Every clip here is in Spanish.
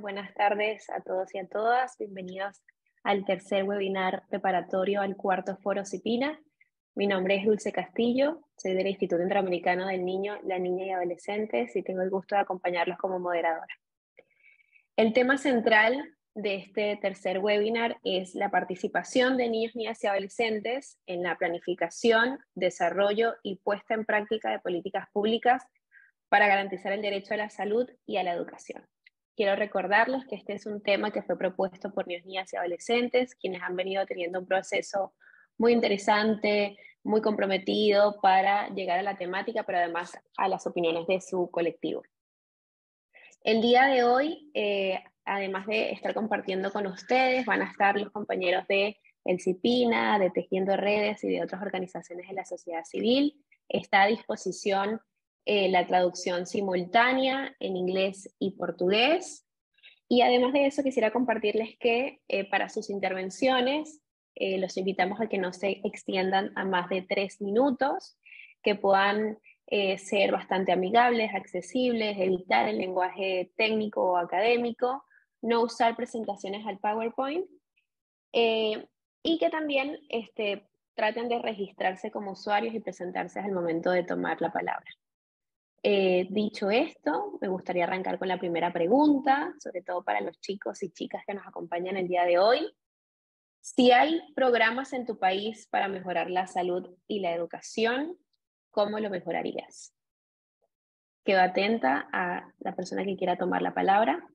buenas tardes a todos y a todas. Bienvenidos al tercer webinar preparatorio al cuarto foro CIPINA. Mi nombre es Dulce Castillo, soy del Instituto Interamericano del Niño, la Niña y Adolescentes y tengo el gusto de acompañarlos como moderadora. El tema central de este tercer webinar es la participación de niños, niñas y adolescentes en la planificación, desarrollo y puesta en práctica de políticas públicas para garantizar el derecho a la salud y a la educación. Quiero recordarles que este es un tema que fue propuesto por niños, niñas y adolescentes, quienes han venido teniendo un proceso muy interesante, muy comprometido para llegar a la temática, pero además a las opiniones de su colectivo. El día de hoy, eh, además de estar compartiendo con ustedes, van a estar los compañeros de El CIPINA, de Tejiendo Redes y de otras organizaciones de la sociedad civil. Está a disposición eh, la traducción simultánea en inglés y portugués. Y además de eso, quisiera compartirles que eh, para sus intervenciones eh, los invitamos a que no se extiendan a más de tres minutos, que puedan ser bastante amigables, accesibles, evitar el lenguaje técnico o académico, no usar presentaciones al PowerPoint y que también este, traten de registrarse como usuarios y presentarse al momento de tomar la palabra. Eh, dicho esto, me gustaría arrancar con la primera pregunta, sobre todo para los chicos y chicas que nos acompañan el día de hoy. Si hay programas en tu país para mejorar la salud y la educación, ¿cómo lo mejorarías? Quedo atenta a la persona que quiera tomar la palabra.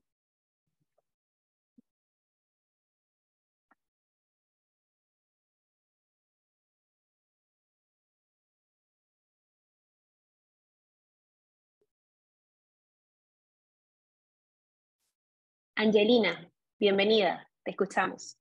Angelina, bienvenida, te escuchamos.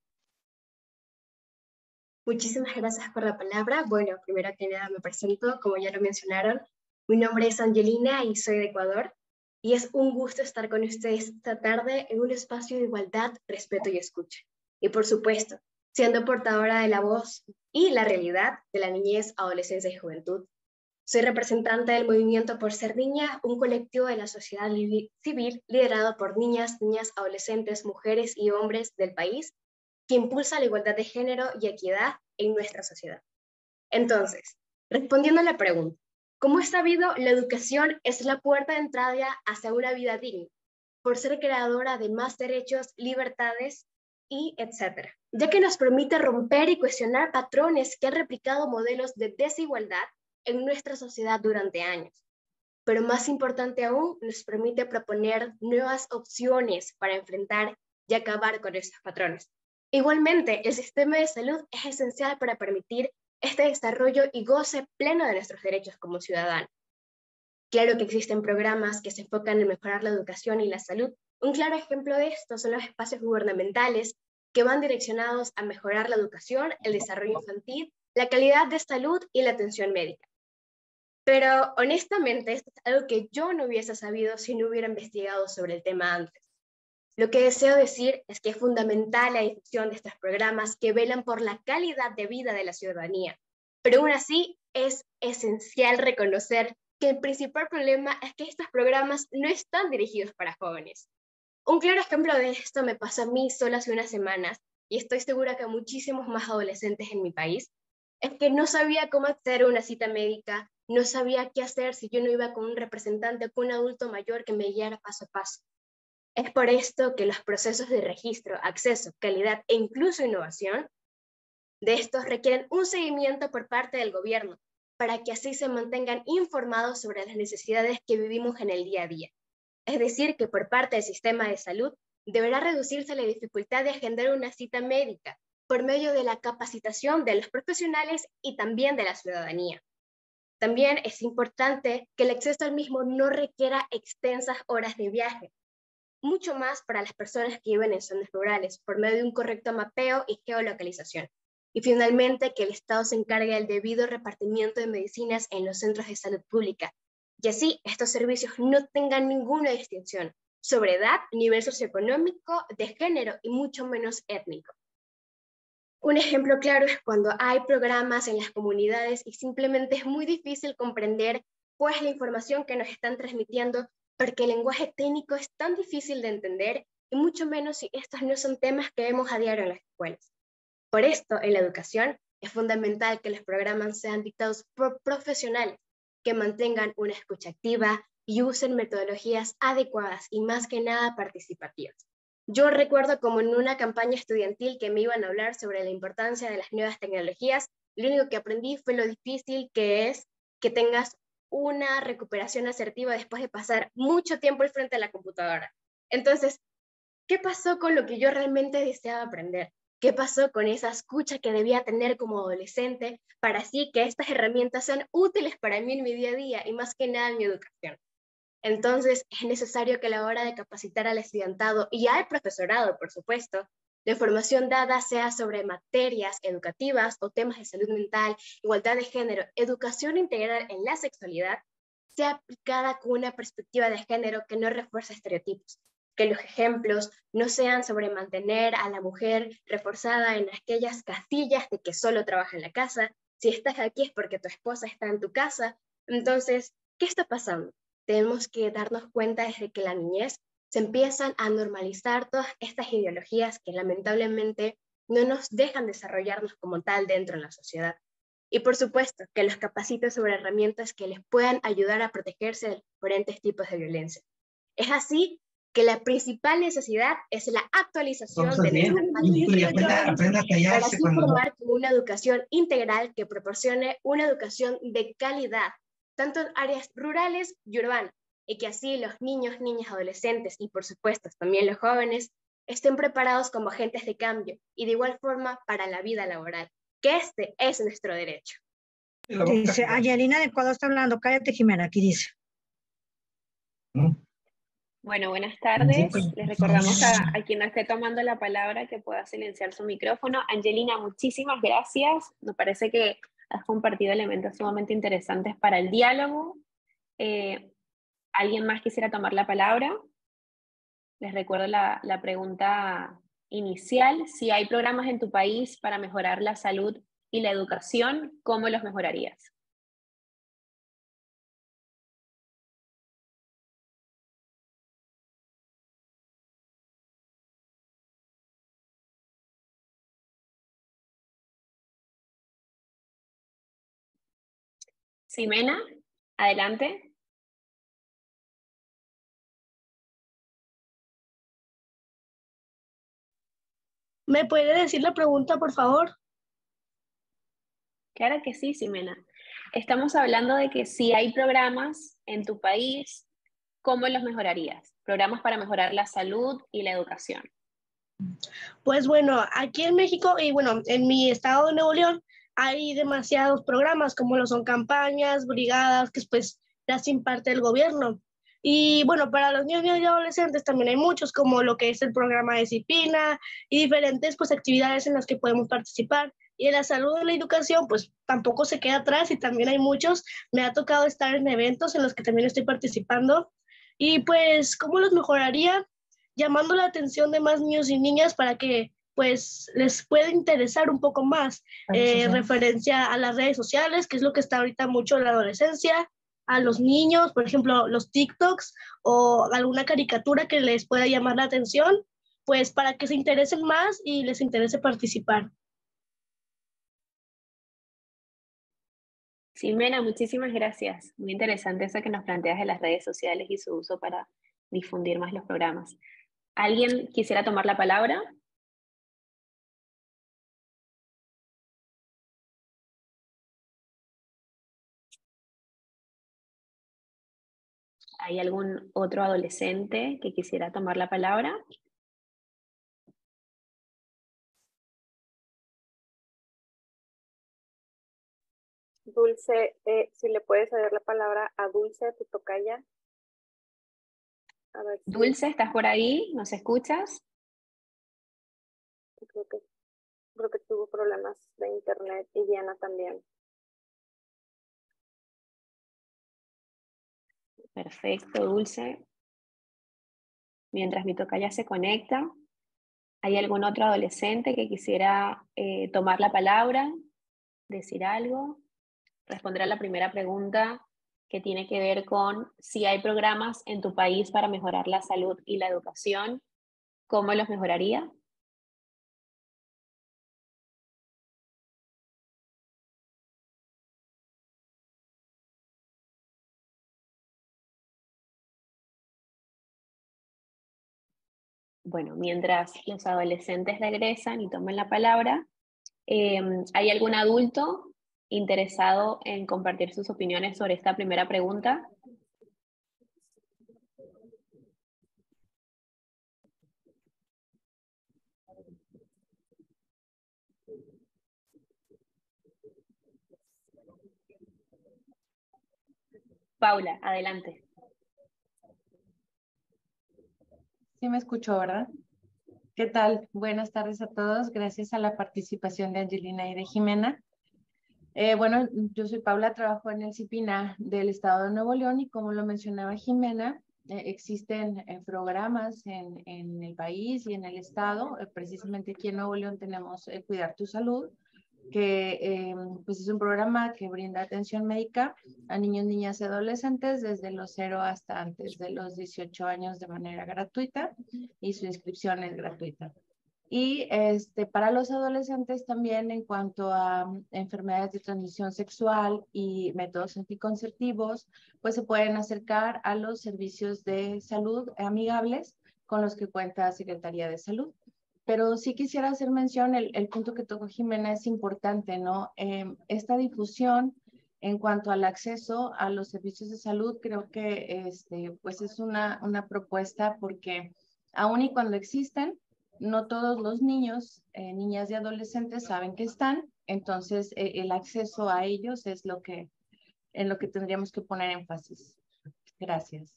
Muchísimas gracias por la palabra. Bueno, primero que nada me presento, como ya lo mencionaron, mi nombre es Angelina y soy de Ecuador. Y es un gusto estar con ustedes esta tarde en un espacio de igualdad, respeto y escucha. Y por supuesto, siendo portadora de la voz y la realidad de la niñez, adolescencia y juventud, soy representante del Movimiento por Ser Niña, un colectivo de la sociedad civil liderado por niñas, niñas, adolescentes, mujeres y hombres del país que impulsa la igualdad de género y equidad en nuestra sociedad. Entonces, respondiendo a la pregunta, ¿cómo es sabido, la educación es la puerta de entrada hacia una vida digna, por ser creadora de más derechos, libertades y etcétera, ya que nos permite romper y cuestionar patrones que han replicado modelos de desigualdad en nuestra sociedad durante años. Pero más importante aún, nos permite proponer nuevas opciones para enfrentar y acabar con estos patrones. Igualmente, el sistema de salud es esencial para permitir este desarrollo y goce pleno de nuestros derechos como ciudadanos. Claro que existen programas que se enfocan en mejorar la educación y la salud. Un claro ejemplo de esto son los espacios gubernamentales que van direccionados a mejorar la educación, el desarrollo infantil, la calidad de salud y la atención médica. Pero honestamente, esto es algo que yo no hubiese sabido si no hubiera investigado sobre el tema antes. Lo que deseo decir es que es fundamental la difusión de estos programas que velan por la calidad de vida de la ciudadanía. Pero aún así, es esencial reconocer que el principal problema es que estos programas no están dirigidos para jóvenes. Un claro ejemplo de esto me pasó a mí solo hace unas semanas y estoy segura que a muchísimos más adolescentes en mi país, es que no sabía cómo hacer una cita médica, no sabía qué hacer si yo no iba con un representante o con un adulto mayor que me guiara paso a paso. Es por esto que los procesos de registro, acceso, calidad e incluso innovación de estos requieren un seguimiento por parte del gobierno para que así se mantengan informados sobre las necesidades que vivimos en el día a día. Es decir, que por parte del sistema de salud deberá reducirse la dificultad de agendar una cita médica por medio de la capacitación de los profesionales y también de la ciudadanía. También es importante que el acceso al mismo no requiera extensas horas de viaje, mucho más para las personas que viven en zonas rurales, por medio de un correcto mapeo y geolocalización. Y finalmente, que el Estado se encargue del debido repartimiento de medicinas en los centros de salud pública, y así estos servicios no tengan ninguna distinción sobre edad, nivel socioeconómico, de género y mucho menos étnico. Un ejemplo claro es cuando hay programas en las comunidades y simplemente es muy difícil comprender cuál es la información que nos están transmitiendo porque el lenguaje técnico es tan difícil de entender y mucho menos si estos no son temas que vemos a diario en las escuelas. Por esto, en la educación es fundamental que los programas sean dictados por profesionales que mantengan una escucha activa y usen metodologías adecuadas y más que nada participativas. Yo recuerdo como en una campaña estudiantil que me iban a hablar sobre la importancia de las nuevas tecnologías, lo único que aprendí fue lo difícil que es que tengas una recuperación asertiva después de pasar mucho tiempo al frente de la computadora. Entonces, ¿qué pasó con lo que yo realmente deseaba aprender? ¿Qué pasó con esa escucha que debía tener como adolescente para así que estas herramientas sean útiles para mí en mi día a día y más que nada en mi educación? Entonces, es necesario que a la hora de capacitar al estudiantado y al profesorado, por supuesto, la información dada sea sobre materias educativas o temas de salud mental, igualdad de género, educación integral en la sexualidad, sea aplicada con una perspectiva de género que no refuerce estereotipos, que los ejemplos no sean sobre mantener a la mujer reforzada en aquellas castillas de que solo trabaja en la casa, si estás aquí es porque tu esposa está en tu casa. Entonces, ¿qué está pasando? Tenemos que darnos cuenta desde que la niñez se empiezan a normalizar todas estas ideologías que lamentablemente no nos dejan desarrollarnos como tal dentro de la sociedad. Y por supuesto, que los capacite sobre herramientas que les puedan ayudar a protegerse de diferentes tipos de violencia. Es así que la principal necesidad es la actualización de nuestra para así formar una educación integral que proporcione una educación de calidad, tanto en áreas rurales y urbanas, y que así los niños, niñas, adolescentes y por supuesto también los jóvenes estén preparados como agentes de cambio y de igual forma para la vida laboral, que este es nuestro derecho. Dice, Ayelina de Ecuador está hablando, cállate Jimena, aquí dice. Bueno, buenas tardes. Les recordamos a, a, quien no esté tomando la palabra que pueda silenciar su micrófono. Angelina, muchísimas gracias. Me parece que has compartido elementos sumamente interesantes para el diálogo. Eh, ¿Alguien más quisiera tomar la palabra? Les recuerdo la, la pregunta inicial. Si hay programas en tu país para mejorar la salud y la educación, ¿cómo los mejorarías? Ximena, adelante. ¿Me puede decir la pregunta, por favor? Claro que sí, Ximena. Estamos hablando de que si hay programas en tu país, ¿cómo los mejorarías? Programas para mejorar la salud y la educación. Pues bueno, aquí en México y bueno, en mi estado de Nuevo León, hay demasiados programas como lo son campañas, brigadas, que pues las imparte el gobierno. Y bueno, para los niños y adolescentes también hay muchos, como lo que es el programa de disciplina y diferentes pues actividades en las que podemos participar. Y en la salud y la educación, pues tampoco se queda atrás y también hay muchos. Me ha tocado estar en eventos en los que también estoy participando. Y pues, ¿cómo los mejoraría? Llamando la atención de más niños y niñas para que pues les puede interesar un poco más eh, referencia a las redes sociales, que es lo que está ahorita mucho en la adolescencia, a los niños, por ejemplo, los TikToks o alguna caricatura que les pueda llamar la atención, pues para que se interesen más y les interese participar. Ximena, muchísimas gracias. Muy interesante eso que nos planteas de las redes sociales y su uso para difundir más los programas. ¿Alguien quisiera tomar la palabra? ¿Hay algún otro adolescente que quisiera tomar la palabra? Dulce, eh, si le puedes ceder la palabra a Dulce, tu tocaya. Dulce, ¿estás por ahí? ¿Nos escuchas? Creo que, creo que tuvo problemas de internet y Diana también. Perfecto, Dulce. Mientras mi tocaya se conecta, ¿hay algún otro adolescente que quisiera eh, tomar la palabra, decir algo, responder a la primera pregunta que tiene que ver con si hay programas en tu país para mejorar la salud y la educación, ¿cómo los mejoraría? Bueno, mientras los adolescentes regresan y toman la palabra, em, ¿hay algún adulto interesado en compartir sus opiniones sobre esta primera pregunta? Paula, adelante. Sí me escucho, ¿verdad? ¿Qué tal? Buenas tardes a todos. Gracias a la participación de Angelina y de Jimena. Eh, bueno, yo soy Paula, trabajo en el CIPINA del Estado de Nuevo León y como lo mencionaba Jimena, eh, existen eh, programas en, en, el país y en el Estado. precisamente aquí en Nuevo León tenemos Cuidar tu Salud, que eh, pues es un programa que brinda atención médica a niños, niñas y adolescentes desde los 0 hasta antes de los 18 años de manera gratuita y su inscripción es gratuita. Y este, para los adolescentes también en cuanto a mm, enfermedades de transmisión sexual y métodos anticonceptivos, pues se pueden acercar a los servicios de salud amigables con los que cuenta Secretaría de Salud pero sí quisiera hacer mención, el, el punto que tocó Jimena es importante, ¿no? Em, esta difusión en cuanto al acceso a los servicios de salud, creo que este, pues es una, una propuesta porque aun y cuando existen, no todos los niños, eh, niñas y adolescentes saben que están, entonces eh, el acceso a ellos es lo que, en lo que tendríamos que poner énfasis. Gracias.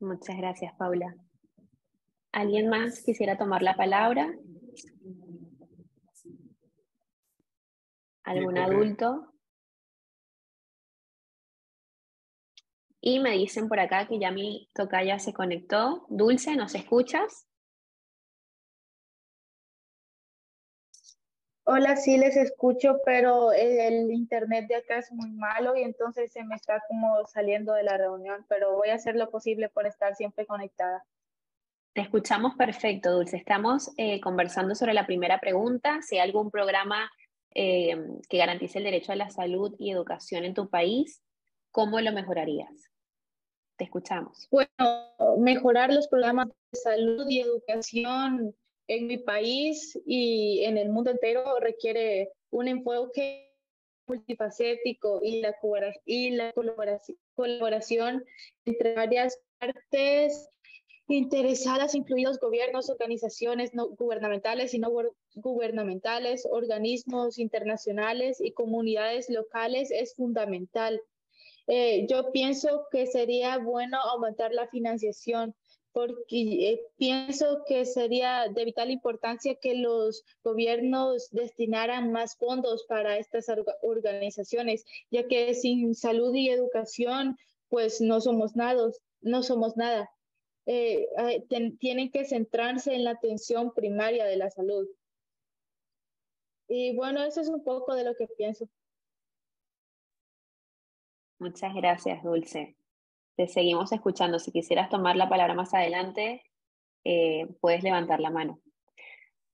Muchas gracias, Paula. ¿Alguien más quisiera tomar la palabra? ¿Algún adulto? Y me dicen por acá que ya mi tocaya se conectó. Dulce, ¿nos escuchas? Hola, sí les escucho, pero el internet de acá es muy malo y entonces se me está como saliendo de la reunión, pero voy a hacer lo posible por estar siempre conectada. Te escuchamos perfecto, Dulce. Estamos eh, conversando sobre la primera pregunta, si hay algún programa eh, que garantice el derecho a la salud y educación en tu país, ¿cómo lo mejorarías? Te escuchamos. Bueno, mejorar los programas de salud y educación en mi país y en el mundo entero requiere un enfoque multifacético y la, y la colaboración, entre varias partes interesadas, incluidos gobiernos, organizaciones no gubernamentales y no gubernamentales, organismos internacionales y comunidades locales, es fundamental. Eh, yo pienso que sería bueno aumentar la financiación porque eh, pienso que sería de vital importancia que los gobiernos destinaran más fondos para estas organizaciones, ya que sin salud y educación, pues no somos nada, no somos nada. Eh, tienen que centrarse en la atención primaria de la salud. Y bueno, eso es un poco de lo que pienso. Muchas gracias, Dulce. Te seguimos escuchando. Si quisieras tomar la palabra más adelante, eh, puedes levantar la mano.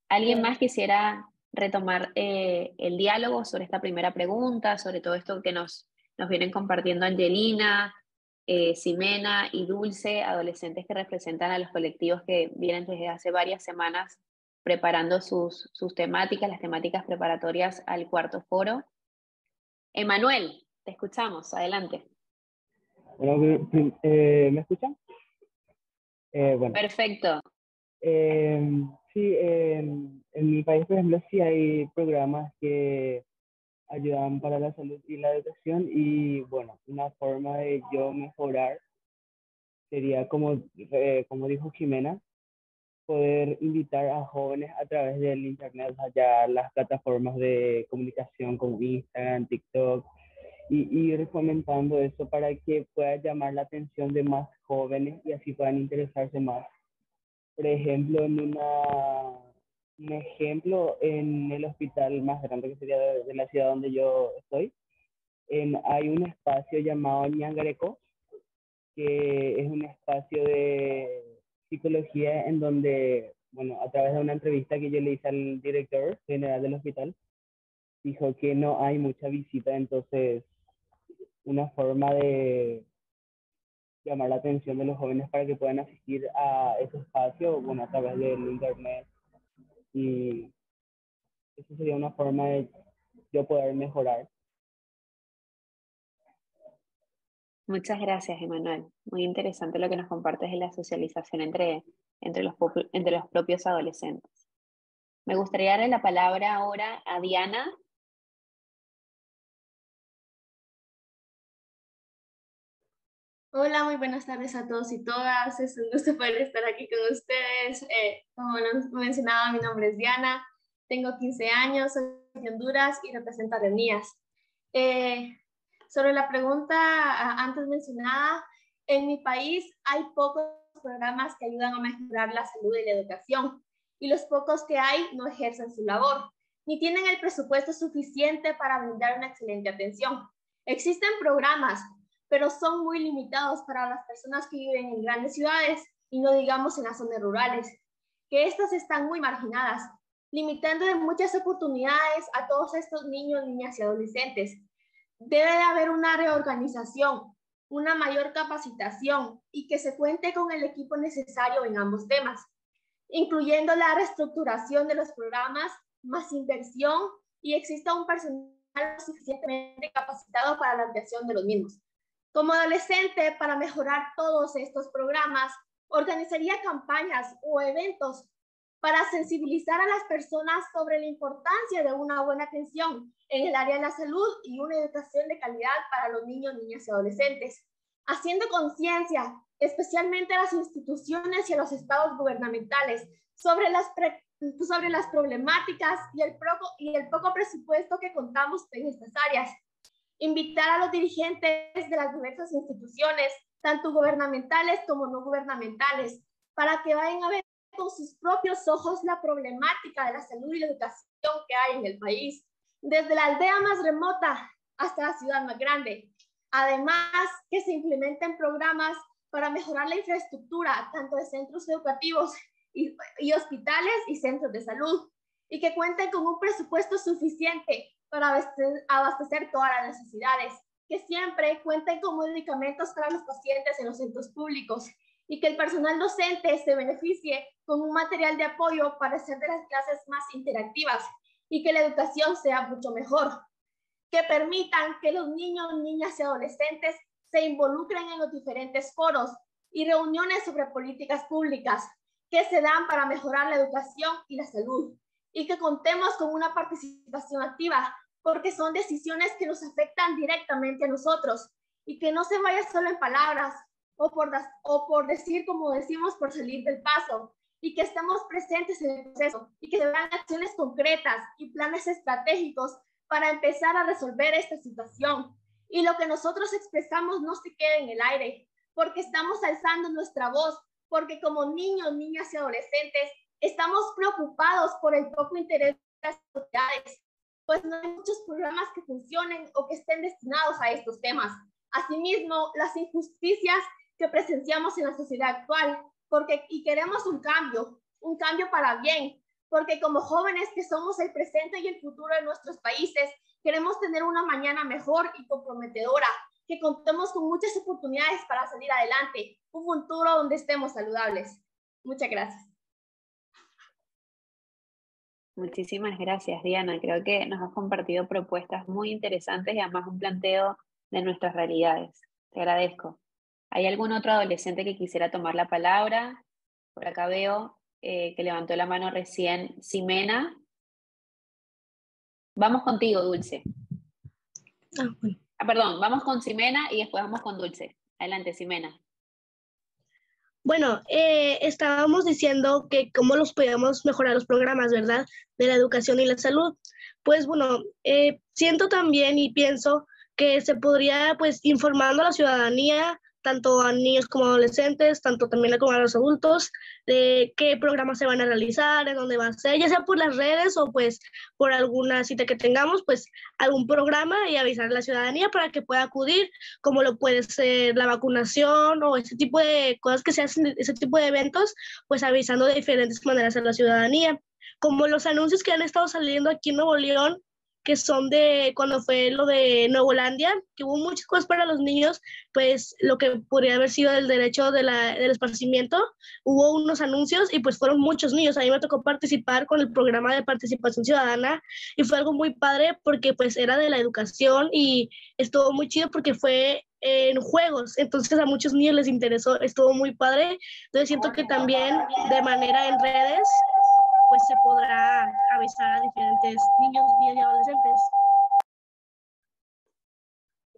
¿Alguien más quisiera retomar eh, el diálogo sobre esta primera pregunta, sobre todo esto que nos, nos vienen compartiendo Angelina, eh, Ximena y Dulce, adolescentes que representan a los colectivos que vienen desde hace varias semanas preparando sus, sus temáticas, las temáticas preparatorias al cuarto foro? Emanuel, te escuchamos, adelante. Eh, ¿me escuchan? Eh, bueno. Perfecto. Em, sí, en mi país, por ejemplo, sí hay programas que ayudan para la salud y la educación y bueno, una forma de yo mejorar sería como, eh, como dijo Jimena, poder invitar a jóvenes a través del internet, allá las plataformas de comunicación como Instagram, TikTok, y, ir fomentando eso para que pueda llamar la atención de más jóvenes y así puedan interesarse más. Por ejemplo, en una, un ejemplo, en el hospital más grande que sería de, la ciudad donde yo estoy, en, hay un espacio llamado Ñangareco, que es un espacio de psicología en donde, bueno, a través de una entrevista que yo le hice al director general del hospital, dijo que no hay mucha visita, entonces una forma de llamar la atención de los jóvenes para que puedan asistir a ese espacio, bueno, a través del internet. Y eso sería una forma de yo poder mejorar. Muchas gracias, Emanuel. Muy interesante lo que nos compartes de la socialización entre, entre, los, entre los propios adolescentes. Me gustaría darle la palabra ahora a Diana Hola, muy buenas tardes a todos y todas. Es un gusto poder estar aquí con ustedes. Eh, como mencionaba, mi nombre es Diana, tengo 15 años, soy de Honduras y represento a Renías. Eh, sobre la pregunta antes mencionada, en mi país hay pocos programas que ayudan a mejorar la salud y la educación y los pocos que hay no ejercen su labor ni tienen el presupuesto suficiente para brindar una excelente atención. Existen programas, pero son muy limitados para las personas que viven en grandes ciudades y no digamos en las zonas rurales, que estas están muy marginadas, limitando de muchas oportunidades a todos estos niños, niñas y adolescentes. Debe de haber una reorganización, una mayor capacitación y que se cuente con el equipo necesario en ambos temas, incluyendo la reestructuración de los programas, más inversión y exista un personal suficientemente capacitado para la ampliación de los mismos. Como adolescente, para mejorar todos estos programas, organizaría campañas o eventos para sensibilizar a las personas sobre la importancia de una buena atención en el área de la salud y una educación de calidad para los niños, niñas y adolescentes, haciendo conciencia, especialmente a las instituciones y a los estados gubernamentales, sobre las, sobre las problemáticas y el, poco, y el poco presupuesto que contamos en estas áreas invitar a los dirigentes de las diversas instituciones, tanto gubernamentales como no gubernamentales, para que vayan a ver con sus propios ojos la problemática de la salud y la educación que hay en el país, desde la aldea más remota hasta la ciudad más grande. Además, que se implementen programas para mejorar la infraestructura, tanto de centros educativos y, hospitales y centros de salud, y que cuenten con un presupuesto suficiente para abastecer todas las necesidades, que siempre cuenten con medicamentos para los pacientes en los centros públicos y que el personal docente se beneficie con un material de apoyo para hacer de las clases más interactivas y que la educación sea mucho mejor, que permitan que los niños, niñas y adolescentes se involucren en los diferentes foros y reuniones sobre políticas públicas que se dan para mejorar la educación y la salud y que contemos con una participación activa porque son decisiones que nos afectan directamente a nosotros y que no se vaya solo en palabras o por, o por decir como decimos por salir del paso y que estemos presentes en el proceso y que se vean acciones concretas y planes estratégicos para empezar a resolver esta situación. Y lo que nosotros expresamos no se quede en el aire, porque estamos alzando nuestra voz, porque como niños, niñas y adolescentes estamos preocupados por el poco interés de las sociedades pues no hay muchos programas que funcionen o que estén destinados a estos temas. Asimismo, las injusticias que presenciamos en la sociedad actual, porque y queremos un cambio, un cambio para bien, porque como jóvenes que somos el presente y el futuro de nuestros países, queremos tener una mañana mejor y comprometedora, que contemos con muchas oportunidades para salir adelante, un futuro donde estemos saludables. Muchas gracias. Muchísimas gracias, Diana. Creo que nos has compartido propuestas muy interesantes y además un planteo de nuestras realidades. Te agradezco. ¿Hay algún otro adolescente que quisiera tomar la palabra? Por acá veo eh, que levantó la mano recién Simena. Vamos contigo, Dulce. Ah, ah, perdón, vamos con Simena y después vamos con Dulce. Adelante, Simena. Bueno, eh, estábamos diciendo que cómo los podíamos mejorar los programas, ¿verdad? De la educación y la salud. Pues bueno, eh, siento también y pienso que se podría, pues, informando a la ciudadanía tanto a niños como adolescentes, tanto también como a los adultos, de qué programas se van a realizar, en dónde va a ser, ya sea por las redes o pues por alguna cita que tengamos, pues algún programa y avisar a la ciudadanía para que pueda acudir, como lo puede ser la vacunación o ese tipo de cosas que se hacen, ese tipo de eventos, pues avisando de diferentes maneras a la ciudadanía. Como los anuncios que han estado saliendo aquí en Nuevo León, que son de cuando fue lo de Nuevolandia, que hubo muchas cosas para los niños, pues lo que podría haber sido el derecho de la, del esparcimiento, hubo unos anuncios y pues fueron muchos niños. A mí me tocó participar con el programa de participación ciudadana y fue algo muy padre porque pues era de la educación y estuvo muy chido porque fue en juegos, entonces a muchos niños les interesó, estuvo muy padre. Entonces siento que también de manera en redes pues se podrá avisar a diferentes niños, niñas y adolescentes.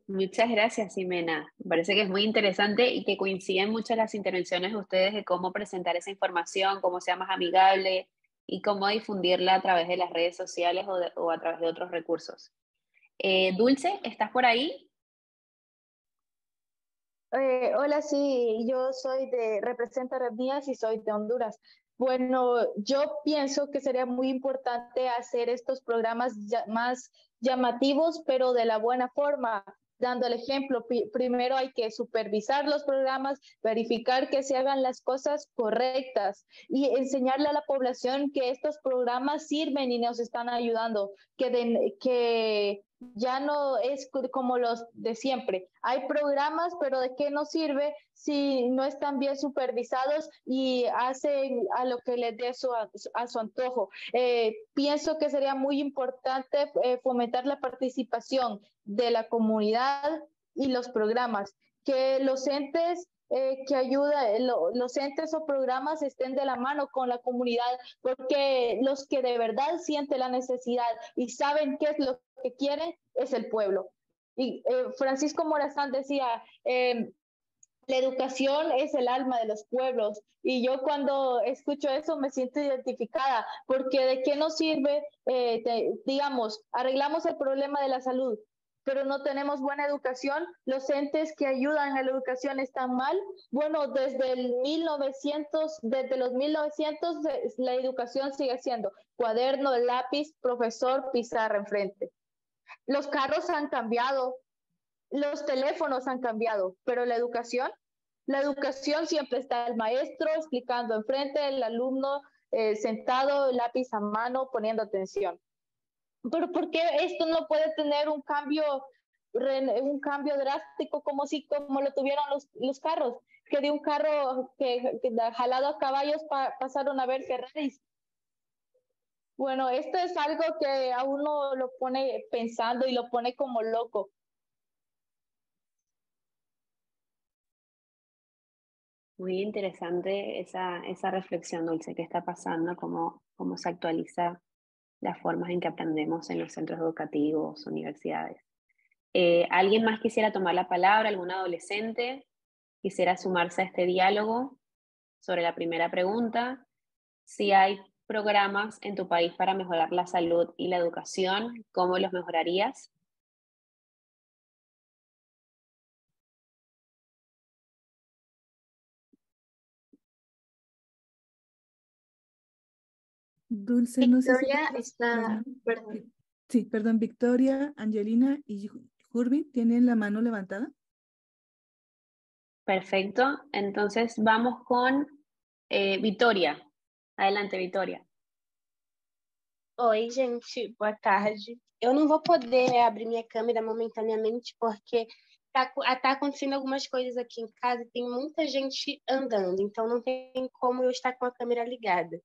Muchas gracias, Ximena. Me parece que es muy interesante y que coinciden muchas las intervenciones de ustedes de cómo presentar esa información, cómo sea más amigable y cómo difundirla a través de las redes sociales o, a través de otros recursos. Eh, Dulce, ¿estás por ahí? Eh, hola, sí, yo soy de, represento a Mías y soy de Honduras. Bueno, yo pienso que sería muy importante hacer estos programas más llamativos, pero de la buena forma, dando el ejemplo. Primero hay que supervisar los programas, verificar que se hagan las cosas correctas y enseñarle a la población que estos programas sirven y nos están ayudando, que, que ya no es como los de siempre. Hay programas, pero ¿de qué nos sirve si no están bien supervisados y hacen a lo que les dé a, su antojo? Eh, pienso que sería muy importante eh, fomentar la participación de la comunidad y los programas, que los entes eh, que ayuda, los entes o programas estén de la mano con la comunidad, porque los que de verdad sienten la necesidad y saben qué es lo que quieren es el pueblo. Y eh, Francisco Morazán decía, em, la educación es el alma de los pueblos. Y yo cuando escucho eso me siento identificada, porque de qué nos sirve, eh, digamos, arreglamos el problema de la salud, pero no tenemos buena educación, los entes que ayudan a la educación están mal. Bueno, desde el 1900, desde los 1900 eh, la educación sigue siendo cuaderno, lápiz, profesor, pizarra enfrente. Los carros han cambiado, los teléfonos han cambiado, pero la educación, la educación siempre está el maestro explicando enfrente, el alumno eh, sentado, lápiz a mano, poniendo atención pero ¿por qué esto no puede tener un cambio, un cambio drástico como si como lo tuvieron los, los carros? Que de un carro que, que jalado a caballos pasaron a ver Ferraris. Bueno, esto es algo que a uno lo pone pensando y lo pone como loco. Muy interesante esa, esa reflexión, Dulce, que está pasando, cómo, cómo se actualiza las formas en que aprendemos en los centros educativos, universidades. Eh, ¿Alguien más quisiera tomar la palabra? ¿Algún adolescente quisiera sumarse a este diálogo sobre la primera pregunta? Si hay programas en tu país para mejorar la salud y la educación, ¿cómo los mejorarías? Dulce, no sé está, perdón. Sí, perdón, Victoria, Angelina y Jurbi, ¿tienen la mano levantada? Perfecto, entonces vamos con eh, Vitória. Adelante, Vitória. Oi, gente, boa tarde. Eu não vou poder abrir minha câmera momentaneamente porque tá, tá acontecendo algumas coisas aqui em casa e tem muita gente andando, então não tem como eu estar com a câmera ligada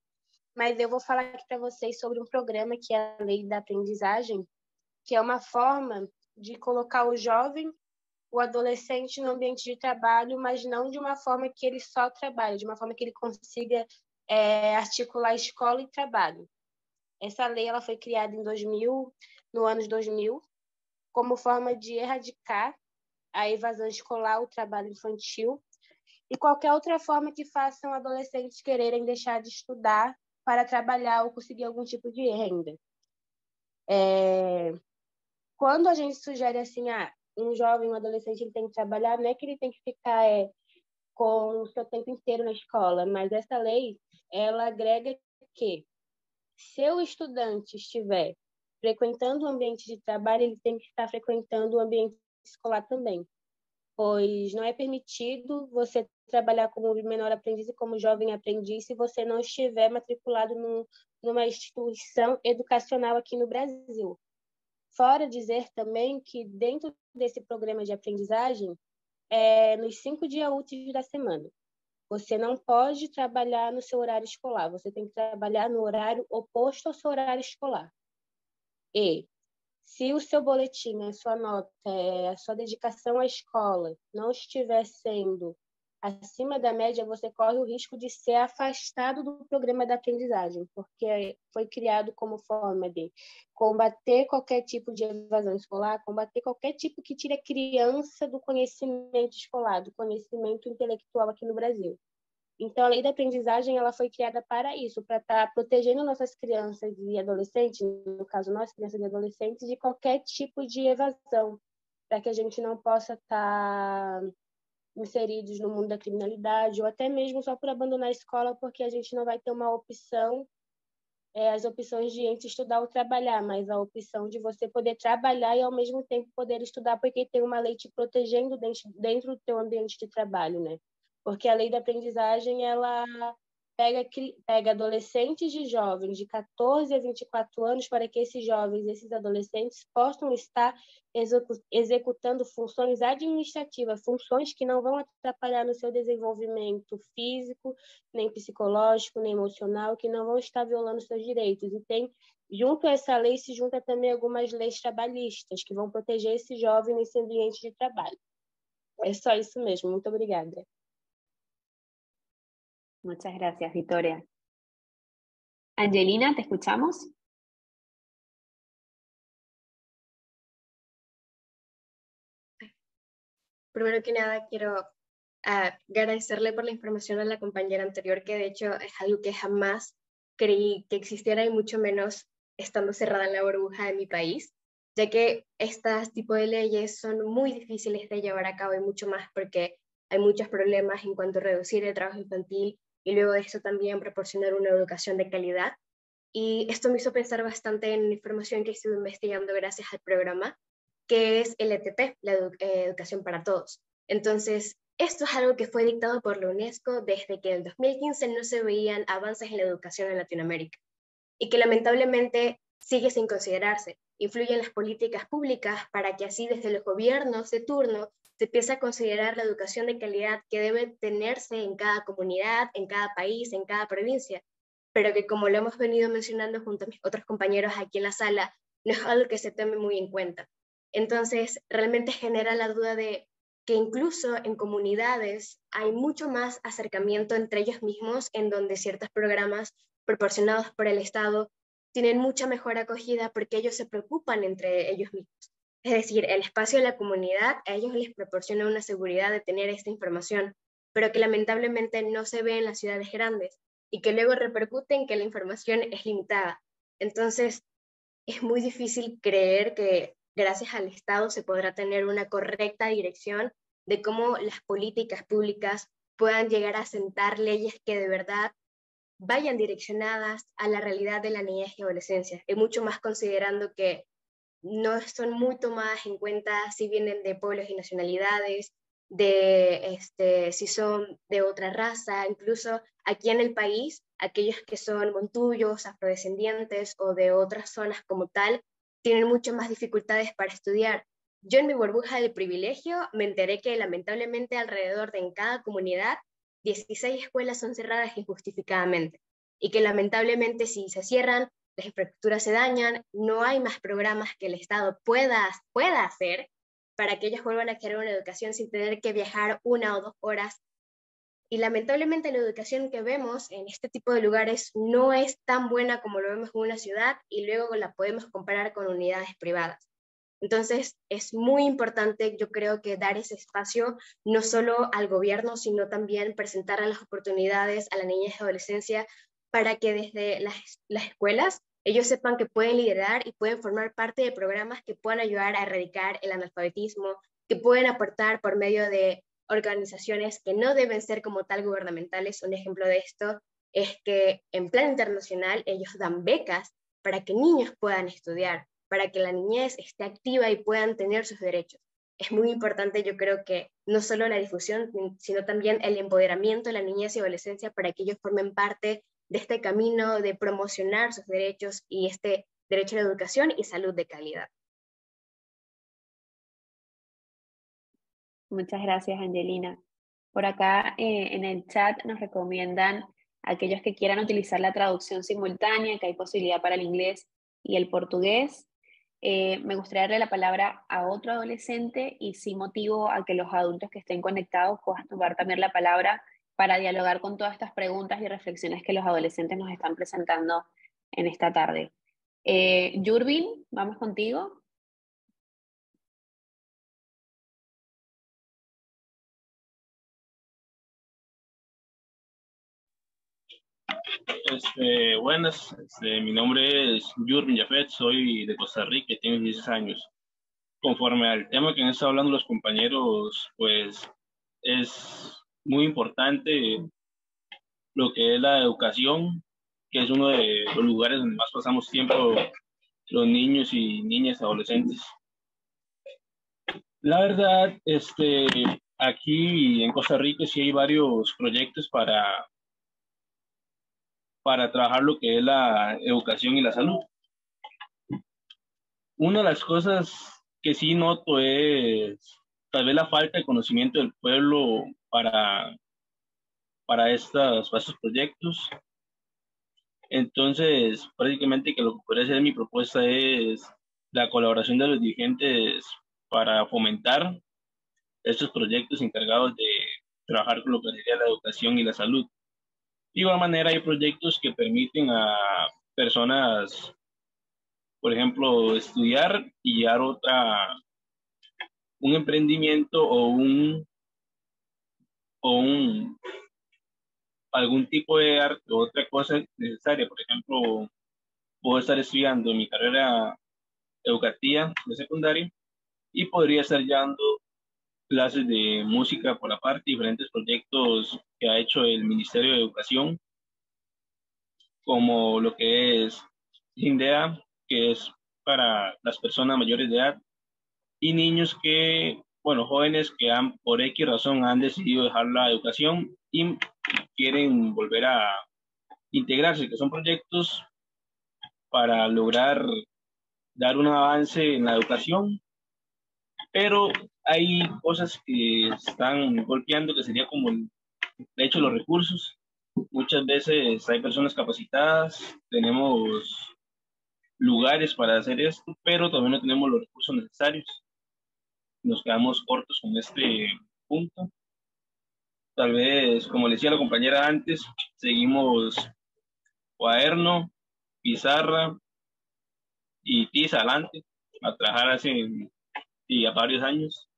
mas eu vou falar aqui para vocês sobre um programa que é a Lei da Aprendizagem, que é uma forma de colocar o jovem, o adolescente no ambiente de trabalho, mas não de uma forma que ele só trabalhe, de uma forma que ele consiga é, articular escola e trabalho. Essa lei ela foi criada em 2000, no ano de 2000, como forma de erradicar a evasão escolar, o trabalho infantil e qualquer outra forma que façam adolescentes quererem deixar de estudar para trabalhar ou conseguir algum tipo de renda. É... Quando a gente sugere assim, ah, um jovem, um adolescente, ele tem que trabalhar, não é que ele tem que ficar é, com o seu tempo inteiro na escola, mas essa lei, ela agrega que se o estudante estiver frequentando o ambiente de trabalho, ele tem que estar frequentando o ambiente escolar também, pois não é permitido você trabalhar como menor aprendiz e como jovem aprendiz se você não estiver matriculado num, numa instituição educacional aqui no Brasil. Fora dizer também que dentro desse programa de aprendizagem, é, nos cinco dias úteis da semana, você não pode trabalhar no seu horário escolar, você tem que trabalhar no horário oposto ao seu horário escolar. E se o seu boletim, a sua nota, a sua dedicação à escola não estiver sendo acima da média, você corre o risco de ser afastado do programa da aprendizagem, porque foi criado como forma de combater qualquer tipo de evasão escolar, combater qualquer tipo que tire a criança do conhecimento escolar, do conhecimento intelectual aqui no Brasil. Então, a lei da aprendizagem ela foi criada para isso, para estar tá protegendo nossas crianças e adolescentes, no caso nós, crianças e adolescentes, de qualquer tipo de evasão, para que a gente não possa estar tá inseridos no mundo da criminalidade, ou até mesmo só por abandonar a escola, porque a gente não vai ter uma opção, é, as opções de entre estudar ou trabalhar, mas a opção de você poder trabalhar e ao mesmo tempo poder estudar, porque tem uma lei te protegendo dentro, dentro do teu ambiente de trabalho, né? porque a lei da aprendizagem ela pega, pega adolescentes e jovens de 14 a 24 anos para que esses jovens, esses adolescentes possam estar executando funções administrativas, funções que não vão atrapalhar no seu desenvolvimento físico, nem psicológico, nem emocional, que não vão estar violando seus direitos. E tem junto a essa lei se junta também algumas leis trabalhistas que vão proteger esse jovem nesse ambiente de trabalho. É só isso mesmo. Muito obrigada. Muchas gracias, Victoria. Angelina, ¿te escuchamos? Primero que nada, quiero ah, agradecerle por la información a la compañera anterior, que de hecho es algo que jamás creí que existiera y mucho menos estando cerrada en la burbuja de mi país, ya que estas tipo de leyes son muy difíciles de llevar a cabo y mucho más porque hay muchos problemas en cuanto a reducir el trabajo infantil y luego de eso también proporcionar una educación de calidad. Y esto me hizo pensar bastante en información que estuve investigando gracias al programa, que es el ETP, la eh, educación para todos. Entonces, esto es algo que fue dictado por la UNESCO desde que en 2015 no se veían avances en la educación en Latinoamérica y que lamentablemente sigue sin considerarse. Influye en las políticas públicas para que así desde los gobiernos de turno se empieza a considerar la educación de calidad que debe tenerse en cada comunidad, en cada país, en cada provincia, pero que como lo hemos venido mencionando junto a mis otros compañeros aquí en la sala, no es algo que se tome muy en cuenta. Entonces, realmente genera la duda de que incluso en comunidades hay mucho más acercamiento entre ellos mismos, en donde ciertos programas proporcionados por el Estado tienen mucha mejor acogida porque ellos se preocupan entre ellos mismos. Es decir, el espacio de la comunidad a ellos les proporciona una seguridad de tener esta información, pero que lamentablemente no se ve en las ciudades grandes y que luego repercute en que la información es limitada. Entonces, es muy difícil creer que gracias al Estado se podrá tener una correcta dirección de cómo las políticas públicas puedan llegar a sentar leyes que de verdad vayan direccionadas a la realidad de la niñez y adolescencia, y mucho más considerando que no son muy tomadas en cuenta si vienen de pueblos y nacionalidades, de este, si son de otra raza, incluso aquí en el país, aquellos que son montuyos, afrodescendientes o de otras zonas como tal, tienen mucho más dificultades para estudiar. Yo en mi burbuja del privilegio me enteré que lamentablemente alrededor de en cada comunidad 16 escuelas son cerradas injustificadamente y que lamentablemente si se cierran las infraestructuras se dañan, no hay más programas que el Estado pueda, pueda hacer para que ellos vuelvan a adquirir una educación sin tener que viajar una o dos horas. Y lamentablemente la educación que vemos en este tipo de lugares no es tan buena como lo vemos en una ciudad y luego la podemos comparar con unidades privadas. Entonces, es muy importante, yo creo que dar ese espacio no solo al gobierno, sino también presentar las oportunidades a la niñez y adolescencia para que desde las, las escuelas ellos sepan que pueden liderar y pueden formar parte de programas que puedan ayudar a erradicar el analfabetismo, que pueden aportar por medio de organizaciones que no deben ser como tal gubernamentales. Un ejemplo de esto es que en plan internacional ellos dan becas para que niños puedan estudiar, para que la niñez esté activa y puedan tener sus derechos. Es muy importante, yo creo que no solo la difusión, sino también el empoderamiento de la niñez y adolescencia para que ellos formen parte de este camino de promocionar sus derechos y este derecho a la educación y salud de calidad. Muchas gracias, Angelina. Por acá eh, en el chat nos recomiendan aquellos que quieran utilizar la traducción simultánea, que hay posibilidad para el inglés y el portugués. Eh, me gustaría darle la palabra a otro adolescente y sí motivo a que los adultos que estén conectados puedan tomar también la palabra para dialogar con todas estas preguntas y reflexiones que los adolescentes nos están presentando en esta tarde. Eh, Yurbin, vamos contigo. Este, buenas, este, mi nombre es Yurbin Jafet, soy de Costa Rica, tengo 16 años. Conforme al tema que han estado hablando los compañeros, pues es muy importante lo que es la educación, que es uno de los lugares donde más pasamos tiempo los niños y niñas adolescentes. La verdad, este, aquí en Costa Rica sí hay varios proyectos para para trabajar lo que es la educación y la salud. Una de las cosas que sí noto es tal vez la falta de conocimiento del pueblo para, para, estas, estos proyectos. Entonces, prácticamente que lo que podría ser mi propuesta es la colaboración de los dirigentes para fomentar estos proyectos encargados de trabajar con lo que sería la educación y la salud. De igual manera, hay proyectos que permiten a personas, por ejemplo, estudiar y llevar otra, un emprendimiento o un, o un, algún tipo de arte o otra cosa necesaria. Por ejemplo, puedo estar estudiando mi carrera educativa de secundaria y podría estar llevando clases de música por la parte, diferentes proyectos que ha hecho el Ministerio de Educación, como lo que es INDEA, que es para las personas mayores de edad, y niños que, bueno, jóvenes que han, por X razón han decidido dejar la educación y quieren volver a integrarse, que son proyectos para lograr dar un avance en la educación, pero hay cosas que están golpeando, que sería como, de hecho, los recursos. Muchas veces hay personas capacitadas, tenemos lugares para hacer esto, pero también no tenemos los recursos necesarios. Nos quedamos cortos con este punto. Tal vez, como le decía la compañera antes, seguimos cuaderno, pizarra y tiza adelante a trabajar hace y a varios años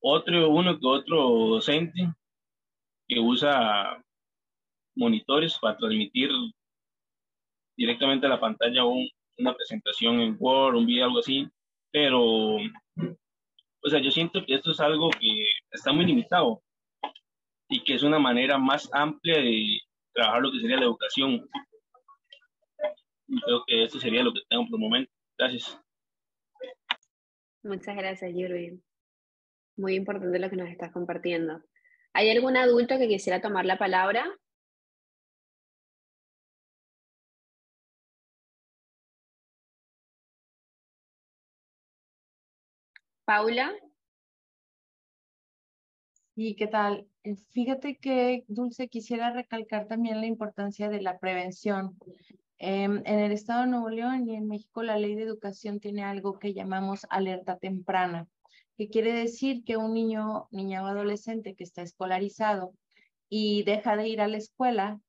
otro, uno que otro docente que usa monitores para transmitir directamente a la pantalla una presentación en Word, un video, algo así, pero, o sea, yo siento que esto es algo que está muy limitado y que es una manera más amplia de trabajar lo que sería la educación. Creo que esto sería lo que tengo por el momento. Gracias. Muchas gracias, Yuri. Muy importante lo que nos estás compartiendo. ¿Hay algún adulto que quisiera tomar la palabra? Paula. ¿Y qué tal? Fíjate que, Dulce, quisiera recalcar también la importancia de la prevención. Em, en el estado de Nuevo León y en México la ley de educación tiene algo que llamamos alerta temprana que quiere decir que un niño, niña o adolescente que está escolarizado y deja de ir a la escuela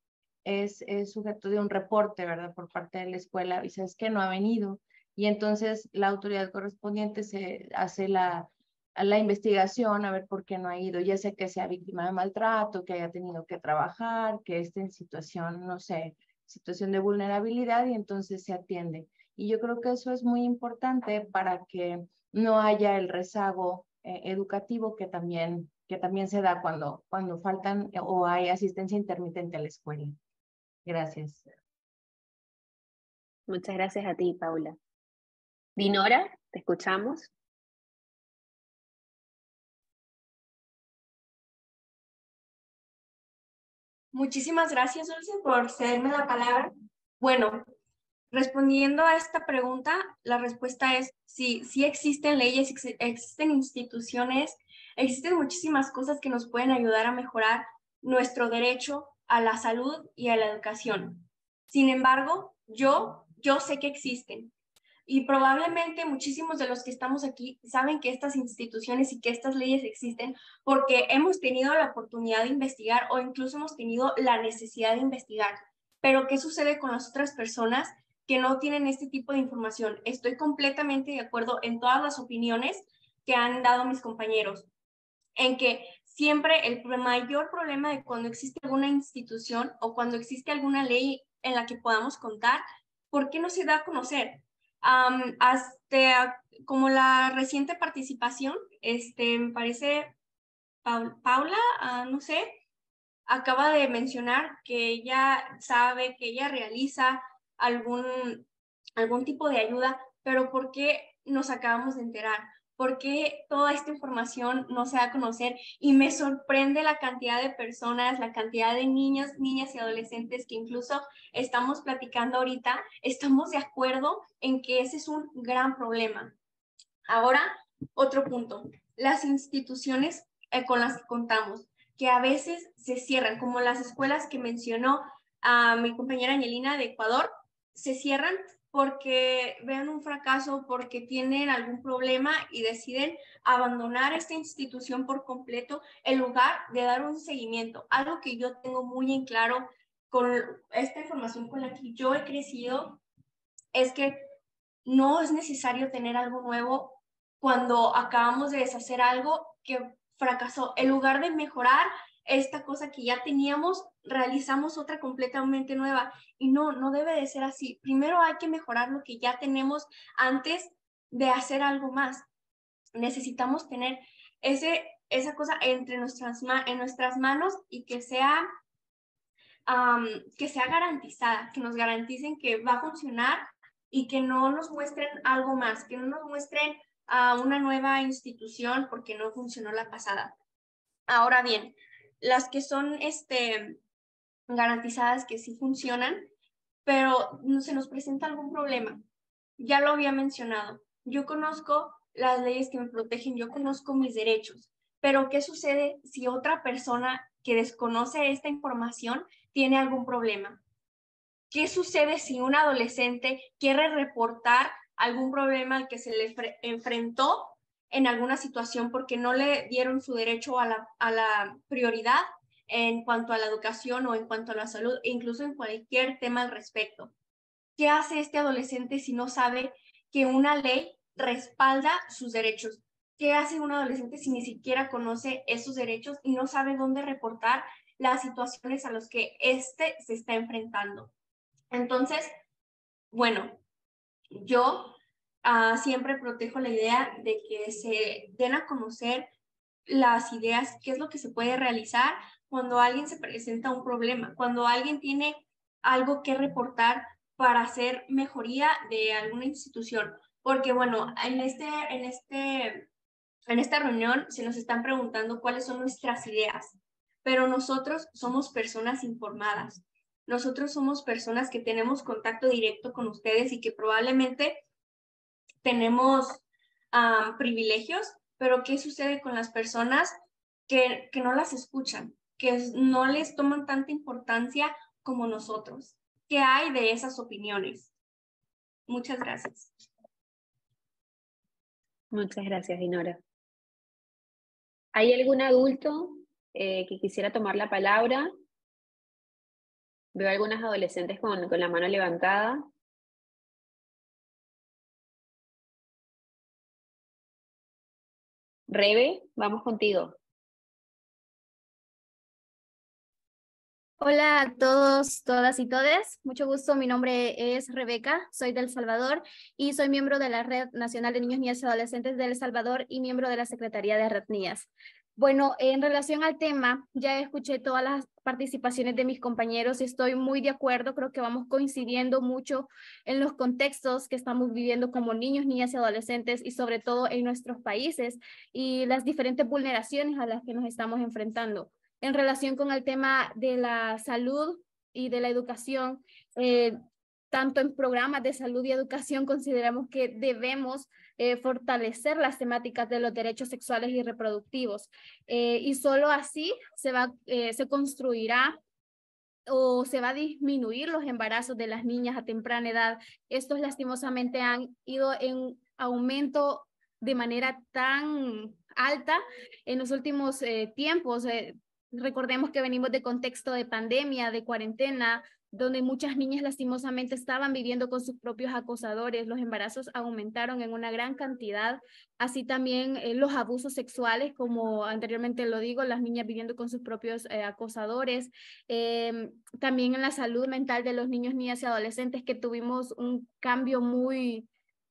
es, sujeto de un reporte, ¿verdad? Por parte de la escuela y sabes que no ha venido. Y entonces la autoridad correspondiente se hace la, la investigación a ver por qué no ha ido, ya sea que sea víctima de maltrato, que haya tenido que trabajar, que esté en situación, no sé, situación de vulnerabilidad y entonces se atiende. Y yo creo que eso es muy importante para que no haya el rezago eh, educativo que también, que también se da cuando, cuando faltan o hay asistencia intermitente a la escuela. Gracias. Muchas gracias a ti, Paula. Dinora, te escuchamos. Muchísimas gracias, Dulce, por cederme la palabra. Bueno, respondiendo a esta pregunta, la respuesta es sí, sí existen leyes, existen instituciones, existen muchísimas cosas que nos pueden ayudar a mejorar nuestro derecho a la salud y a la educación. Sin embargo, yo, yo sé que existen. Y probablemente muchísimos de los que estamos aquí saben que estas instituciones y que estas leyes existen porque hemos tenido la oportunidad de investigar o incluso hemos tenido la necesidad de investigar. Pero ¿qué sucede con las otras personas que no tienen este tipo de información? Estoy completamente de acuerdo en todas las opiniones que han dado mis compañeros, en que siempre el mayor problema de cuando existe alguna institución o cuando existe alguna ley en la que podamos contar, ¿por qué no se da a conocer? Hasta como la reciente participación, este, me parece Paula, ah, no sé, acaba de mencionar que ella sabe, que ella realiza algún, algún tipo de ayuda, pero ¿por qué nos acabamos de enterar? ¿Por qué toda esta información no se da a conocer? Y me sorprende la cantidad de personas, la cantidad de niños, niñas y adolescentes que incluso estamos platicando ahorita, estamos de acuerdo en que ese es un gran problema. Ahora, otro punto, las instituciones eh, con las que contamos, que a veces se cierran, como las escuelas que mencionó a mi compañera Angelina de Ecuador, se cierran porque vean un fracaso, porque tienen algún problema y deciden abandonar esta institución por completo en lugar de dar un seguimiento. Algo que yo tengo muy en claro con esta información con la que yo he crecido es que no es necesario tener algo nuevo cuando acabamos de deshacer algo que fracasó. En lugar de mejorar esta cosa que ya teníamos, realizamos otra completamente nueva. Y no, no debe de ser así. Primero hay que mejorar lo que ya tenemos antes de hacer algo más. Necesitamos tener ese, esa cosa entre nuestras, en nuestras manos y que sea, que sea garantizada, que nos garanticen que va a funcionar y que no nos muestren algo más, que no nos muestren a una nueva institución porque no funcionó la pasada. Ahora bien, las que son este, garantizadas que sí funcionan, pero se nos presenta algún problema. Ya lo había mencionado. Yo conozco las leyes que me protegen, yo conozco mis derechos, pero ¿qué sucede si otra persona que desconoce esta información tiene algún problema? ¿Qué sucede si un adolescente quiere reportar algún problema que se le enfrentó en alguna situación porque no le dieron su derecho a la, a la prioridad en cuanto a la educación o en cuanto a la salud, e incluso en cualquier tema al respecto. ¿Qué hace este adolescente si no sabe que una ley respalda sus derechos? ¿Qué hace un adolescente si ni siquiera conoce esos derechos y no sabe dónde reportar las situaciones a las que éste se está enfrentando? Entonces, bueno, yo ah, siempre protejo la idea de que se den a conocer las ideas, qué es lo que se puede realizar cuando alguien se presenta un problema, cuando alguien tiene algo que reportar para hacer mejoría de alguna institución. Porque bueno, en, este, en, este, en esta reunión se nos están preguntando cuáles son nuestras ideas, pero nosotros somos personas informadas. Nosotros somos personas que tenemos contacto directo con ustedes y que probablemente tenemos privilegios, pero ¿qué sucede con las personas que, que no las escuchan? Que no les toman tanta importancia como nosotros. ¿Qué hay de esas opiniones? Muchas gracias. Muchas gracias, Dinora. ¿Hay algún adulto eh, que quisiera tomar la palabra? Veo algunas adolescentes con, con la mano levantada. Rebe, vamos contigo. Hola a todos, todas y todes. Mucho gusto. Mi nombre es Rebeca, soy del Salvador y soy miembro de la Red Nacional de Niños, Niñas y Adolescentes del Salvador y miembro de la Secretaría de Retnías. Bueno, en relación al tema, ya escuché todas las participaciones de mis compañeros y estoy muy de acuerdo. Creo que vamos coincidiendo mucho en los contextos que estamos viviendo como niños, niñas y adolescentes y sobre todo en nuestros países y las diferentes vulneraciones a las que nos estamos enfrentando en relación con el tema de la salud y de la educación, eh, tanto en programas de salud y educación consideramos que debemos eh, fortalecer las temáticas de los derechos sexuales y reproductivos. Eh, y solo así se, va, se construirá o se va a disminuir los embarazos de las niñas a temprana edad. Estos lastimosamente han ido en aumento de manera tan alta en los últimos tiempos. Recordemos que venimos de contexto de pandemia, de cuarentena, donde muchas niñas lastimosamente estaban viviendo con sus propios acosadores, los embarazos aumentaron en una gran cantidad, así también eh, los abusos sexuales, como anteriormente lo digo, las niñas viviendo con sus propios eh, acosadores, em, también en la salud mental de los niños, niñas y adolescentes, que tuvimos un cambio muy,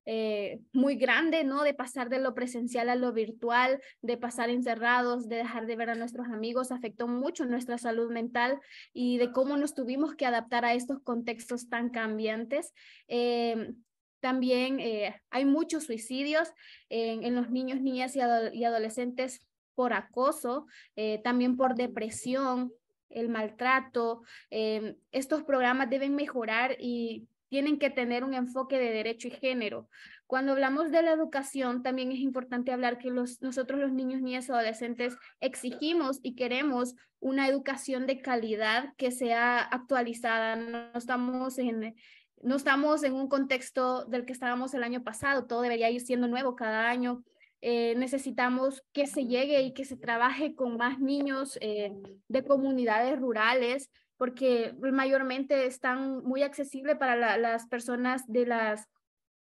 eh, muy grande, ¿no? De pasar de lo presencial a lo virtual, de pasar encerrados, de dejar de ver a nuestros amigos, afectó mucho nuestra salud mental y de cómo nos tuvimos que adaptar a estos contextos tan cambiantes. Eh, también eh, hay muchos suicidios en, los niños, niñas y, adolescentes por acoso, también por depresión, el maltrato. estos programas deben mejorar y tienen que tener un enfoque de derecho y género. Cuando hablamos de la educación, también es importante hablar que los, nosotros los niños, niñas adolescentes exigimos y queremos una educación de calidad que sea actualizada. No estamos en, no estamos en un contexto del que estábamos el año pasado, todo debería ir siendo nuevo cada año. Eh, necesitamos que se llegue y que se trabaje con más niños eh, de comunidades rurales, porque mayormente están muy accesibles para las personas de las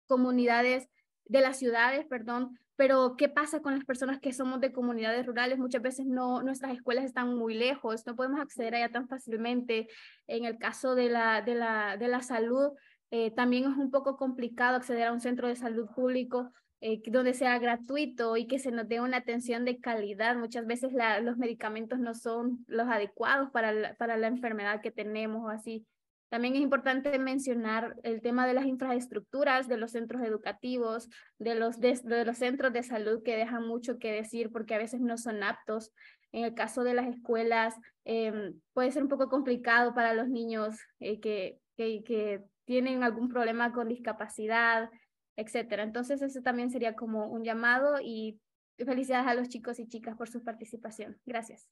comunidades, de las ciudades, perdón, pero ¿qué pasa con las personas que somos de comunidades rurales? Muchas veces no, nuestras escuelas están muy lejos, no podemos acceder allá tan fácilmente. En el caso de la, de la, de la salud, eh, también es un poco complicado acceder a un centro de salud público eh, donde sea gratuito y que se nos dé una atención de calidad. Muchas veces los medicamentos no son los adecuados para la, para la enfermedad que tenemos o así. También es importante mencionar el tema de las infraestructuras de los centros educativos, de los, de, los centros de salud que dejan mucho que decir porque a veces no son aptos. En el caso de las escuelas, em, puede ser un poco complicado para los niños eh, que, que, que tienen algún problema con discapacidad, etcétera. Entonces, eso también sería como un llamado y felicidades a los chicos y chicas por su participación. Gracias.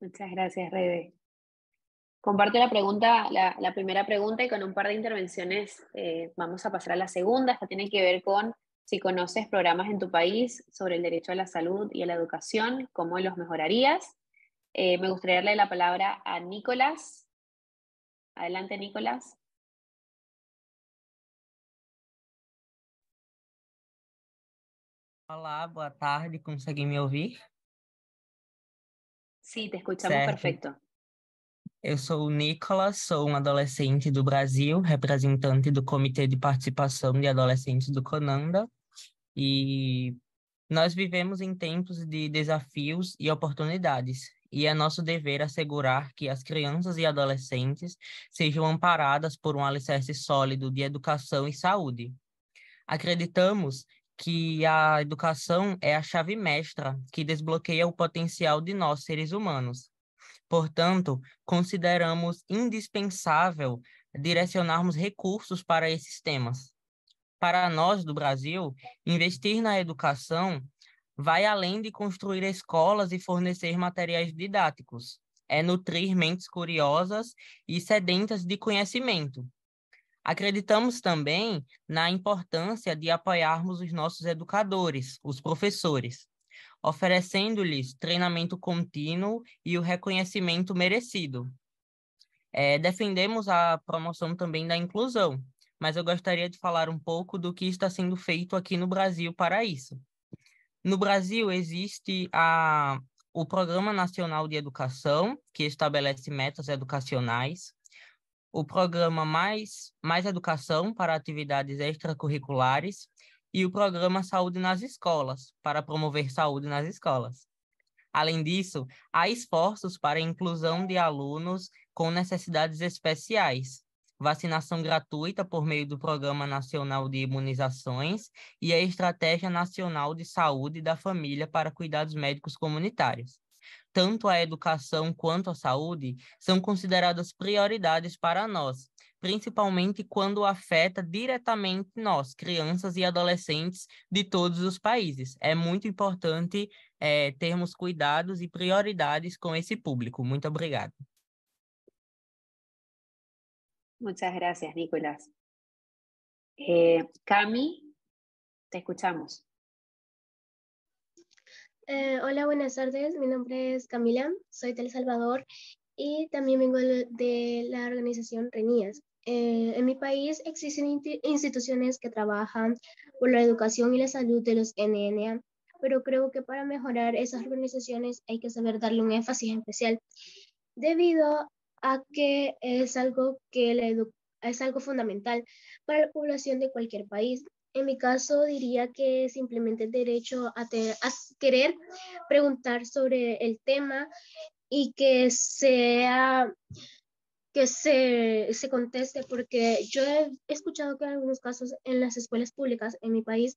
Muchas gracias, Rebe. Comparto la pregunta, la, la, primera pregunta y con un par de intervenciones eh, vamos a pasar a la segunda. Esta tiene que ver con si conoces programas en tu país sobre el derecho a la salud y a la educación, cómo los mejorarías. Eh, me gustaría darle la palabra a Nicolás. Adelante, Nicolás. Olá, boa tarde. Conseguem me ouvir? Sim, te escutamos certo. perfeito. Eu sou o Nicolas, sou um adolescente do Brasil, representante do Comitê de Participação de Adolescentes do CONANDA, e nós vivemos em tempos de desafios e oportunidades, e é nosso dever assegurar que as crianças e adolescentes sejam amparadas por um alicerce sólido de educação e saúde. Acreditamos que a educação é a chave mestra que desbloqueia o potencial de nós, seres humanos. Portanto, consideramos indispensável direcionarmos recursos para esses temas. Para nós do Brasil, investir na educação vai além de construir escolas e fornecer materiais didáticos. É nutrir mentes curiosas e sedentas de conhecimento, Acreditamos também na importância de apoiarmos os nossos educadores, os professores, oferecendo-lhes treinamento contínuo e o reconhecimento merecido. É, defendemos a promoção também da inclusão, mas eu gostaria de falar um pouco do que está sendo feito aqui no Brasil para isso. No Brasil existe a o Programa Nacional de Educação, que estabelece metas educacionais, o programa Mais, Mais Educação para atividades extracurriculares e o programa Saúde nas Escolas, para promover saúde nas escolas. Além disso, há esforços para a inclusão de alunos com necessidades especiais, vacinação gratuita por meio do Programa Nacional de Imunizações e a Estratégia Nacional de Saúde da Família para Cuidados Médicos Comunitários. Tanto a educação quanto a saúde são consideradas prioridades para nós, principalmente quando afeta diretamente nós, crianças e adolescentes de todos os países. É muito importante é, termos cuidados e prioridades com esse público. Muito obrigado. Muchas gracias, Nicolás. Eh, Cami, te escuchamos. Eh, hola, buenas tardes. Mi nombre es Camila, soy de El Salvador y también vengo de la organización RENIAS. Eh, en mi país existen instituciones que trabajan por la educación y la salud de los NNA, pero creo que para mejorar esas organizaciones hay que saber darle un énfasis especial, debido a que es algo que es algo fundamental para la población de cualquier país. En mi caso diría que simplemente el derecho a, a querer preguntar sobre el tema y que sea que se, se, conteste, porque yo he escuchado que en algunos casos en las escuelas públicas en mi país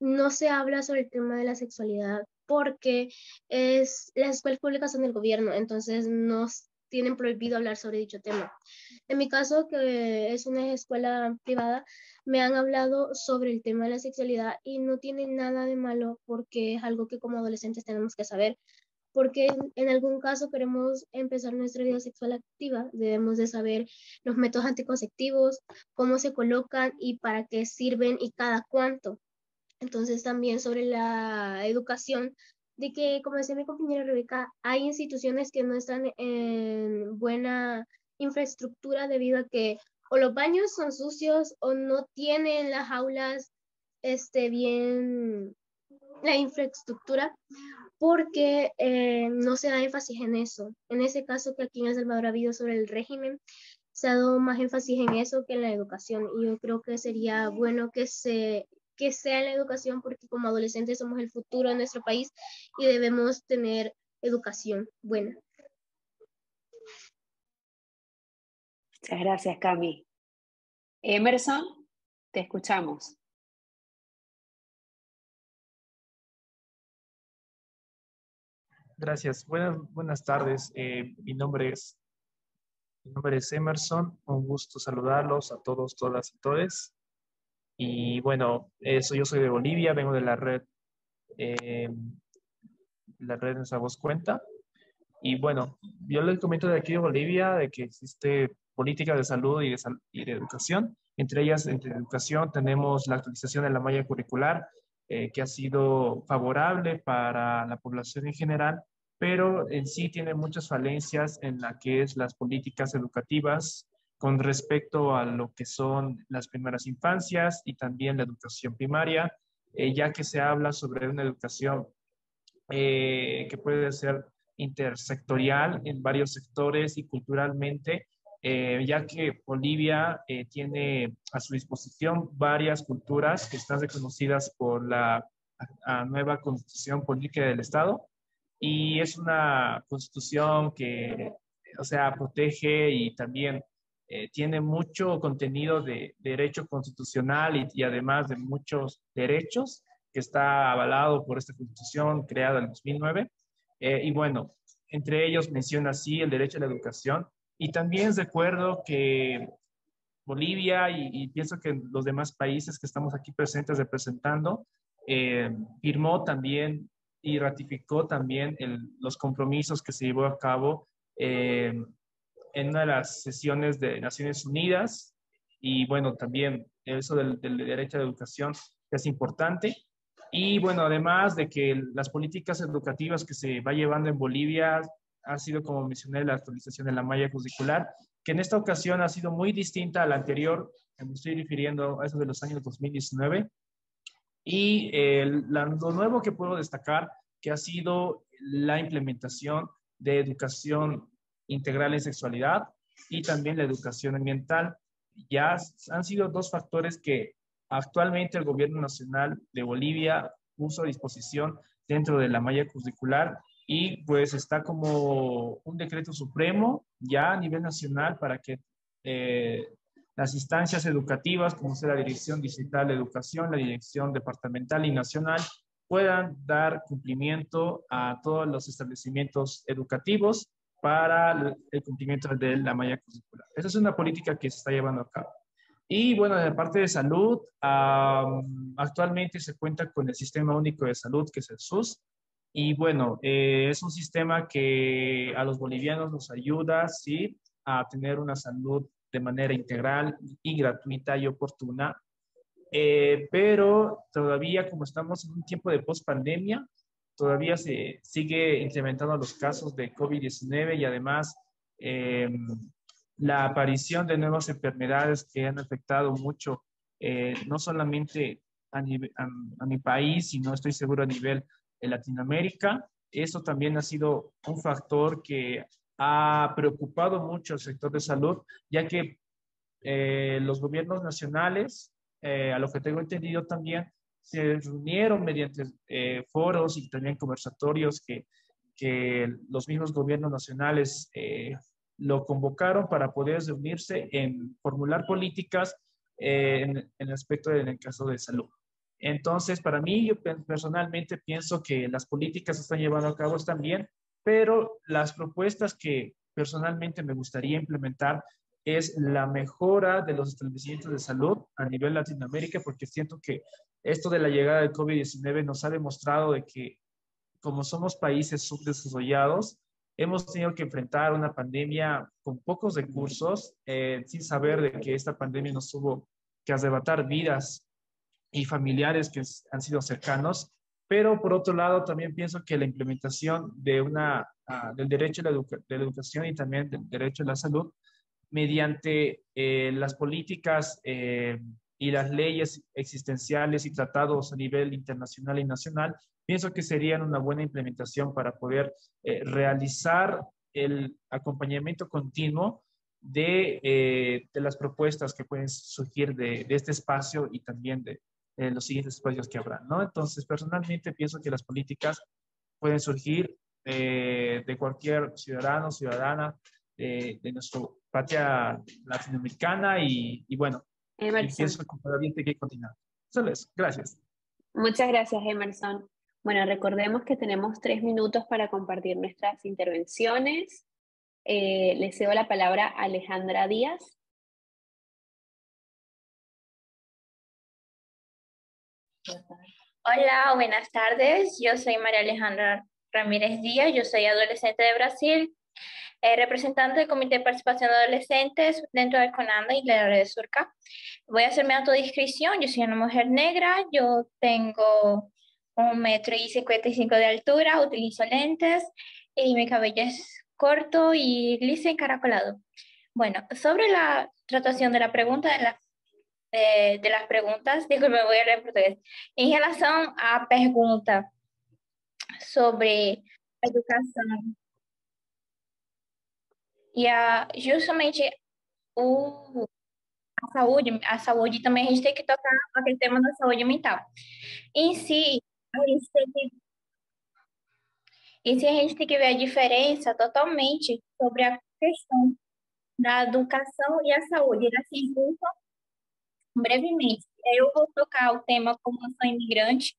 no se habla sobre el tema de la sexualidad porque es, las escuelas públicas son del gobierno, entonces no tienen prohibido hablar sobre dicho tema. En mi caso, que es una escuela privada, me han hablado sobre el tema de la sexualidad y no tiene nada de malo porque es algo que como adolescentes tenemos que saber. Porque en algún caso queremos empezar nuestra vida sexual activa, debemos de saber los métodos anticonceptivos, cómo se colocan y para qué sirven y cada cuánto. Entonces también sobre la educación, de que, como decía mi compañera Rebeca, hay instituciones que no están en buena infraestructura debido a que o los baños son sucios o no tienen las aulas este, bien la infraestructura porque eh, no se da énfasis en eso. En ese caso que aquí en El Salvador ha habido sobre el régimen, se ha dado más énfasis en eso que en la educación y yo creo que sería bueno que se que sea la educación, porque como adolescentes somos el futuro de nuestro país y debemos tener educación buena. Muchas gracias, Cami. Emerson, te escuchamos. Gracias. Buenas, buenas tardes. Eh, mi, nombre es, mi nombre es Emerson. Un gusto saludarlos a todos, todas y todes. Y bueno, eso, yo soy de Bolivia, vengo de la red, eh, la red Nuestra Voz Cuenta. Y bueno, yo les comento de aquí de Bolivia de que existe política de salud y de, y de educación. Entre ellas, entre educación, tenemos la actualización de la malla curricular, eh, que ha sido favorable para la población en general, pero en sí tiene muchas falencias en la que es las políticas educativas con respecto a lo que son las primeras infancias y también la educación primaria, eh, ya que se habla sobre una educación eh, que puede ser intersectorial en varios sectores y culturalmente, eh, ya que Bolivia tiene a su disposición varias culturas que están reconocidas por la nueva constitución política del Estado. Y es una constitución que, o sea, protege y también eh, tiene mucho contenido de, derecho constitucional y, además de muchos derechos que está avalado por esta constitución creada en 2009. Eh, y bueno, entre ellos menciona así el derecho a la educación. Y también recuerdo que Bolivia y, pienso que los demás países que estamos aquí presentes representando, eh, firmó también y ratificó también los compromisos que se llevó a cabo en una de las sesiones de Naciones Unidas y bueno, también eso del, derecho a la educación es importante. Y bueno, además de que las políticas educativas que se va llevando en Bolivia ha sido, como mencioné, la actualización de la malla curricular, que en esta ocasión ha sido muy distinta a la anterior, me estoy refiriendo a eso de los años 2019. Y lo nuevo que puedo destacar que ha sido la implementación de educación integral en sexualidad y también la educación ambiental. Ya han sido dos factores que actualmente el gobierno nacional de Bolivia puso a disposición dentro de la malla curricular y pues está como un decreto supremo ya a nivel nacional para que eh, las instancias educativas, como sea la Dirección Digital de Educación, la Dirección Departamental y Nacional, puedan dar cumplimiento a todos los establecimientos educativos para el cumplimiento de la malla curricular. Esa es una política que se está llevando a cabo. Y bueno, de parte de salud, actualmente se cuenta con el Sistema Único de Salud, que es el SUS. Y bueno, eh, es un sistema que a los bolivianos nos ayuda, sí, a tener una salud de manera integral y gratuita y oportuna. Eh, pero todavía, como estamos en un tiempo de post-pandemia, todavía se sigue incrementando los casos de COVID-19 y además eh, la aparición de nuevas enfermedades que han afectado mucho, eh, no solamente a, mi país, sino estoy seguro a nivel de Latinoamérica. Eso también ha sido un factor que ha preocupado mucho al sector de salud, ya que eh, los gobiernos nacionales, a lo que tengo entendido también, se reunieron mediante eh, foros y también conversatorios que, que los mismos gobiernos nacionales lo convocaron para poder reunirse en formular políticas en, en, el aspecto del caso de salud. Entonces, para mí, yo personalmente pienso que las políticas se están llevando a cabo también pero las propuestas que personalmente me gustaría implementar es la mejora de los establecimientos de salud a nivel Latinoamérica, porque siento que esto de la llegada del COVID-19 nos ha demostrado de que como somos países subdesarrollados, hemos tenido que enfrentar una pandemia con pocos recursos, eh, sin saber de que esta pandemia nos tuvo que arrebatar vidas y familiares que han sido cercanos. Pero por otro lado, también pienso que la implementación de una, ah, del derecho a la, de la, educación y también del derecho a la salud, mediante eh, las políticas eh, y las leyes existenciales y tratados a nivel internacional y nacional, pienso que serían una buena implementación para poder eh, realizar el acompañamiento continuo de, de, las propuestas que pueden surgir de, de este espacio y también de, los siguientes espacios que habrá, ¿no? Entonces, personalmente pienso que las políticas pueden surgir eh, de cualquier ciudadano, ciudadana de, de nuestra patria latinoamericana y, y bueno, pienso que todavía tiene que continuar. Solo eso, gracias. Muchas gracias, Emerson. Bueno, recordemos que tenemos tres minutos para compartir nuestras intervenciones. Eh, le cedo la palabra a Alejandra Díaz. Hola, buenas tardes. Yo soy María Alejandra Ramírez Díaz, yo soy adolescente de Brasil, eh, representante del Comité de Participación de Adolescentes dentro de CONANDA y la red Surca. Voy a hacer mi autodescripción. Yo soy una mujer negra, yo tengo un metro y cincuenta y cinco de altura, utilizo lentes y mi cabello es corto y liso encaracolado. Bueno, sobre la tratación de la pregunta de la é, de las preguntas, disculpe, voy a leer en portugués. Em relação à pergunta sobre a educação e a, justamente o, a saúde, a saúde também a gente tem que tocar aquele tema da saúde mental. Em si, a gente tem que a gente tem que ver a diferença totalmente sobre a questão da educação e a saúde. Elas se juntam brevemente. Eu vou tocar o tema como sou imigrante,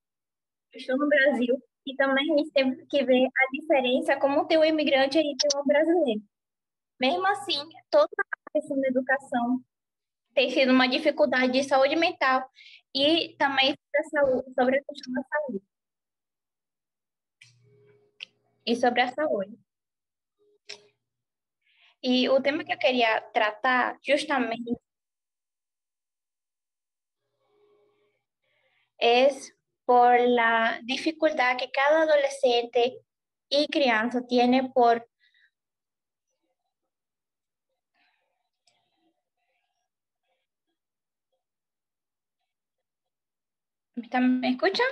estou no Brasil, e também a gente tem que ver a diferença como tem um imigrante e tem um brasileiro. Mesmo assim, toda a questão da educação tem sido uma dificuldade de saúde mental e também sobre a questão da saúde. E sobre a saúde. E o tema que eu queria tratar justamente es por la dificultad que cada adolescente y crianza tiene por ¿Me escuchan?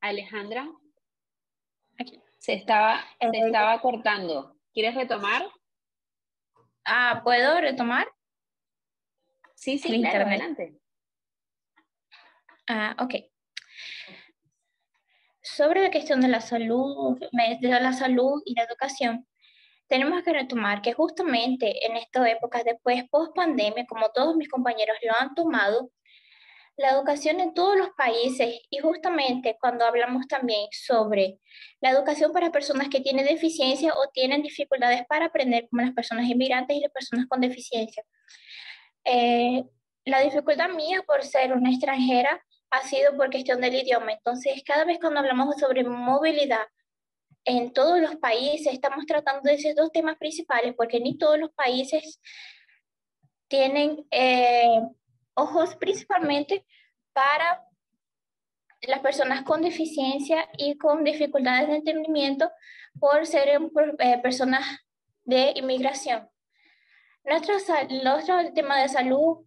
Alejandra. Se estaba, se eh, estaba cortando. ¿Quieres retomar? Ah, ¿puedo retomar? Sí, sí, claro, adelante. Ah, ok. Sobre la cuestión de la salud, de la salud y la educación, tenemos que retomar que justamente en esta época después, post pandemia, como todos mis compañeros lo han tomado, la educación en todos los países y justamente cuando hablamos también sobre la educación para personas que tienen deficiencia o tienen dificultades para aprender, como las personas inmigrantes y las personas con deficiencia. Eh, la dificultad mía por ser una extranjera ha sido por cuestión del idioma. Entonces, cada vez cuando hablamos sobre movilidad en todos los países, estamos tratando de esos dos temas principales, porque ni todos los países tienen eh, ojos principalmente para las personas con deficiencia y con dificultades de entendimiento por ser eh, personas de inmigración. Nuestro, nuestro tema de salud,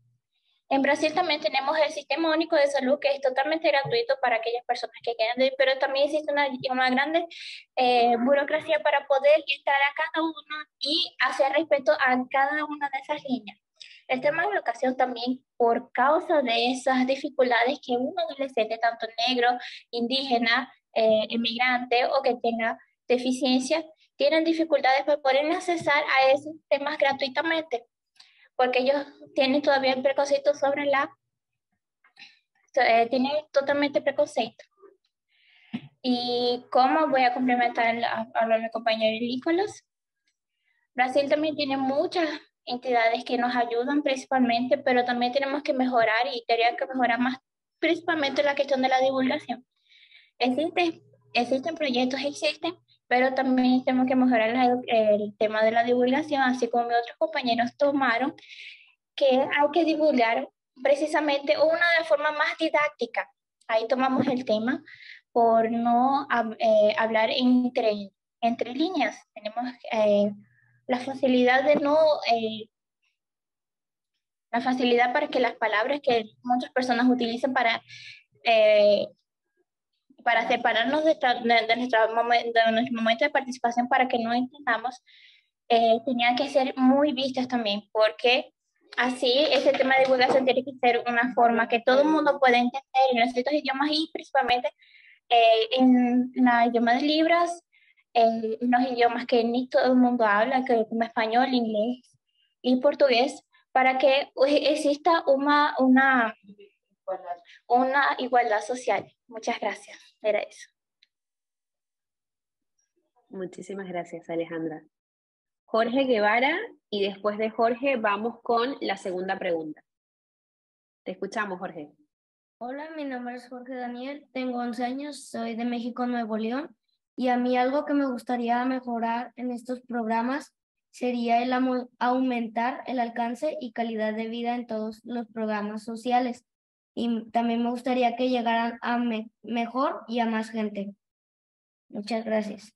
en Brasil también tenemos el Sistema Único de Salud que es totalmente gratuito para aquellas personas que quieran, pero también existe una, una grande eh, burocracia para poder entrar a cada uno y hacer respeto a cada una de esas líneas. El tema de educación también, por causa de esas dificultades que un adolescente, tanto negro, indígena, eh, inmigrante o que tenga deficiencia, tienen dificultades para poder accesar a esos temas gratuitamente, porque ellos tienen todavía el preconceito sobre la... Eh, tienen totalmente preconceito. ¿Y cómo voy a complementar a, a mi compañero Nicolás? Brasil también tiene muchas entidades que nos ayudan principalmente, pero también tenemos que mejorar y tendría que mejorar más principalmente la cuestión de la divulgación. Existe, existen proyectos, existen, pero también tenemos que mejorar el tema de la divulgación, así como otros compañeros tomaron, que hay que divulgar precisamente una de forma más didáctica. Ahí tomamos el tema por no eh, hablar entre, entre líneas. Tenemos eh, la facilidad de no, eh, la facilidad para que las palabras que muchas personas utilizan para, eh, para separarnos de, de, nuestro momento de participación para que no entendamos, eh, tenían que ser muy vistas también, porque así ese tema de divulgación tiene que ser una forma que todo el mundo pueda entender en los ciertos idiomas y principalmente en la idioma de Libras en los idiomas que ni todo el mundo habla, que como español, inglés y portugués, para que exista una, una, una igualdad social. Muchas gracias. Era eso. Muchísimas gracias, Alejandra. Jorge Guevara y después de Jorge vamos con la segunda pregunta. Te escuchamos, Jorge. Hola, mi nombre es Jorge Daniel, tengo 11 años, soy de México, Nuevo León y a mí algo que me gustaría mejorar en estos programas sería el aumentar el alcance y calidad de vida en todos los programas sociales. Y también me gustaría que llegaran a mejor y a más gente. Muchas gracias.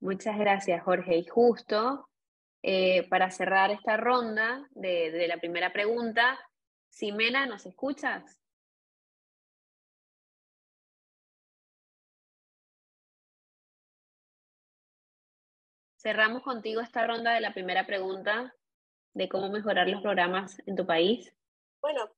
Muchas gracias, Jorge. Y justo eh, para cerrar esta ronda de, de la primera pregunta, Simena, ¿nos escuchas? Cerramos contigo esta ronda de la primera pregunta de cómo mejorar los programas en tu país. Bueno,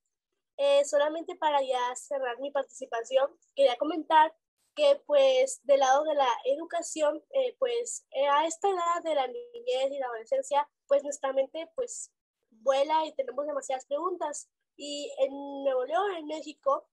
eh, solamente para ya cerrar mi participación, quería comentar que pues del lado de la educación, eh, pues eh, a esta edad de la niñez y la adolescencia, pues nuestra mente pues vuela y tenemos demasiadas preguntas. Y en Nuevo León, en México,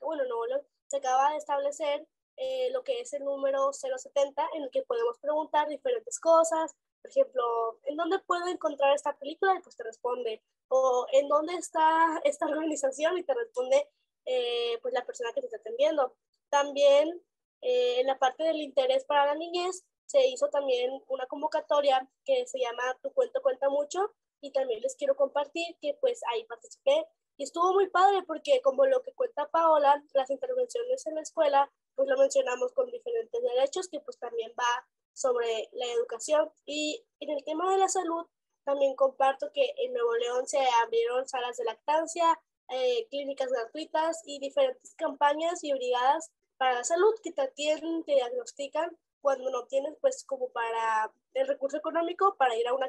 bueno, Nuevo León se acaba de establecer eh, lo que es el número 070, en el que podemos preguntar diferentes cosas. Por ejemplo, ¿en dónde puedo encontrar esta película? Y pues te responde. O ¿en dónde está esta organización? Y te responde eh, pues la persona que te está atendiendo. También eh, en la parte del interés para la niñez se hizo también una convocatoria que se llama Tu cuento cuenta mucho y también les quiero compartir que pues ahí participé y estuvo muy padre porque como lo que cuenta Paola, las intervenciones en la escuela pues lo mencionamos con diferentes derechos que pues también va sobre la educación. Y en el tema de la salud, también comparto que en Nuevo León se abrieron salas de lactancia, eh, clínicas gratuitas y diferentes campañas y brigadas para la salud que te atienden, te diagnostican cuando no tienes pues como para el recurso económico para ir a una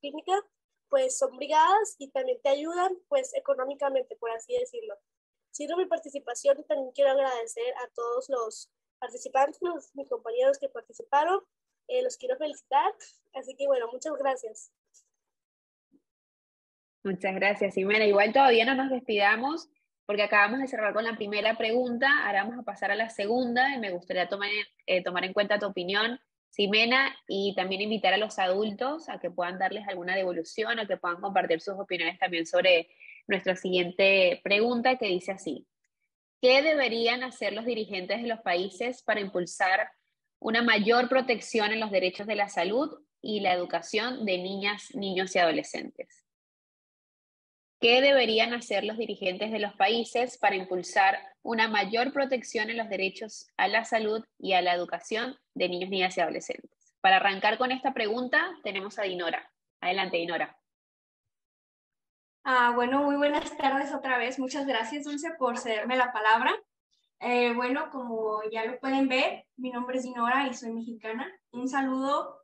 clínica, pues son brigadas y también te ayudan pues económicamente, por así decirlo. Siendo mi participación, también quiero agradecer a todos los participantes, mis compañeros que participaron, eh, los quiero felicitar, así que bueno, muchas gracias. Muchas gracias, Ximena. Igual todavía no nos despidamos porque acabamos de cerrar con la primera pregunta, ahora vamos a pasar a la segunda y me gustaría tomar, eh, tomar en cuenta tu opinión, Ximena, y también invitar a los adultos a que puedan darles alguna devolución o que puedan compartir sus opiniones también sobre nuestra siguiente pregunta que dice así. ¿Qué deberían hacer los dirigentes de los países para impulsar una mayor protección en los derechos de la salud y la educación de niñas, niños y adolescentes? ¿Qué deberían hacer los dirigentes de los países para impulsar una mayor protección en los derechos a la salud y a la educación de niños, niñas y adolescentes? Para arrancar con esta pregunta, tenemos a Dinora. Adelante, Dinora. Ah, bueno, muy buenas tardes otra vez. Muchas gracias, Dulce, por cederme la palabra. Eh, bueno, como ya lo pueden ver, mi nombre es Dinora y soy mexicana. Un saludo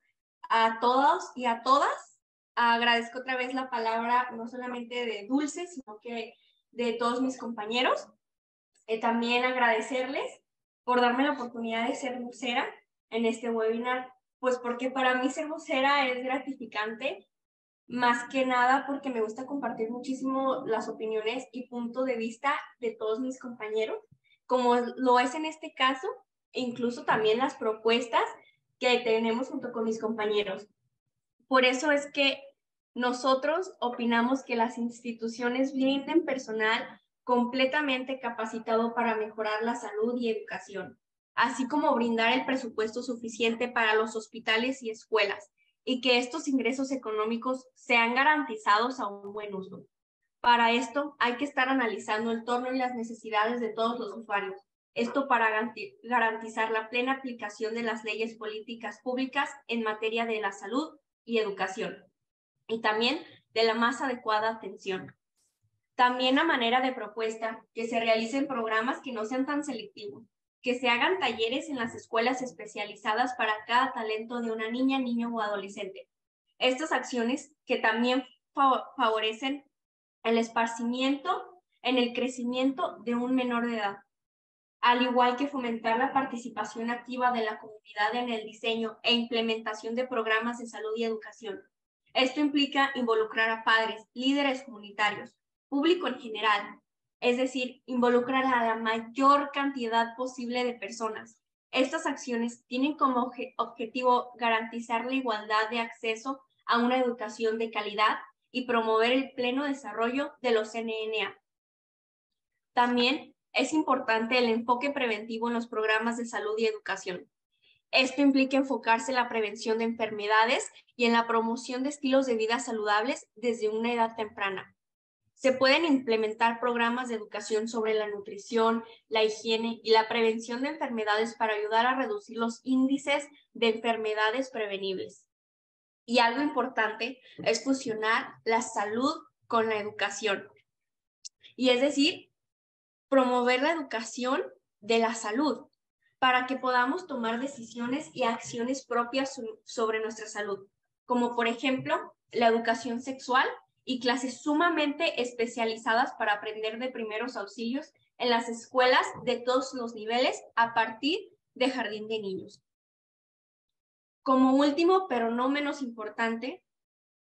a todos y a todas agradezco otra vez la palabra, no solamente de Dulce, sino que de todos mis compañeros. Eh, también agradecerles por darme la oportunidad de ser vocera en este webinar, pues porque para mí ser vocera es gratificante, más que nada porque me gusta compartir muchísimo las opiniones y punto de vista de todos mis compañeros, como lo es en este caso, e incluso también las propuestas que tenemos junto con mis compañeros. Por eso es que nosotros opinamos que las instituciones brinden personal completamente capacitado para mejorar la salud y educación, así como brindar el presupuesto suficiente para los hospitales y escuelas, y que estos ingresos económicos sean garantizados a un buen uso. Para esto hay que estar analizando el torno y las necesidades de todos los usuarios. Esto para garantizar la plena aplicación de las leyes políticas públicas en materia de la salud y educación y también de la más adecuada atención. También a manera de propuesta, que se realicen programas que no sean tan selectivos, que se hagan talleres en las escuelas especializadas para cada talento de una niña, niño o adolescente. Estas acciones que también favorecen el esparcimiento en el crecimiento de un menor de edad, al igual que fomentar la participación activa de la comunidad en el diseño e implementación de programas de salud y educación, esto implica involucrar a padres, líderes comunitarios, público en general, es decir, involucrar a la mayor cantidad posible de personas. Estas acciones tienen como objetivo garantizar la igualdad de acceso a una educación de calidad y promover el pleno desarrollo de los NNA. También es importante el enfoque preventivo en los programas de salud y educación. Esto implica enfocarse en la prevención de enfermedades y en la promoción de estilos de vida saludables desde una edad temprana. Se pueden implementar programas de educación sobre la nutrición, la higiene y la prevención de enfermedades para ayudar a reducir los índices de enfermedades prevenibles. Y algo importante es fusionar la salud con la educación. Y es decir, promover la educación de la salud, para que podamos tomar decisiones y acciones propias sobre nuestra salud, como por ejemplo la educación sexual y clases sumamente especializadas para aprender de primeros auxilios en las escuelas de todos los niveles a partir de jardín de niños. Como último, pero no menos importante,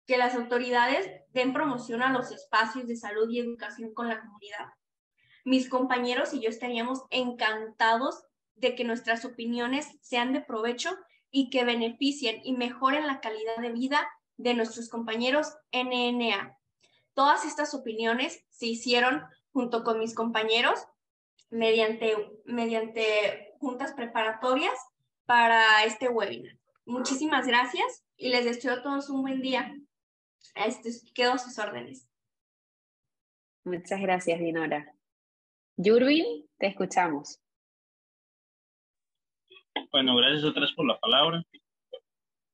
que las autoridades den promoción a los espacios de salud y educación con la comunidad. Mis compañeros y yo estaríamos encantados de que nuestras opiniones sean de provecho y que beneficien y mejoren la calidad de vida de nuestros compañeros NNA. Todas estas opiniones se hicieron junto con mis compañeros mediante, mediante juntas preparatorias para este webinar. Muchísimas gracias y les deseo a todos un buen día. Este, quedo a sus órdenes. Muchas gracias, Dinora. Yurvin, te escuchamos. Bueno, gracias otra vez por la palabra.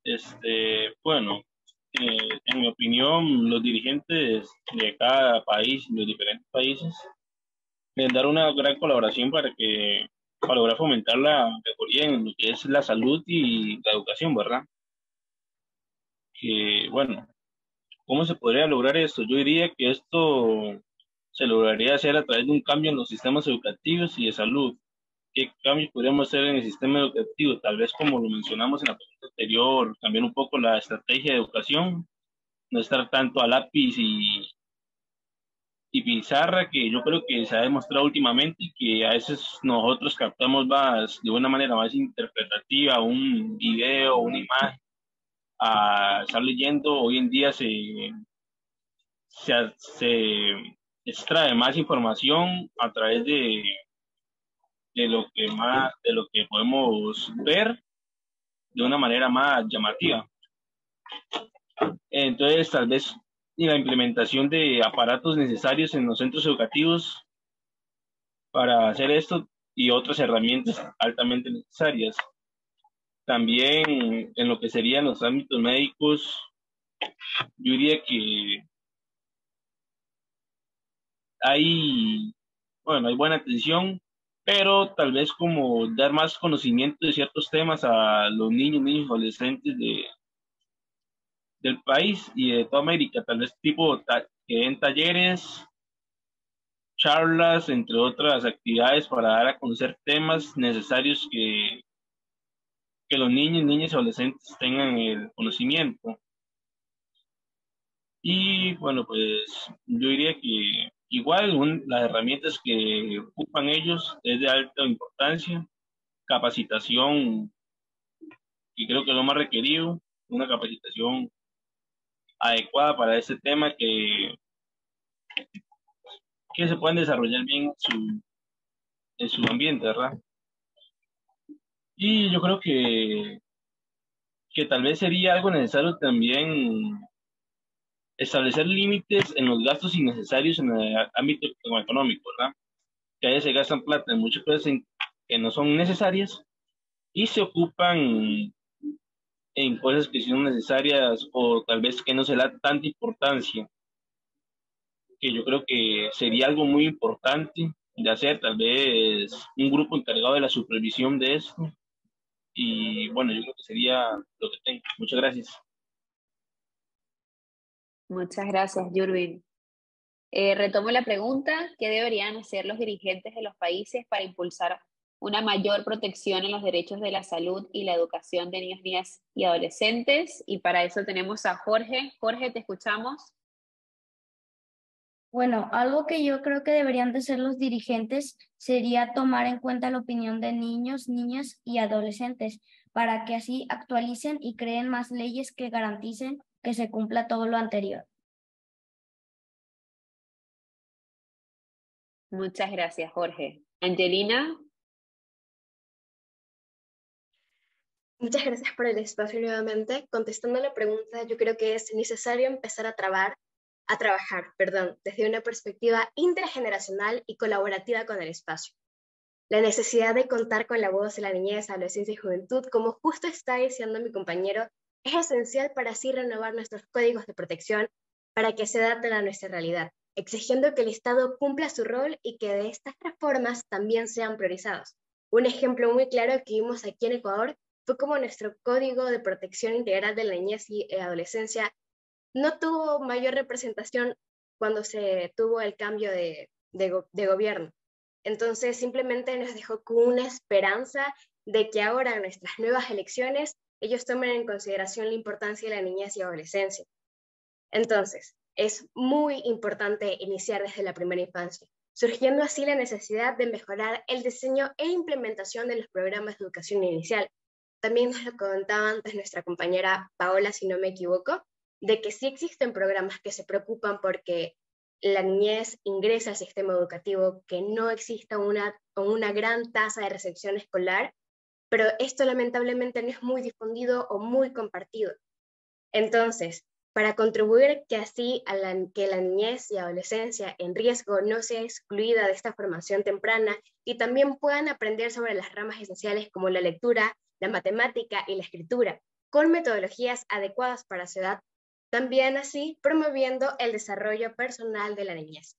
Este, bueno, en mi opinión, los dirigentes de cada país, de los diferentes países, deben dar una gran colaboración para que para lograr fomentar la mejoría en lo que es la salud y la educación, ¿verdad? Que, bueno, ¿cómo se podría lograr esto? Yo diría que esto se lograría hacer a través de un cambio en los sistemas educativos y de salud. ¿Qué cambios podríamos hacer en el sistema educativo? Tal vez como lo mencionamos en la pregunta anterior, cambiar un poco la estrategia de educación, no estar tanto a lápiz y, y pizarra que yo creo que se ha demostrado últimamente que a veces nosotros captamos más de una manera más interpretativa un video, una imagen, a estar leyendo, hoy en día se, se, se extrae más información a través de, de lo que más, de lo que podemos ver de una manera más llamativa. Entonces, tal vez y la implementación de aparatos necesarios en los centros educativos para hacer esto y otras herramientas altamente necesarias. También en lo que serían los ámbitos médicos, yo diría que hay, bueno, hay buena atención, pero tal vez como dar más conocimiento de ciertos temas a los niños, niños, adolescentes de, del país y de toda América, tal vez tipo que en talleres, charlas, entre otras actividades para dar a conocer temas necesarios que, que los niños, niñas y adolescentes tengan el conocimiento. Y bueno, pues yo diría que igual las herramientas que ocupan ellos es de alta importancia, capacitación, y creo que es lo más requerido, una capacitación adecuada para ese tema que, que se pueden desarrollar bien en su, en su ambiente, ¿verdad? Y yo creo que, que tal vez sería algo necesario también establecer límites en los gastos innecesarios en el ámbito económico, ¿verdad? Que a veces se gastan plata en muchas cosas que no son necesarias y se ocupan en cosas que son necesarias o tal vez que no se da tanta importancia, que yo creo que sería algo muy importante de hacer, tal vez un grupo encargado de la supervisión de esto. Y bueno, yo creo que sería lo que tengo. Muchas gracias. Muchas gracias, Jurvin. Eh, retomo la pregunta, ¿qué deberían hacer los dirigentes de los países para impulsar una mayor protección en los derechos de la salud y la educación de niños, niñas y adolescentes. Y para eso tenemos a Jorge. Jorge, te escuchamos. Bueno, algo que yo creo que deberían de ser los dirigentes sería tomar en cuenta la opinión de niños, niñas y adolescentes para que así actualicen y creen más leyes que garanticen que se cumpla todo lo anterior. Muchas gracias, Jorge. Angelina, Muchas gracias por el espacio nuevamente. Contestando la pregunta, yo creo que es necesario empezar a, trabar, a trabajar perdón, desde una perspectiva intergeneracional y colaborativa con el espacio. La necesidad de contar con la voz de la niñez, adolescencia y juventud, como justo está diciendo mi compañero, es esencial para así renovar nuestros códigos de protección para que se adapten a nuestra realidad, exigiendo que el Estado cumpla su rol y que de estas reformas también sean priorizados. Un ejemplo muy claro que vimos aquí en Ecuador fue como nuestro Código de Protección Integral de la Niñez y eh, Adolescencia no tuvo mayor representación cuando se tuvo el cambio de, de, gobierno. Entonces simplemente nos dejó con una esperanza de que ahora en nuestras nuevas elecciones ellos tomen en consideración la importancia de la niñez y adolescencia. Entonces, es muy importante iniciar desde la primera infancia, surgiendo así la necesidad de mejorar el diseño e implementación de los programas de educación inicial, también nos lo comentaba antes nuestra compañera Paola, si no me equivoco, de que sí existen programas que se preocupan porque la niñez ingresa al sistema educativo, que no exista una, una gran tasa de recepción escolar, pero esto lamentablemente no es muy difundido o muy compartido. Entonces, para contribuir que así a que la niñez y adolescencia en riesgo no sea excluida de esta formación temprana y también puedan aprender sobre las ramas esenciales como la lectura, la matemática y la escritura, con metodologías adecuadas para su edad, también así promoviendo el desarrollo personal de la niñez.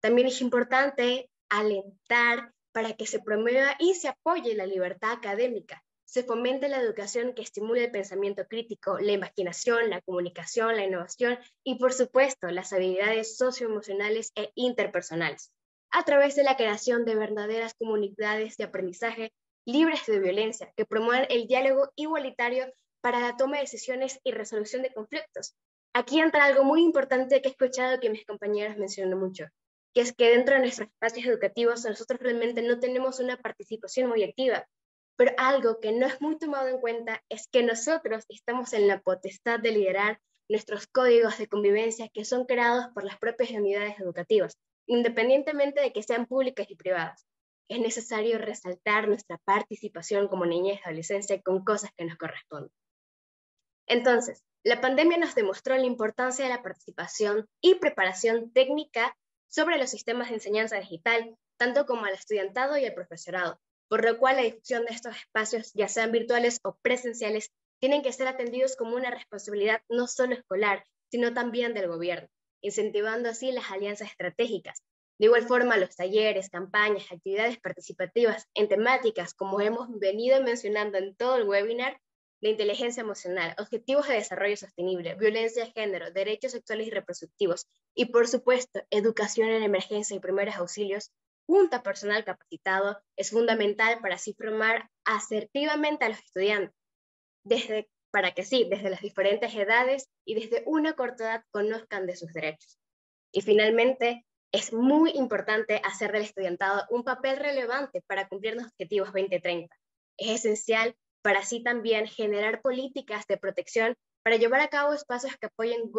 También es importante alentar para que se promueva y se apoye la libertad académica, se fomente la educación que estimule el pensamiento crítico, la imaginación, la comunicación, la innovación y, por supuesto, las habilidades socioemocionales e interpersonales, a través de la creación de verdaderas comunidades de aprendizaje libres de violencia, que promuevan el diálogo igualitario para la toma de decisiones y resolución de conflictos. Aquí entra algo muy importante que he escuchado que mis compañeras mencionan mucho, que es que dentro de nuestros espacios educativos nosotros realmente no tenemos una participación muy activa, pero algo que no es muy tomado en cuenta es que nosotros estamos en la potestad de liderar nuestros códigos de convivencia que son creados por las propias unidades educativas, independientemente de que sean públicas y privadas. Es necesario resaltar nuestra participación como niñez y adolescencia con cosas que nos corresponden. Entonces, la pandemia nos demostró la importancia de la participación y preparación técnica sobre los sistemas de enseñanza digital, tanto como al estudiantado y al profesorado, por lo cual la difusión de estos espacios, ya sean virtuales o presenciales, tienen que ser atendidos como una responsabilidad no solo escolar, sino también del gobierno, incentivando así las alianzas estratégicas. De igual forma, los talleres, campañas, actividades participativas en temáticas, como hemos venido mencionando en todo el webinar, de inteligencia emocional, objetivos de desarrollo sostenible, violencia de género, derechos sexuales y reproductivos y, por supuesto, educación en emergencia y primeros auxilios, junta personal capacitado es fundamental para así formar asertivamente a los estudiantes, desde, para que sí, desde las diferentes edades y desde una corta edad conozcan de sus derechos. Y finalmente, es muy importante hacer del estudiantado un papel relevante para cumplir los objetivos 2030. Es esencial para así también generar políticas de protección para llevar a cabo espacios que apoyen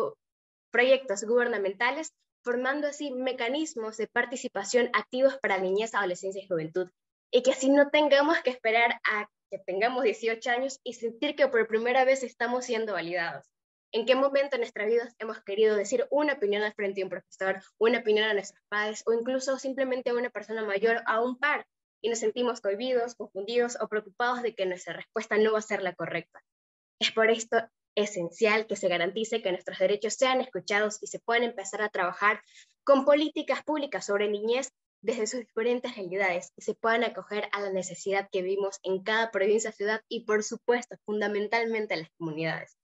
proyectos gubernamentales, formando así mecanismos de participación activos para niñez, adolescencia y juventud, y que así no tengamos que esperar a que tengamos 18 años y sentir que por primera vez estamos siendo validados. ¿En qué momento en nuestra vida hemos querido decir una opinión al frente de un profesor, una opinión a nuestros padres o incluso simplemente a una persona mayor, a un par, y nos sentimos cohibidos, confundidos o preocupados de que nuestra respuesta no va a ser la correcta. Es por esto esencial que se garantice que nuestros derechos sean escuchados y se puedan empezar a trabajar con políticas públicas sobre niñez desde sus diferentes realidades y se puedan acoger a la necesidad que vivimos en cada provincia, ciudad y, por supuesto, fundamentalmente en las comunidades.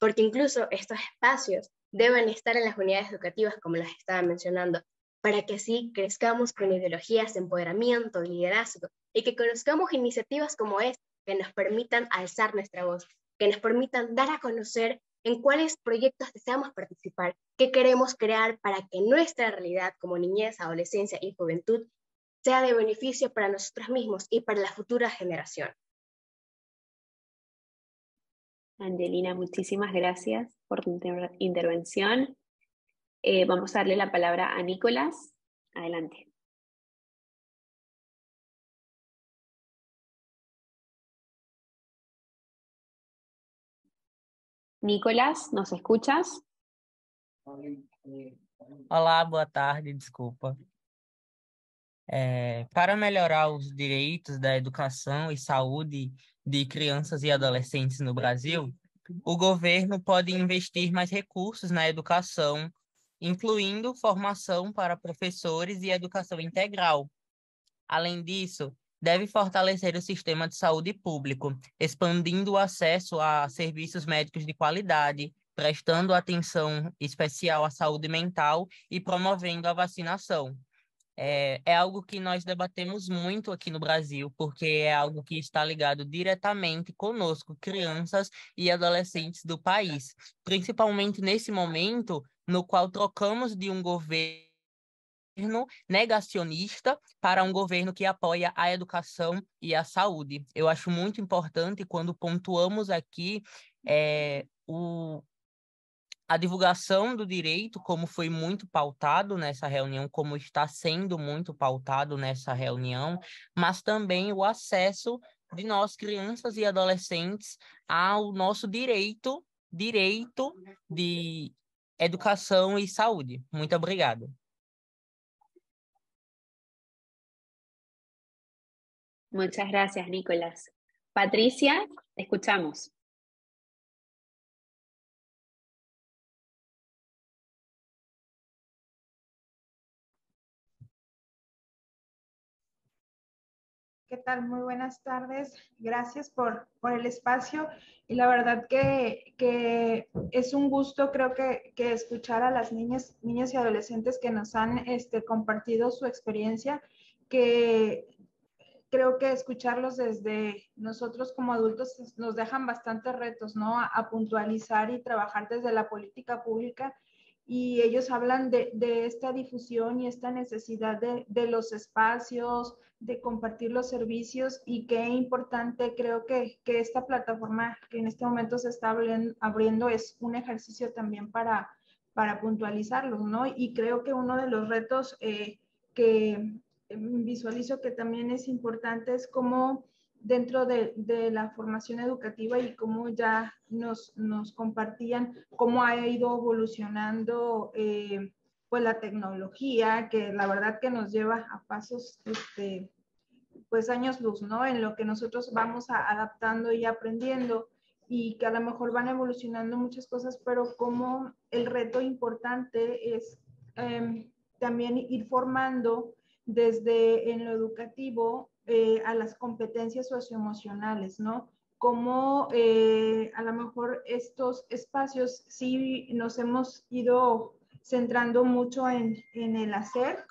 Porque incluso estos espacios deben estar en las unidades educativas, como las estaba mencionando, para que así crezcamos con ideologías de empoderamiento, liderazgo y que conozcamos iniciativas como esta que nos permitan alzar nuestra voz, que nos permitan dar a conocer en cuáles proyectos deseamos participar, qué queremos crear para que nuestra realidad como niñez, adolescencia y juventud sea de beneficio para nosotros mismos y para la futura generación. Angelina, muchísimas gracias por tu intervención. Eh, vamos a darle la palabra a Nicolás. Adelante. Nicolás, ¿nos escuchas? Olá, boa tarde, desculpa. É, para melhorar os direitos da educação e saúde de crianças e adolescentes no Brasil, o governo pode investir mais recursos na educação incluindo formação para professores e educação integral. Além disso, deve fortalecer o sistema de saúde público, expandindo o acesso a serviços médicos de qualidade, prestando atenção especial à saúde mental e promovendo a vacinação. É, é algo que nós debatemos muito aqui no Brasil, porque é algo que está ligado diretamente conosco, crianças e adolescentes do país, principalmente nesse momento no qual trocamos de um governo negacionista para um governo que apoia a educação e a saúde. Eu acho muito importante quando pontuamos aqui é, o, a divulgação do direito, como foi muito pautado nessa reunião, como está sendo muito pautado nessa reunião, mas também o acesso de nós, crianças e adolescentes, ao nosso direito, direito de educação e saúde. Muito obrigado. Muchas gracias, Nicolás. Patricia, escuchamos. ¿Qué tal? Muy buenas tardes. Gracias por, por el espacio. Y la verdad que, que es un gusto, creo que, que, escuchar a las niñas, niñas y adolescentes que nos han este, compartido su experiencia, que creo que escucharlos desde nosotros como adultos nos dejan bastantes retos, ¿no? A, puntualizar y trabajar desde la política pública. Y ellos hablan de, de esta difusión y esta necesidad de, de, los espacios, de compartir los servicios y qué importante creo que, que esta plataforma que en este momento se está abriendo es un ejercicio también para, para puntualizarlos, ¿no? Y creo que uno de los retos eh, que Em, visualizo que también es importante es cómo dentro de, de, la formación educativa y cómo ya nos, nos compartían cómo ha ido evolucionando eh, pues la tecnología, que la verdad que nos lleva a pasos, este, pues años luz, ¿no? En lo que nosotros vamos a, adaptando y aprendiendo y que a lo mejor van evolucionando muchas cosas, pero como el reto importante es eh, también ir formando desde en lo educativo eh, a las competencias socioemocionales, ¿no? Como eh, a lo mejor estos espacios sí nos hemos ido centrando mucho en, en el hacer,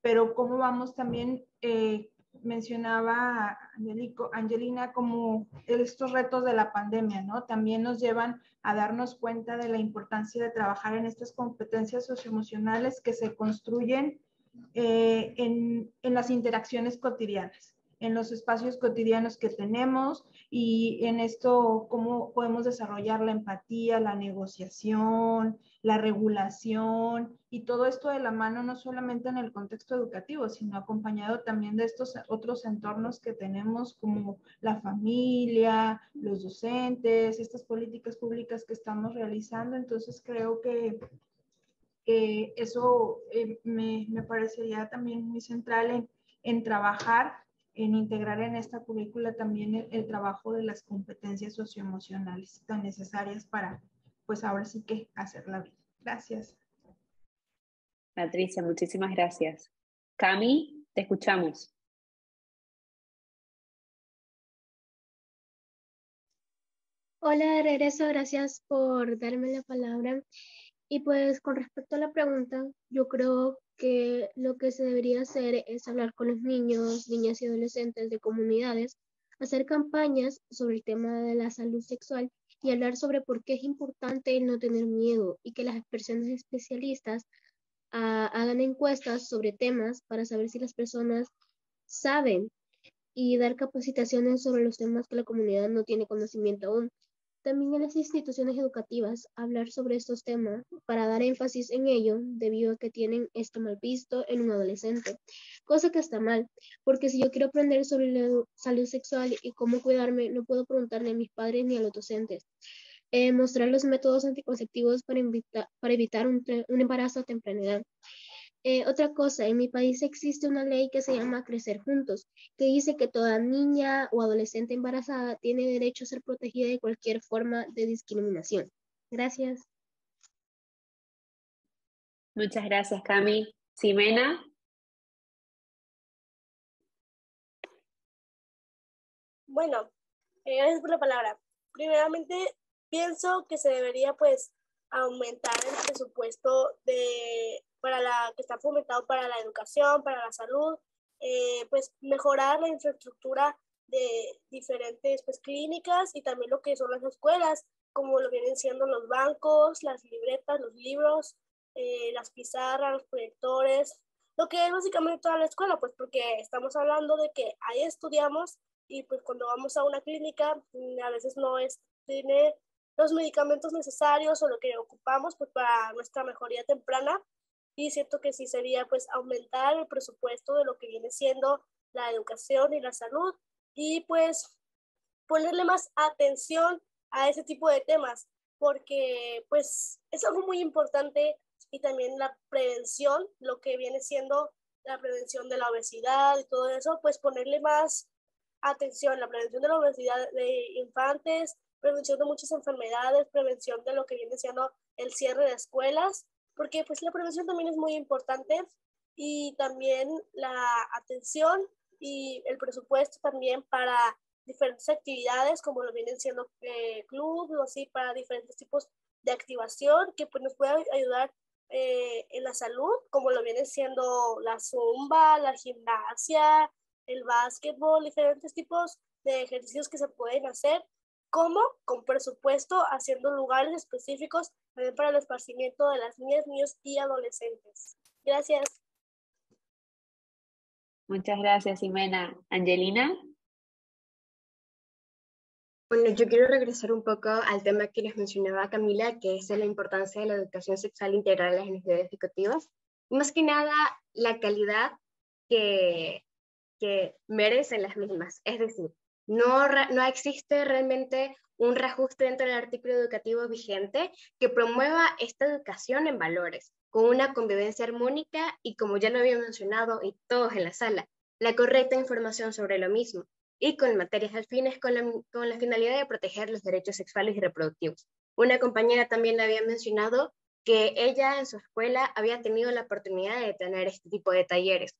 pero cómo vamos también, eh, mencionaba Angelico, Angelina, como estos retos de la pandemia, ¿no? También nos llevan a darnos cuenta de la importancia de trabajar en estas competencias socioemocionales que se construyen eh, en, en, las interacciones cotidianas, en los espacios cotidianos que tenemos y en esto cómo podemos desarrollar la empatía, la negociación, la regulación y todo esto de la mano no solamente en el contexto educativo, sino acompañado también de estos otros entornos que tenemos como la familia, los docentes, estas políticas públicas que estamos realizando. Entonces creo que eso eh, me, me, parecería también muy central en, en, trabajar, en integrar en esta currícula también el, trabajo de las competencias socioemocionales tan necesarias para, pues ahora sí que hacer la vida. Gracias. Patricia, muchísimas gracias. Cami, te escuchamos. Hola, regreso, gracias por darme la palabra. Y pues con respecto a la pregunta, yo creo que lo que se debería hacer es hablar con los niños, niñas y adolescentes de comunidades, hacer campañas sobre el tema de la salud sexual y hablar sobre por qué es importante el no tener miedo y que las personas especialistas ah, hagan encuestas sobre temas para saber si las personas saben y dar capacitaciones sobre los temas que la comunidad no tiene conocimiento aún. También en las instituciones educativas hablar sobre estos temas para dar énfasis en ello debido a que tienen esto mal visto en un adolescente, cosa que está mal, porque si yo quiero aprender sobre la salud sexual y cómo cuidarme, no puedo preguntarle a mis padres ni a los docentes. Eh, mostrar los métodos anticonceptivos para, para evitar un, un embarazo a temprana edad. Eh, otra cosa, en mi país existe una ley que se llama Crecer Juntos, que dice que toda niña o adolescente embarazada tiene derecho a ser protegida de cualquier forma de discriminación. Gracias. Muchas gracias, Cami. Ximena. Bueno, eh, gracias por la palabra. Primeramente, pienso que se debería pues aumentar el presupuesto de para la, que está fomentado para la educación, para la salud, eh, pues mejorar la infraestructura de diferentes pues, clínicas y también lo que son las escuelas, como lo vienen siendo los bancos, las libretas, los libros, eh, las pizarras, los proyectores, lo que es básicamente toda la escuela, pues porque estamos hablando de que ahí estudiamos y pues cuando vamos a una clínica mm, a veces no es, tiene los medicamentos necesarios o lo que ocupamos pues para nuestra mejoría temprana. Y siento que sí sería pues aumentar el presupuesto de lo que viene siendo la educación y la salud. Y pues ponerle más atención a ese tipo de temas porque pues es algo muy importante y también la prevención, lo que viene siendo la prevención de la obesidad y todo eso, pues ponerle más atención, la prevención de la obesidad de infantes, prevención de muchas enfermedades, prevención de lo que viene siendo el cierre de escuelas porque pues la prevención también es muy importante y también la atención y el presupuesto también para diferentes actividades, como lo vienen siendo eh, clubes o para diferentes tipos de activación que pues, nos puede ayudar eh, en la salud, como lo viene siendo la zumba, la gimnasia, el básquetbol, diferentes tipos de ejercicios que se pueden hacer, como con presupuesto, haciendo lugares específicos también para el esparcimiento de las niñas, niños y adolescentes. Gracias. Muchas gracias, Jimena. Angelina. Bueno, yo quiero regresar un poco al tema que les mencionaba Camila, que es la importancia de la educación sexual integral en las necesidades educativas. Más que nada, la calidad que, que merecen las mismas. Es decir, no, no existe realmente un reajuste dentro del artículo educativo vigente que promueva esta educación en valores, con una convivencia armónica y, como ya lo había mencionado, y todos en la sala, la correcta información sobre lo mismo, y con materias afines con la, con la finalidad de proteger los derechos sexuales y reproductivos. Una compañera también había mencionado que ella en su escuela había tenido la oportunidad de tener este tipo de talleres.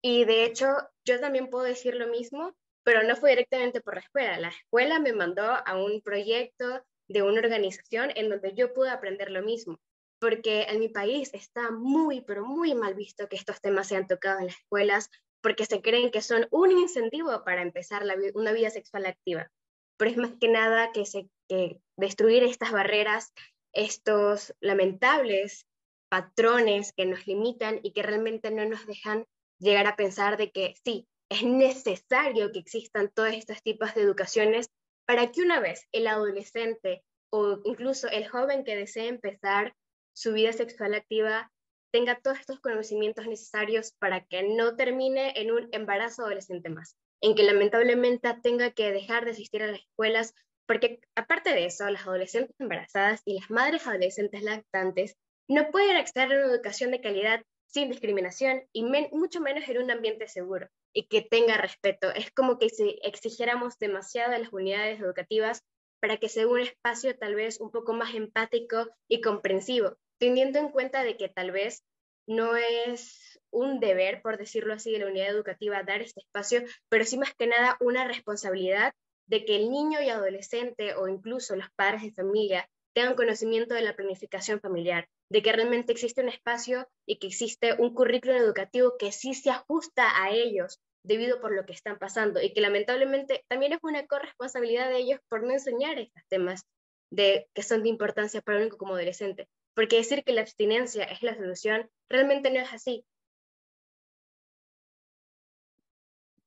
Y de hecho, yo también puedo decir lo mismo, pero no fue directamente por la escuela. La escuela me mandó a un proyecto de una organización en donde yo pude aprender lo mismo, porque en mi país está muy, pero muy mal visto que estos temas sean tocados en las escuelas, porque se creen que son un incentivo para empezar una vida sexual activa. Pero es más que nada que, se, que destruir estas barreras, estos lamentables patrones que nos limitan y que realmente no nos dejan llegar a pensar de que sí, es necesario que existan todos estos tipos de educaciones para que una vez el adolescente o incluso el joven que desee empezar su vida sexual activa tenga todos estos conocimientos necesarios para que no termine en un embarazo adolescente más, en que lamentablemente tenga que dejar de asistir a las escuelas, porque aparte de eso, las adolescentes embarazadas y las madres adolescentes lactantes no pueden acceder a una educación de calidad sin discriminación y mucho menos en un ambiente seguro y que tenga respeto. Es como que si exigiéramos demasiado a las unidades educativas para que sea un espacio tal vez un poco más empático y comprensivo, teniendo en cuenta de que tal vez no es un deber, por decirlo así, de la unidad educativa dar este espacio, pero sí más que nada una responsabilidad de que el niño y adolescente o incluso los padres de familia tengan conocimiento de la planificación familiar, de que realmente existe un espacio y que existe un currículo educativo que sí se ajusta a ellos debido por lo que están pasando y que lamentablemente también es una corresponsabilidad de ellos por no enseñar estos temas de, que son de importancia para un como adolescente porque decir que la abstinencia es la solución realmente no es así.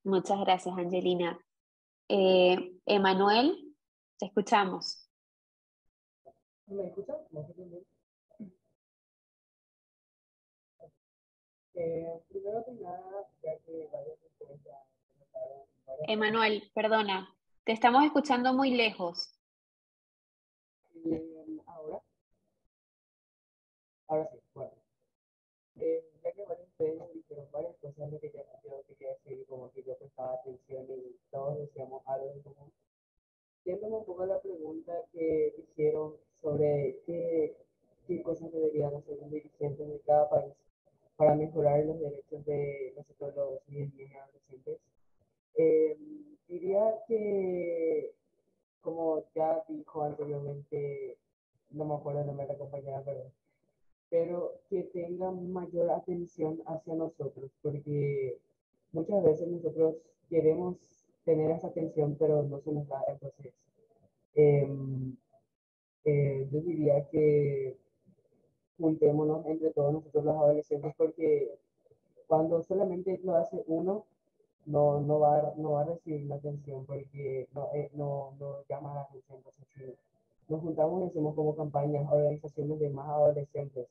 Muchas gracias, Angelina. Eh, Emanuel, te escuchamos. ¿Me escuchan? Eh, primero que nada, ya que Emanuel, perdona, te estamos escuchando muy lejos. ¿Ahora? Ahora sí, bueno. Eh, ya que varios de ustedes dijeron varias cosas lo que yo, yo quería decir, como que yo prestaba atención y todos decíamos algo en común. Yéndome un poco a la pregunta que hicieron sobre qué, qué cosas deberían hacer los dirigentes de cada país para mejorar los derechos de nosotros los niños y adolescentes. Eh, diría que, como ya dijo anteriormente, no me acuerdo el nombre de la compañera, pero que tengan mayor atención hacia nosotros, porque muchas veces nosotros queremos tener esa atención, pero no se nos da. Entonces, em, eh, yo diría que juntémonos entre todos nosotros los adolescentes, porque cuando solamente lo hace uno, no, no, va, no va a recibir la atención, porque no, eh, no, no llama la atención. Entonces, nos juntamos y hacemos como campañas, organizaciones de más adolescentes,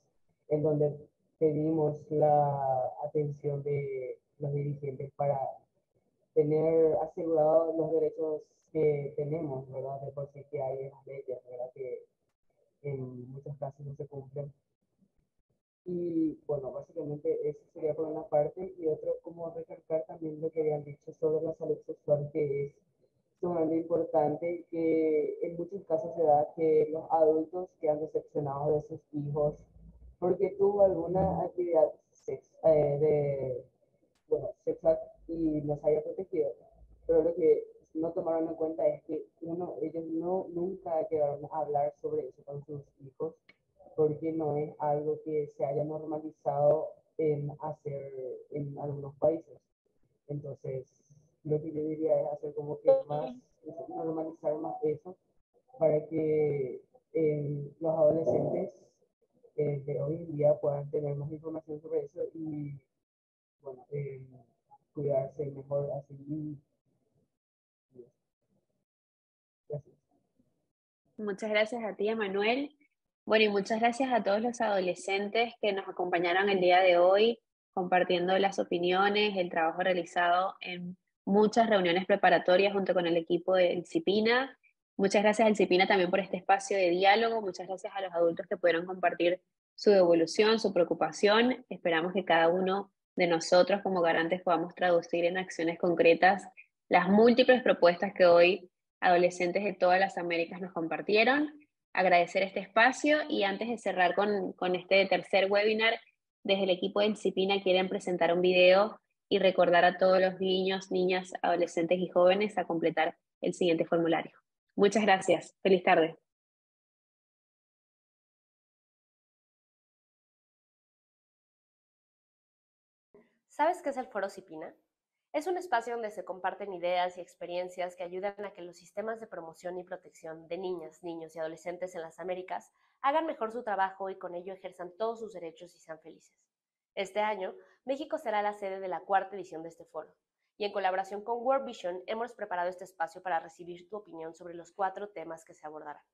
en donde pedimos la atención de los dirigentes para tener asegurados los derechos que tenemos, ¿verdad? De por sí que hay en las leyes, ¿verdad? Que en muchos casos no se cumplen. Y bueno, básicamente eso sería por una parte. Y otro, como recalcar también lo que habían dicho sobre la salud sexual, que es sumamente importante que en muchos casos se da que los adultos quedan decepcionados de sus hijos porque tuvo alguna actividad sex, eh, de, bueno, sexual y los haya protegido. Pero lo que no tomaron en cuenta es que uno, ellos no, nunca quedaron a hablar sobre eso con sus hijos porque no es algo que se haya normalizado en hacer en algunos países. Entonces, lo que yo diría es hacer como que más, normalizar más eso para que eh, los adolescentes eh, de hoy en día puedan tener más información sobre eso y, bueno, eh, cuidarse mejor. Muchas gracias a ti, Emanuel. Bueno, y muchas gracias a todos los adolescentes que nos acompañaron el día de hoy, compartiendo las opiniones, el trabajo realizado en muchas reuniones preparatorias junto con el equipo del CIPINA. Muchas gracias al CIPINA también por este espacio de diálogo. Muchas gracias a los adultos que pudieron compartir su evolución, su preocupación. Esperamos que cada uno de nosotros como garantes podamos traducir en acciones concretas las múltiples propuestas que hoy adolescentes de todas las Américas nos compartieron agradecer este espacio y antes de cerrar con, con este tercer webinar, desde el equipo de Disciplina quieren presentar un video y recordar a todos los niños, niñas, adolescentes y jóvenes a completar el siguiente formulario. Muchas gracias. Feliz tarde. ¿Sabes qué es el Foro Cipina? Es un espacio donde se comparten ideas y experiencias que ayudan a que los sistemas de promoción y protección de niñas, niños y adolescentes en las Américas hagan mejor su trabajo y con ello ejerzan todos sus derechos y sean felices. Este año, México será la sede de la cuarta edición de este foro, y en colaboración con World Vision hemos preparado este espacio para recibir tu opinión sobre los cuatro temas que se abordarán.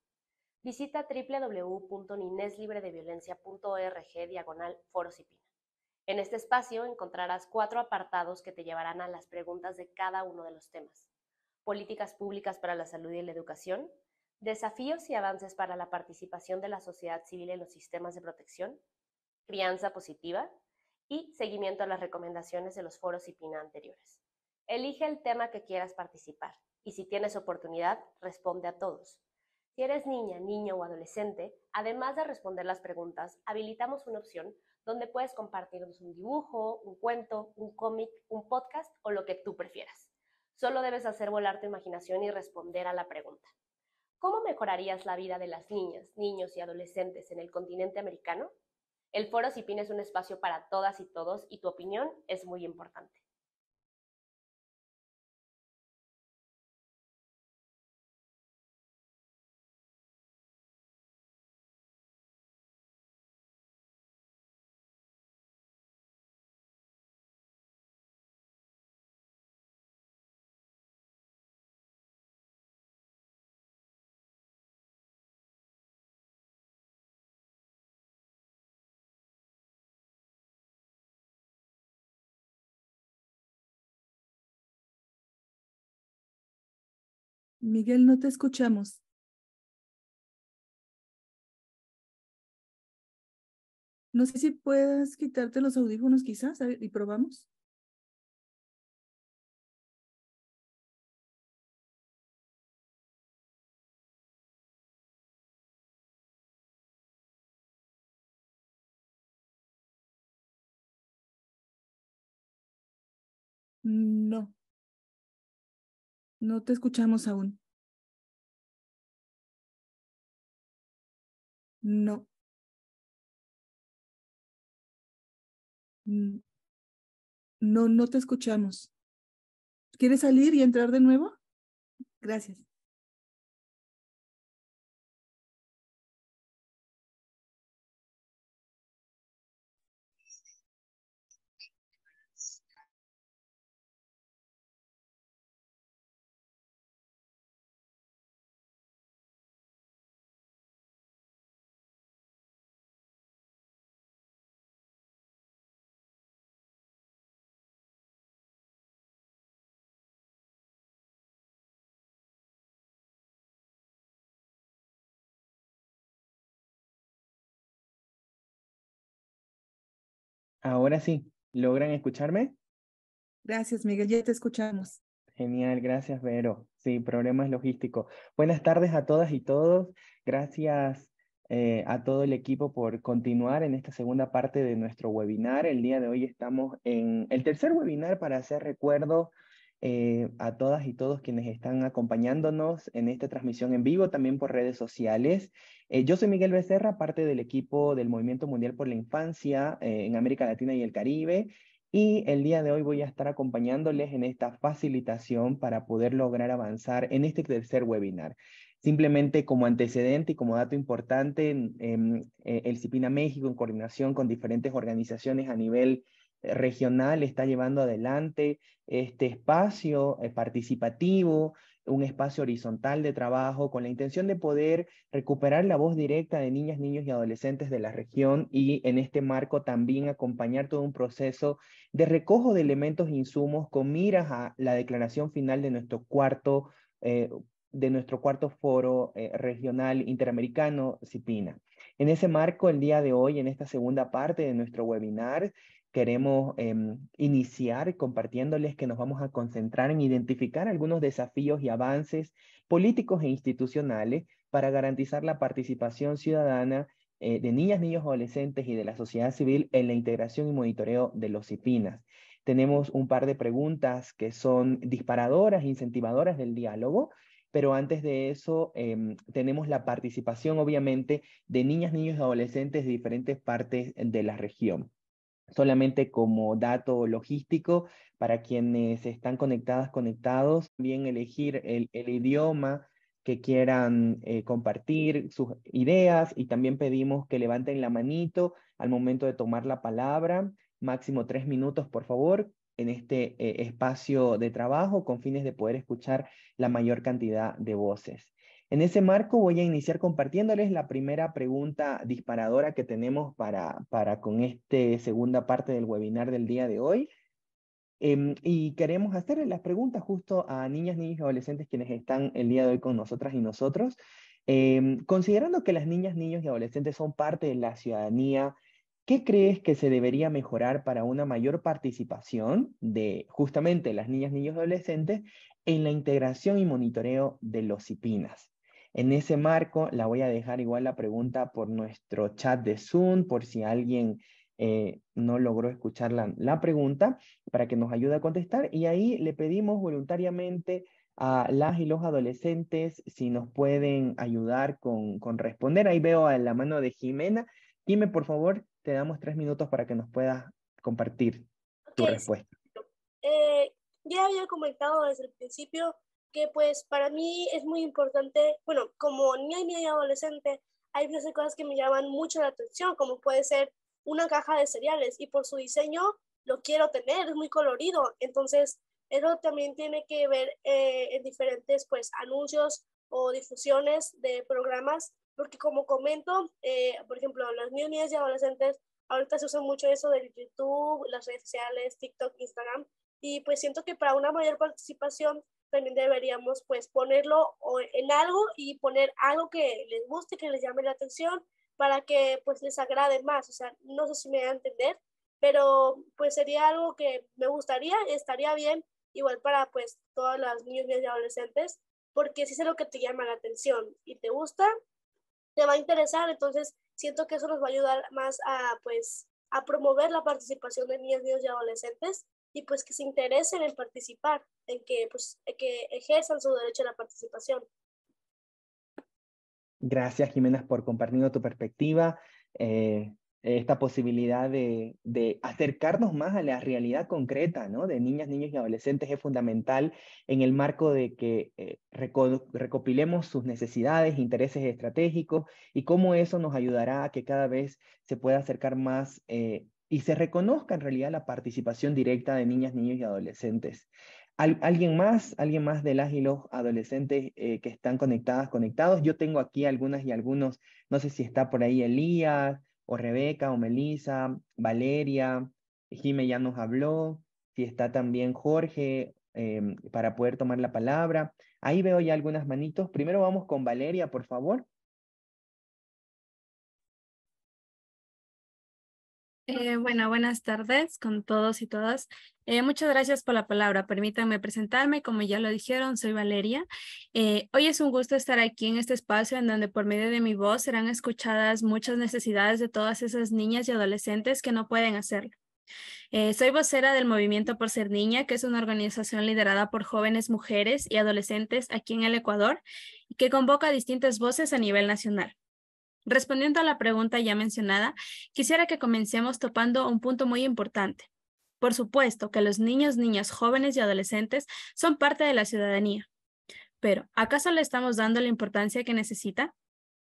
Visita www.nineslibredeviolencia.org diagonal forocipina. En este espacio encontrarás cuatro apartados que te llevarán a las preguntas de cada uno de los temas. Políticas públicas para la salud y la educación, desafíos y avances para la participación de la sociedad civil en los sistemas de protección, crianza positiva y seguimiento a las recomendaciones de los foros y PINA anteriores. Elige el tema que quieras participar y si tienes oportunidad, responde a todos. Si eres niña, niño o adolescente, además de responder las preguntas, habilitamos una opción donde puedes compartirnos un dibujo, un cuento, un cómic, un podcast o lo que tú prefieras. Solo debes hacer volar tu imaginación y responder a la pregunta. ¿Cómo mejorarías la vida de las niñas, niños y adolescentes en el continente americano? El Foro CIPIN es un espacio para todas y todos y tu opinión es muy importante. Miguel, no te escuchamos. No sé si puedes quitarte los audífonos quizás y probamos. No te escuchamos aún. No. No, no te escuchamos. ¿Quieres salir y entrar de nuevo? Gracias. Ahora sí, ¿logran escucharme? Gracias, Miguel, ya te escuchamos. Genial, gracias, Vero. Sí, problemas logísticos. Buenas tardes a todas y todos. Gracias eh, a todo el equipo por continuar en esta segunda parte de nuestro webinar. El día de hoy estamos en el tercer webinar para hacer recuerdo eh, a todas y todos quienes están acompañándonos en esta transmisión en vivo, también por redes sociales. Eh, yo soy Miguel Becerra, parte del equipo del Movimiento Mundial por la Infancia en América Latina y el Caribe. Y el día de hoy voy a estar acompañándoles en esta facilitación para poder lograr avanzar en este tercer webinar. Simplemente como antecedente y como dato importante, eh, el CIPINA México, en coordinación con diferentes organizaciones a nivel eh, regional, está llevando adelante este espacio eh, participativo, un espacio horizontal de trabajo con la intención de poder recuperar la voz directa de niñas, niños y adolescentes de la región y en este marco también acompañar todo un proceso de recojo de elementos e insumos con miras a la declaración final de nuestro cuarto de nuestro cuarto foro eh, regional interamericano, CIPINA. En ese marco, el día de hoy, en esta segunda parte de nuestro webinar, queremos em, iniciar compartiéndoles que nos vamos a concentrar en identificar algunos desafíos y avances políticos e institucionales para garantizar la participación ciudadana eh, de niñas, niños, adolescentes y de la sociedad civil en la integración y monitoreo de los CIPINAS. Tenemos un par de preguntas que son disparadoras, incentivadoras del diálogo, pero antes de eso em, tenemos la participación, obviamente, de niñas, niños y adolescentes de diferentes partes de la región. Solamente como dato logístico, para quienes están conectadas, conectados, también elegir el, idioma que quieran eh, compartir sus ideas y también pedimos que levanten la manito al momento de tomar la palabra, máximo tres minutos, por favor, en este eh, espacio de trabajo con fines de poder escuchar la mayor cantidad de voces. En ese marco voy a iniciar compartiéndoles la primera pregunta disparadora que tenemos para, para con esta segunda parte del webinar del día de hoy. Em, y queremos hacerle las preguntas justo a niñas, niños y adolescentes quienes están el día de hoy con nosotras y nosotros. Em, considerando que las niñas, niños y adolescentes son parte de la ciudadanía ¿Qué crees que se debería mejorar para una mayor participación de justamente las niñas, niños y adolescentes en la integración y monitoreo de los CIPINAS? En ese marco, la voy a dejar igual la pregunta por nuestro chat de Zoom, por si alguien eh, no logró escuchar la, pregunta, para que nos ayude a contestar. Y ahí le pedimos voluntariamente a las y los adolescentes si nos pueden ayudar con, con responder. Ahí veo a la mano de Jimena. Dime, por favor, te damos tres minutos para que nos puedas compartir tu respuesta. Eh, ya había comentado desde el principio que pues para mí es muy importante, bueno, como niña y adolescente, hay muchas cosas que me llaman mucho la atención, como puede ser una caja de cereales y por su diseño lo quiero tener, es muy colorido, entonces eso también tiene que ver eh, en diferentes pues anuncios o difusiones de programas porque como comento, eh, por ejemplo, las niñas y adolescentes, ahorita se usa mucho eso del YouTube, las redes sociales, TikTok, Instagram, y pues siento que para una mayor participación también deberíamos pues ponerlo en algo y poner algo que les guste, que les llame la atención, para que pues les agrade más, o sea, no sé si me voy a entender, pero pues sería algo que me gustaría, estaría bien, igual para pues todas las niñas y adolescentes, porque si es algo que te llama la atención y te gusta, te va a interesar, entonces siento que eso nos va a ayudar más a, pues, a promover la participación de niños, niños y adolescentes y pues que se interesen en participar, en que, pues, que ejerzan su derecho a la participación. Gracias, Jimena, por compartir tu perspectiva. Eh, esta posibilidad de, acercarnos más a la realidad concreta ¿no? de niñas, niños y adolescentes es fundamental en el marco de que eh, recopilemos sus necesidades, intereses estratégicos y cómo eso nos ayudará a que cada vez se pueda acercar más eh, y se reconozca en realidad la participación directa de niñas, niños y adolescentes. ¿Alguien más? ¿Alguien más de las y los adolescentes eh, que están conectadas, conectados? Yo tengo aquí algunas y algunos, no sé si está por ahí Elías, o Rebeca, o Melisa, Valeria, Jime ya nos habló, si está también Jorge, em, para poder tomar la palabra. Ahí veo ya algunas manitos. Primero vamos con Valeria, por favor. Eh, bueno, buenas tardes con todos y todas. Eh, muchas gracias por la palabra. Permítanme presentarme. Como ya lo dijeron, soy Valeria. Eh, hoy es un gusto estar aquí en este espacio en donde por medio de mi voz serán escuchadas muchas necesidades de todas esas niñas y adolescentes que no pueden hacerlo. soy vocera del Movimiento por Ser Niña, que es una organización liderada por jóvenes mujeres y adolescentes aquí en el Ecuador y que convoca a distintas voces a nivel nacional. Respondiendo a la pregunta ya mencionada, quisiera que comencemos topando un punto muy importante. Por supuesto que los niños, niñas, jóvenes y adolescentes son parte de la ciudadanía. Pero, ¿acaso le estamos dando la importancia que necesita?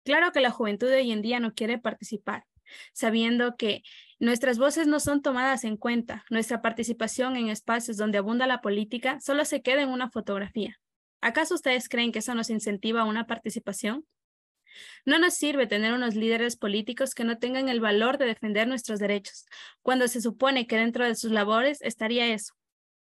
Claro que la juventud de hoy en día no quiere participar, sabiendo que nuestras voces no son tomadas en cuenta, nuestra participación en espacios donde abunda la política solo se queda en una fotografía. ¿Acaso ustedes creen que eso nos incentiva a una participación? No nos sirve tener unos líderes políticos que no tengan el valor de defender nuestros derechos, cuando se supone que dentro de sus labores estaría eso,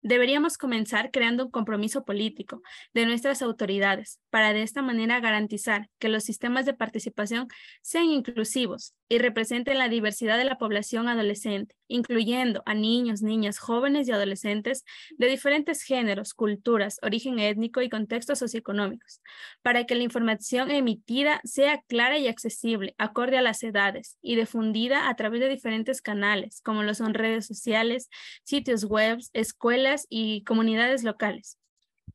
Deberíamos comenzar creando un compromiso político de nuestras autoridades para de esta manera garantizar que los sistemas de participación sean inclusivos y representen la diversidad de la población adolescente, incluyendo a niños, niñas, jóvenes y adolescentes de diferentes géneros, culturas, origen étnico y contextos socioeconómicos, para que la información emitida sea clara y accesible, acorde a las edades y difundida a través de diferentes canales, como lo son redes sociales, sitios web, escuelas, y comunidades locales.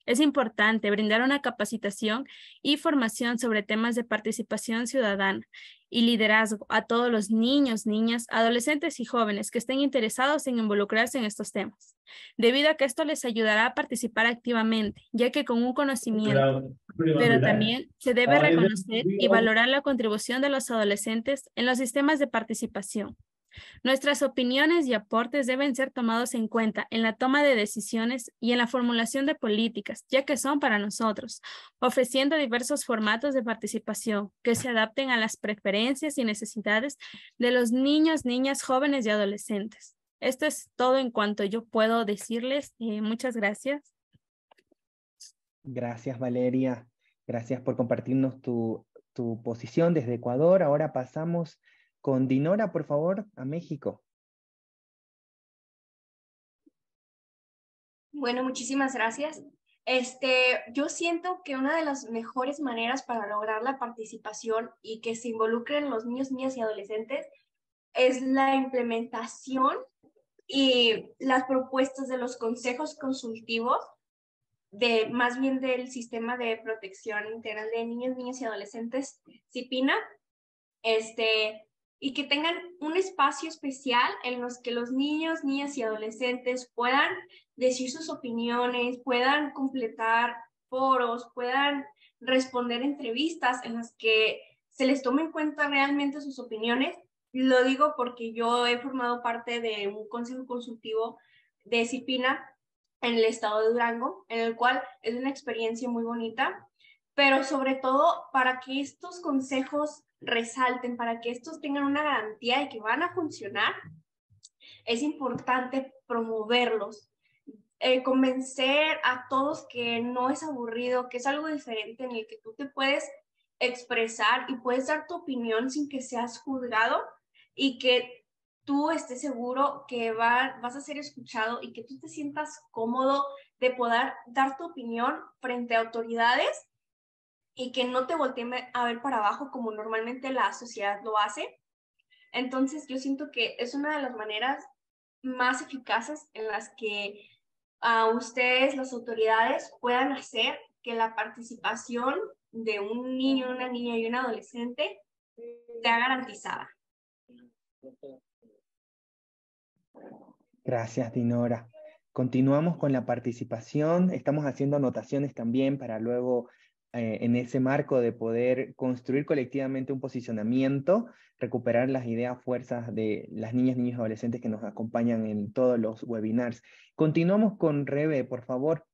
Es importante brindar una capacitación y formación sobre temas de participación ciudadana y liderazgo a todos los niños, niñas, adolescentes y jóvenes que estén interesados en involucrarse en estos temas, debido a que esto les ayudará a participar activamente, ya que con un conocimiento, pero también se debe reconocer y valorar la contribución de los adolescentes en los sistemas de participación Nuestras opiniones y aportes deben ser tomados en cuenta en la toma de decisiones y en la formulación de políticas, ya que son para nosotros, ofreciendo diversos formatos de participación que se adapten a las preferencias y necesidades de los niños, niñas, jóvenes y adolescentes. Esto es todo en cuanto yo puedo decirles. Eh, muchas gracias. Gracias, Valeria. Gracias por compartirnos tu, tu posición desde Ecuador. Ahora pasamos con Dinora, por favor, a México. Bueno, muchísimas gracias. Este, yo siento que una de las mejores maneras para lograr la participación y que se involucren los niños, niñas y adolescentes es la implementación y las propuestas de los consejos consultivos de más bien del sistema de protección integral de niños, niñas y adolescentes, CIPINA, este, y que tengan un espacio especial en los que los niños, niñas y adolescentes puedan decir sus opiniones, puedan completar foros, puedan responder entrevistas en las que se les tome en cuenta realmente sus opiniones. Lo digo porque yo he formado parte de un consejo consultivo de CIPINA en el estado de Durango, en el cual es una experiencia muy bonita, pero sobre todo para que estos consejos resalten, para que estos tengan una garantía de que van a funcionar, es importante promoverlos, eh, convencer a todos que no es aburrido, que es algo diferente en el que tú te puedes expresar y puedes dar tu opinión sin que seas juzgado y que tú estés seguro que va, vas a ser escuchado y que tú te sientas cómodo de poder dar tu opinión frente a autoridades y que no te volteen a ver para abajo como normalmente la sociedad lo hace. Entonces yo siento que es una de las maneras más eficaces en las que a ustedes, las autoridades, puedan hacer que la participación de un niño, una niña y un adolescente sea garantizada. Gracias, Dinora. Continuamos con la participación. Estamos haciendo anotaciones también para luego eh, en ese marco de poder construir colectivamente un posicionamiento, recuperar las ideas, fuerzas de las niñas, niños y adolescentes que nos acompañan en todos los webinars. Continuamos con Rebe, por favor.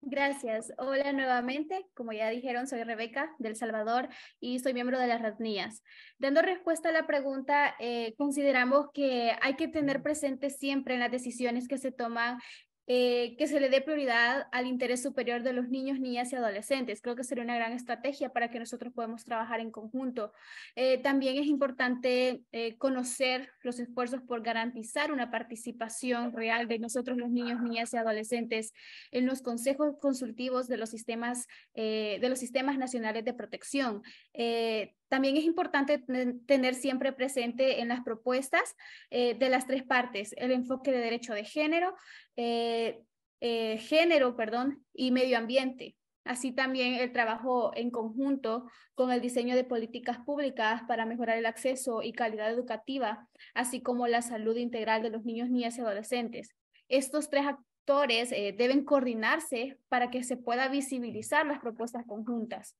Gracias. Hola nuevamente. Como ya dijeron, soy Rebeca del Salvador y soy miembro de las RATNIAS. Dando respuesta a la pregunta, eh, consideramos que hay que tener presente siempre en las decisiones que se toman eh, que se le dé prioridad al interés superior de los niños, niñas y adolescentes. Creo que sería una gran estrategia para que nosotros podamos trabajar en conjunto. Eh, también es importante eh, conocer los esfuerzos por garantizar una participación real de nosotros los niños, niñas y adolescentes en los consejos consultivos de los sistemas, de los sistemas nacionales de protección. También es importante tener siempre presente en las propuestas de las tres partes el enfoque de derecho de género, eh, eh, género, perdón, y medio ambiente. Así también el trabajo en conjunto con el diseño de políticas públicas para mejorar el acceso y calidad educativa, así como la salud integral de los niños, niñas y adolescentes. Estos tres actores eh, deben coordinarse para que se pueda visibilizar las propuestas conjuntas.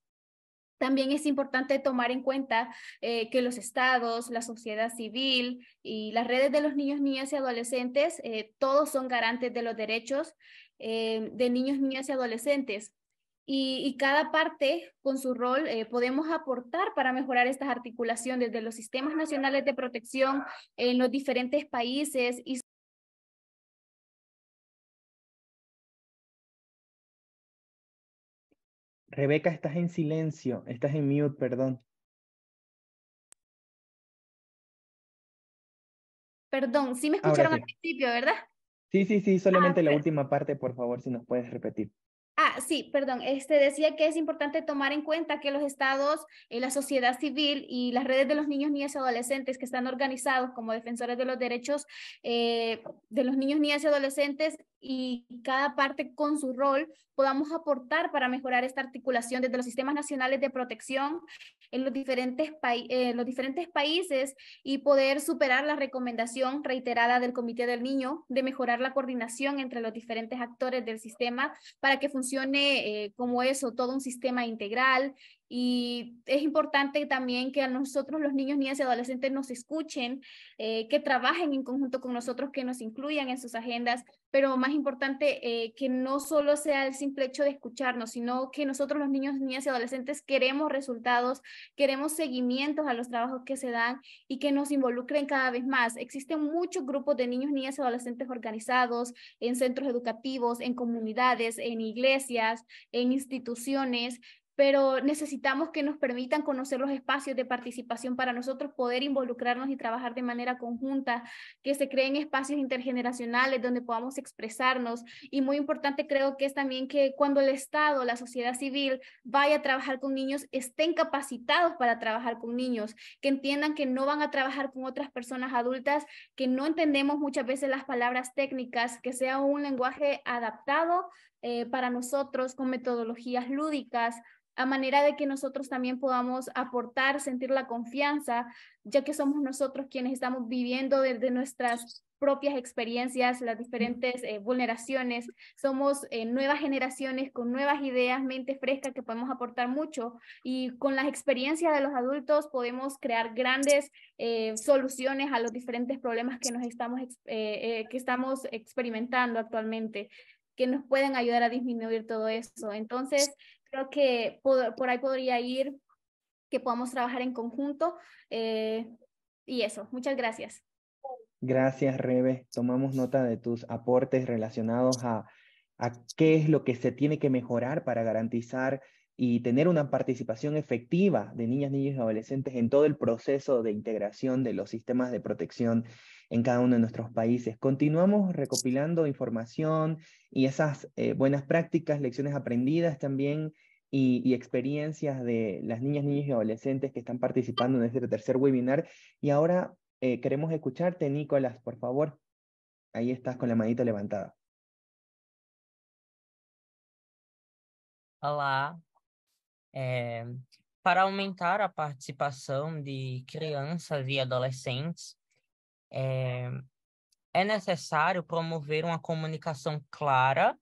También es importante tomar en cuenta eh, que los estados, la sociedad civil y las redes de los niños, niñas y adolescentes, eh, todos son garantes de los derechos eh, de niños, niñas y adolescentes. Y, cada parte con su rol podemos aportar para mejorar estas articulaciones desde los sistemas nacionales de protección en los diferentes países y Rebeca, estás en silencio, estás en mute, perdón. Perdón, sí me escucharon al principio, ¿verdad? Sí, sí, sí, solamente ah, la última parte, por favor, si nos puedes repetir. Ah, sí, perdón. Este decía que es importante tomar en cuenta que los estados, eh, la sociedad civil y las redes de los niños, niñas y adolescentes que están organizados como defensores de los derechos eh, de los niños, niñas y adolescentes y cada parte con su rol podamos aportar para mejorar esta articulación desde los sistemas nacionales de protección en los diferentes, eh, los diferentes países y poder superar la recomendación reiterada del Comité del Niño de mejorar la coordinación entre los diferentes actores del sistema para que funcione eh, como eso, todo un sistema integral y es importante también que a nosotros los niños, niñas y adolescentes nos escuchen, eh, que trabajen en conjunto con nosotros, que nos incluyan en sus agendas, pero más importante, eh, que no solo sea el simple hecho de escucharnos, sino que nosotros los niños, niñas y adolescentes queremos resultados, queremos seguimientos a los trabajos que se dan y que nos involucren cada vez más. Existen muchos grupos de niños, niñas y adolescentes organizados en centros educativos, en comunidades, en iglesias, en instituciones, pero necesitamos que nos permitan conocer los espacios de participación para nosotros poder involucrarnos y trabajar de manera conjunta, que se creen espacios intergeneracionales donde podamos expresarnos. Y muy importante creo que es también que cuando el Estado, la sociedad civil vaya a trabajar con niños, estén capacitados para trabajar con niños, que entiendan que no van a trabajar con otras personas adultas, que no entendemos muchas veces las palabras técnicas, que sea un lenguaje adaptado eh, para nosotros con metodologías lúdicas a manera de que nosotros también podamos aportar, sentir la confianza, ya que somos nosotros quienes estamos viviendo desde nuestras propias experiencias, las diferentes eh, vulneraciones. Somos eh, nuevas generaciones con nuevas ideas, mente fresca que podemos aportar mucho y con las experiencias de los adultos podemos crear grandes eh, soluciones a los diferentes problemas que nos estamos, que estamos experimentando actualmente que nos pueden ayudar a disminuir todo eso. Entonces, creo que por, ahí podría ir, que podamos trabajar en conjunto. Eh, y eso, muchas gracias. Gracias, Rebe. Tomamos nota de tus aportes relacionados a, a qué es lo que se tiene que mejorar para garantizar y tener una participación efectiva de niñas, niños y adolescentes en todo el proceso de integración de los sistemas de protección en cada uno de nuestros países. Continuamos recopilando información y esas eh, buenas prácticas, lecciones aprendidas también y, experiencias de las niñas, niños y adolescentes que están participando en este tercer webinar. Y ahora eh, queremos escucharte, Nicolás, por favor. Ahí estás con la manita levantada. Olá. É, para aumentar a participação de crianças e adolescentes, é, é necessário promover uma comunicação clara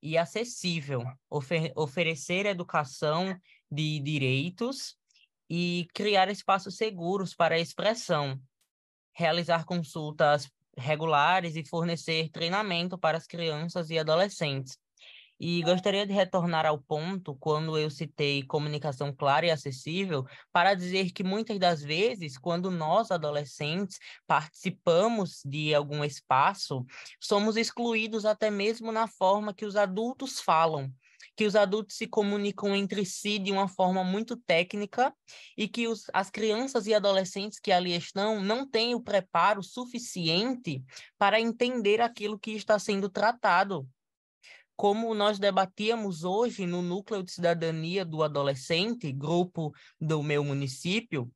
e acessível, ofer oferecer educação de direitos e criar espaços seguros para a expressão, realizar consultas regulares e fornecer treinamento para as crianças e adolescentes. E gostaria de retornar ao ponto quando eu citei comunicação clara e acessível, para dizer que muitas das vezes, quando nós, adolescentes, participamos de algum espaço, somos excluídos até mesmo na forma que os adultos falam que os adultos se comunicam entre si de uma forma muito técnica e que os, as crianças e adolescentes que ali estão não têm o preparo suficiente para entender aquilo que está sendo tratado. Como nós debatíamos hoje no Núcleo de Cidadania do Adolescente, grupo do meu município,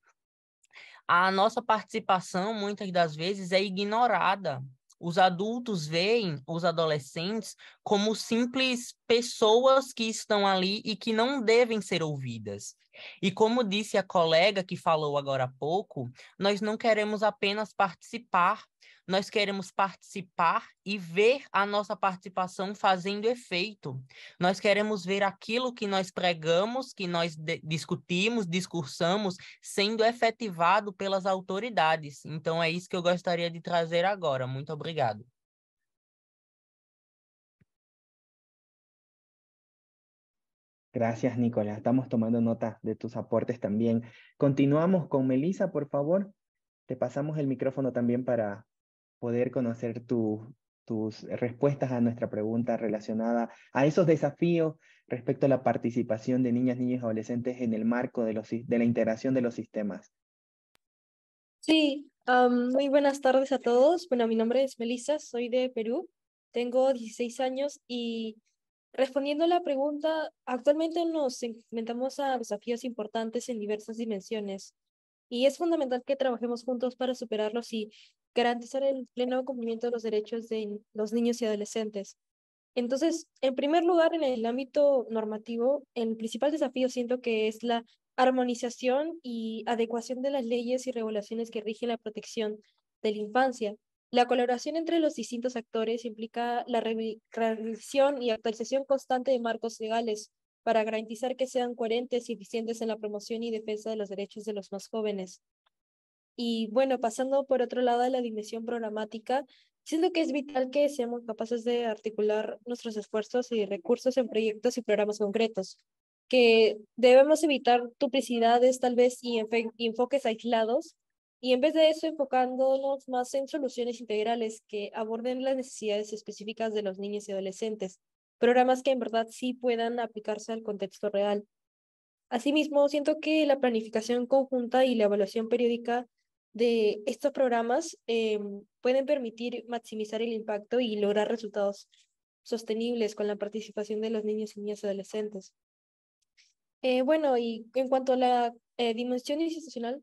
a nossa participação muitas das vezes é ignorada os adultos veem os adolescentes como simples pessoas que estão ali e que não devem ser ouvidas. E como disse a colega que falou agora há pouco, nós não queremos apenas participar, nós queremos participar e ver a nossa participação fazendo efeito. Nós queremos ver aquilo que nós pregamos, que nós discutimos, discursamos, sendo efetivado pelas autoridades. Então, é isso que eu gostaria de trazer agora. Muito obrigado. Gracias, Nicolás. Estamos tomando nota de tus aportes también. Continuamos con Melissa, por favor. Te pasamos el micrófono también para poder conocer tus respuestas a nuestra pregunta relacionada a esos desafíos respecto a la participación de niñas, niños y adolescentes en el marco de, los, de la integración de los sistemas. Sí, muy buenas tardes a todos. Bueno, mi nombre es Melissa, soy de Perú, tengo 16 años y respondiendo a la pregunta, actualmente nos enfrentamos a desafíos importantes en diversas dimensiones y es fundamental que trabajemos juntos para superarlos y garantizar el pleno cumplimiento de los derechos de los niños y adolescentes. Entonces, en primer lugar, en el ámbito normativo, el principal desafío siento que es la armonización y adecuación de las leyes y regulaciones que rigen la protección de la infancia. La colaboración entre los distintos actores implica la revisión y actualización constante de marcos legales para garantizar que sean coherentes y eficientes en la promoción y defensa de los derechos de los más jóvenes. Y bueno, pasando por otro lado a la dimensión programática, siento que es vital que seamos capaces de articular nuestros esfuerzos y recursos en proyectos y programas concretos, que debemos evitar duplicidades tal vez y enfoques aislados, y en vez de eso enfocándonos más en soluciones integrales que aborden las necesidades específicas de los niños y adolescentes, programas que en verdad sí puedan aplicarse al contexto real. Asimismo, siento que la planificación conjunta y la evaluación periódica de estos programas em, pueden permitir maximizar el impacto y lograr resultados sostenibles con la participación de los niños y niñas adolescentes. Eh, bueno, y en cuanto a la eh, dimensión institucional,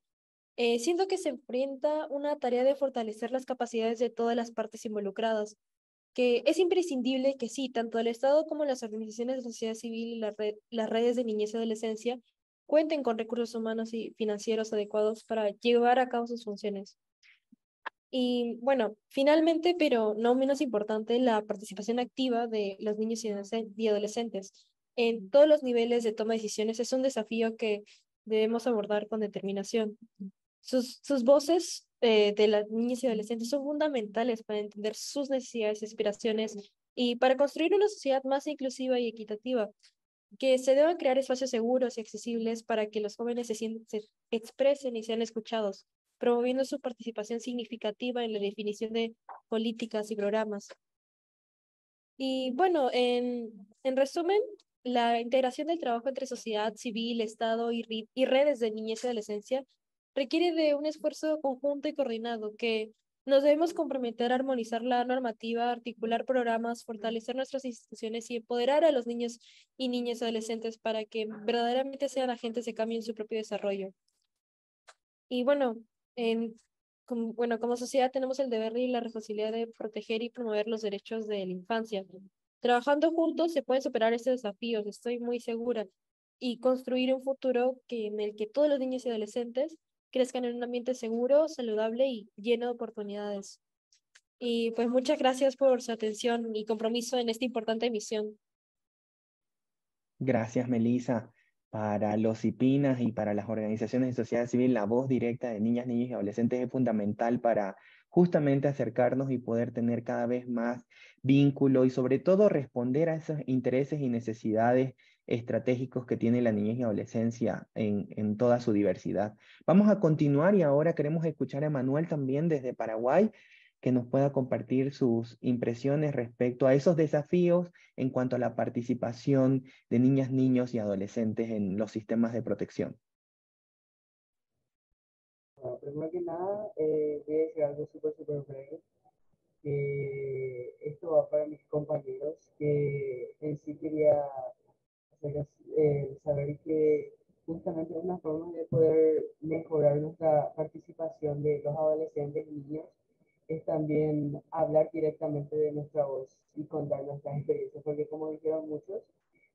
eh, siento que se enfrenta una tarea de fortalecer las capacidades de todas las partes involucradas, que es imprescindible que sí, tanto el Estado como las organizaciones de la sociedad civil y las redes de niñez y adolescencia cuenten con recursos humanos y financieros adecuados para llevar a cabo sus funciones. Y bueno, finalmente, pero no menos importante, la participación activa de los niños y adolescentes en todos los niveles de toma de decisiones es un desafío que debemos abordar con determinación. Sus, sus voces eh, de las niñas y adolescentes son fundamentales para entender sus necesidades y aspiraciones y para construir una sociedad más inclusiva y equitativa, que se deban crear espacios seguros y accesibles para que los jóvenes se, se expresen y sean escuchados, promoviendo su participación significativa en la definición de políticas y programas. Y bueno, en, en resumen, la integración del trabajo entre sociedad civil, Estado y, y redes de niñez y adolescencia requiere de un esfuerzo conjunto y coordinado que nos debemos comprometer a armonizar la normativa, articular programas, fortalecer nuestras instituciones y empoderar a los niños y niñas adolescentes para que verdaderamente sean agentes de cambio en su propio desarrollo. Y bueno, en, como, bueno, como sociedad tenemos el deber y la responsabilidad de proteger y promover los derechos de la infancia. Trabajando juntos se pueden superar estos desafíos, estoy muy segura, y construir un futuro en el que todos los niños y adolescentes crezcan en un ambiente seguro, saludable y lleno de oportunidades. Y pues muchas gracias por su atención y compromiso en esta importante misión. Gracias, Melissa. Para los IPINAS y para las organizaciones de sociedad civil, la voz directa de niñas, niños y adolescentes es fundamental para justamente acercarnos y poder tener cada vez más vínculo y sobre todo responder a esos intereses y necesidades estratégicos que tiene la niñez y adolescencia en, en toda su diversidad. Vamos a continuar y ahora queremos escuchar a Manuel también desde Paraguay que nos pueda compartir sus impresiones respecto a esos desafíos en cuanto a la participación de niñas, niños y adolescentes en los sistemas de protección. Bueno, primero que nada, eh, voy a decir algo súper, súper breve, esto va para mis compañeros, que en sí quería eh, saber que justamente una forma de poder mejorar nuestra participación de los adolescentes y niños es también hablar directamente de nuestra voz y contar nuestras experiencias, porque como dijeron muchos,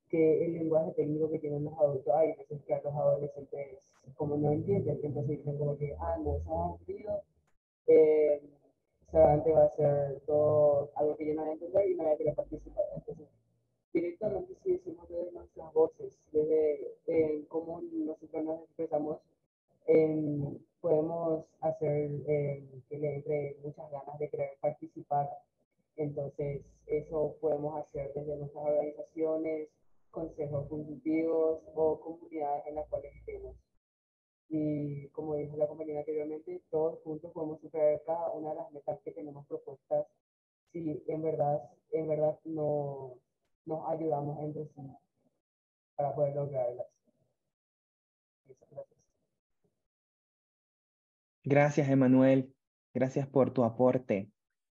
que el lenguaje técnico que tienen los adultos, hay veces que a los adolescentes como no entienden, entonces dicen como que, ah, no, eso es aburrido, eh, solamente va a ser todo algo que yo no voy a entender y no voy a querer participar. Entonces, directamente si decimos desde nuestras voces, desde en cómo nosotros nos expresamos, podemos hacer eh, que le entre muchas ganas de querer participar. Entonces, eso podemos hacer desde nuestras organizaciones, consejos consultivos o comunidades en las cuales estemos. Y como dijo la compañera anteriormente, todos juntos podemos superar cada una de las metas que tenemos propuestas si en verdad, en verdad no, nos ayudamos entre sí para poder lograrlas. Gracias. Gracias, Emanuel. Gracias por tu aporte.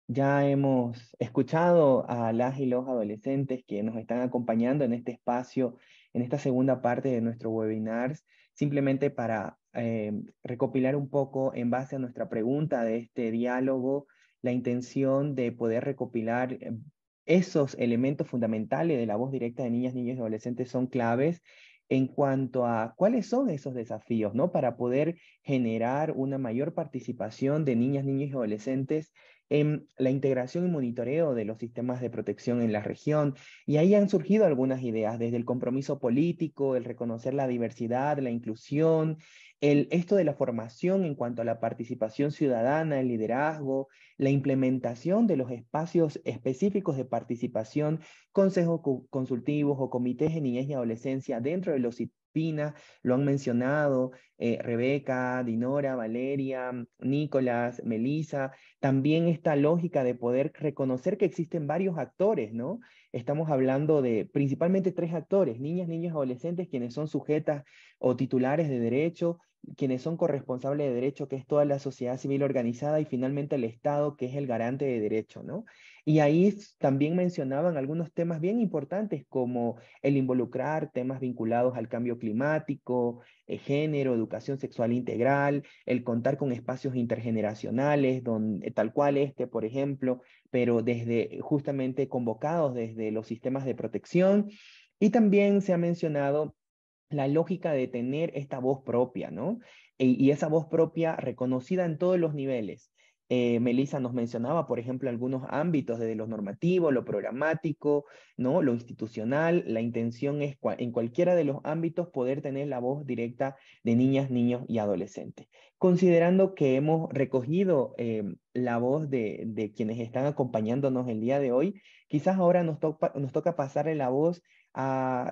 Ya hemos escuchado a las y los adolescentes que nos están acompañando en este espacio, en esta segunda parte de nuestro webinar, simplemente para eh, recopilar un poco en base a nuestra pregunta de este diálogo, la intención de poder recopilar eh, esos elementos fundamentales de la voz directa de niñas, niños y adolescentes son claves en cuanto a cuáles son esos desafíos, ¿no? Para poder generar una mayor participación de niñas, niños y adolescentes en la integración y monitoreo de los sistemas de protección en la región. Y ahí han surgido algunas ideas, desde el compromiso político, el reconocer la diversidad, la inclusión, el, esto de la formación en cuanto a la participación ciudadana, el liderazgo, la implementación de los espacios específicos de participación, consejos consultivos o comités de niñez y adolescencia dentro de los Pina, lo han mencionado, eh, Rebeca, Dinora, Valeria, Nicolás, Melisa, también esta lógica de poder reconocer que existen varios actores, ¿no? Estamos hablando de principalmente tres actores, niñas, niños, adolescentes, quienes son sujetas o titulares de derecho, quienes son corresponsables de derecho, que es toda la sociedad civil organizada, y finalmente el Estado, que es el garante de derecho, ¿no? Y ahí también mencionaban algunos temas bien importantes como el involucrar temas vinculados al cambio climático, eh, género, educación sexual integral, el contar con espacios intergeneracionales, donde, tal cual este, por ejemplo, pero desde justamente convocados desde los sistemas de protección. Y también se ha mencionado la lógica de tener esta voz propia, ¿no? Y esa voz propia reconocida en todos los niveles. Eh, Melissa nos mencionaba, por ejemplo, algunos ámbitos desde lo normativo, lo programático, ¿no? lo institucional. La intención es en cualquiera de los ámbitos poder tener la voz directa de niñas, niños y adolescentes. Considerando que hemos recogido em, la voz de, quienes están acompañándonos el día de hoy, quizás ahora nos toca pasarle la voz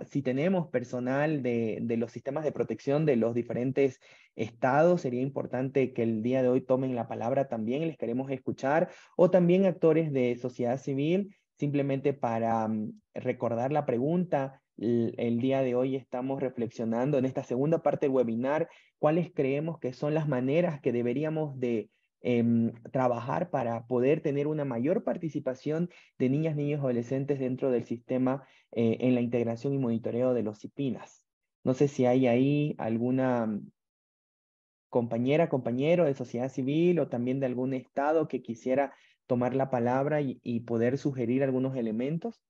si tenemos personal de, los sistemas de protección de los diferentes estados, sería importante que el día de hoy tomen la palabra también, les queremos escuchar, o también actores de sociedad civil, simplemente para mm, recordar la pregunta. El día de hoy estamos reflexionando en esta segunda parte del webinar, cuáles creemos que son las maneras que deberíamos de Em, trabajar para poder tener una mayor participación de niñas, niños, adolescentes dentro del sistema eh, en la integración y monitoreo de los CIPINAS. No sé si hay ahí alguna mm, compañera, compañero de sociedad civil o también de algún estado que quisiera tomar la palabra y poder sugerir algunos elementos.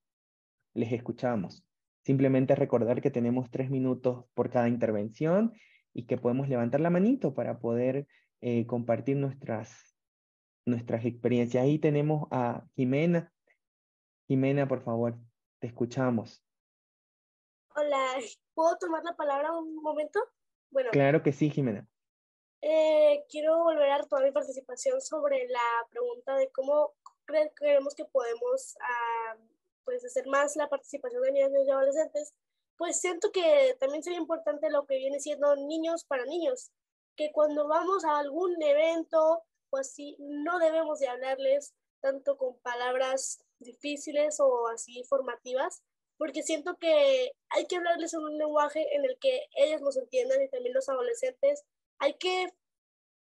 Les escuchamos. Simplemente recordar que tenemos tres minutos por cada intervención y que podemos levantar la manito para poder eh, compartir nuestras, nuestras experiencias. Ahí tenemos a Jimena. Jimena, por favor, te escuchamos. Hola, ¿puedo tomar la palabra un momento? Bueno. Claro que sí, Jimena. eh, quiero volver a retomar mi participación sobre la pregunta de cómo creemos que podemos ah, pues hacer más la participación de niños y adolescentes. Pues siento que también sería importante lo que viene siendo niños para niños, que cuando vamos a algún evento o así, no debemos de hablarles tanto con palabras difíciles o así formativas, porque siento que hay que hablarles en un lenguaje en el que ellos nos entiendan y también los adolescentes. Hay que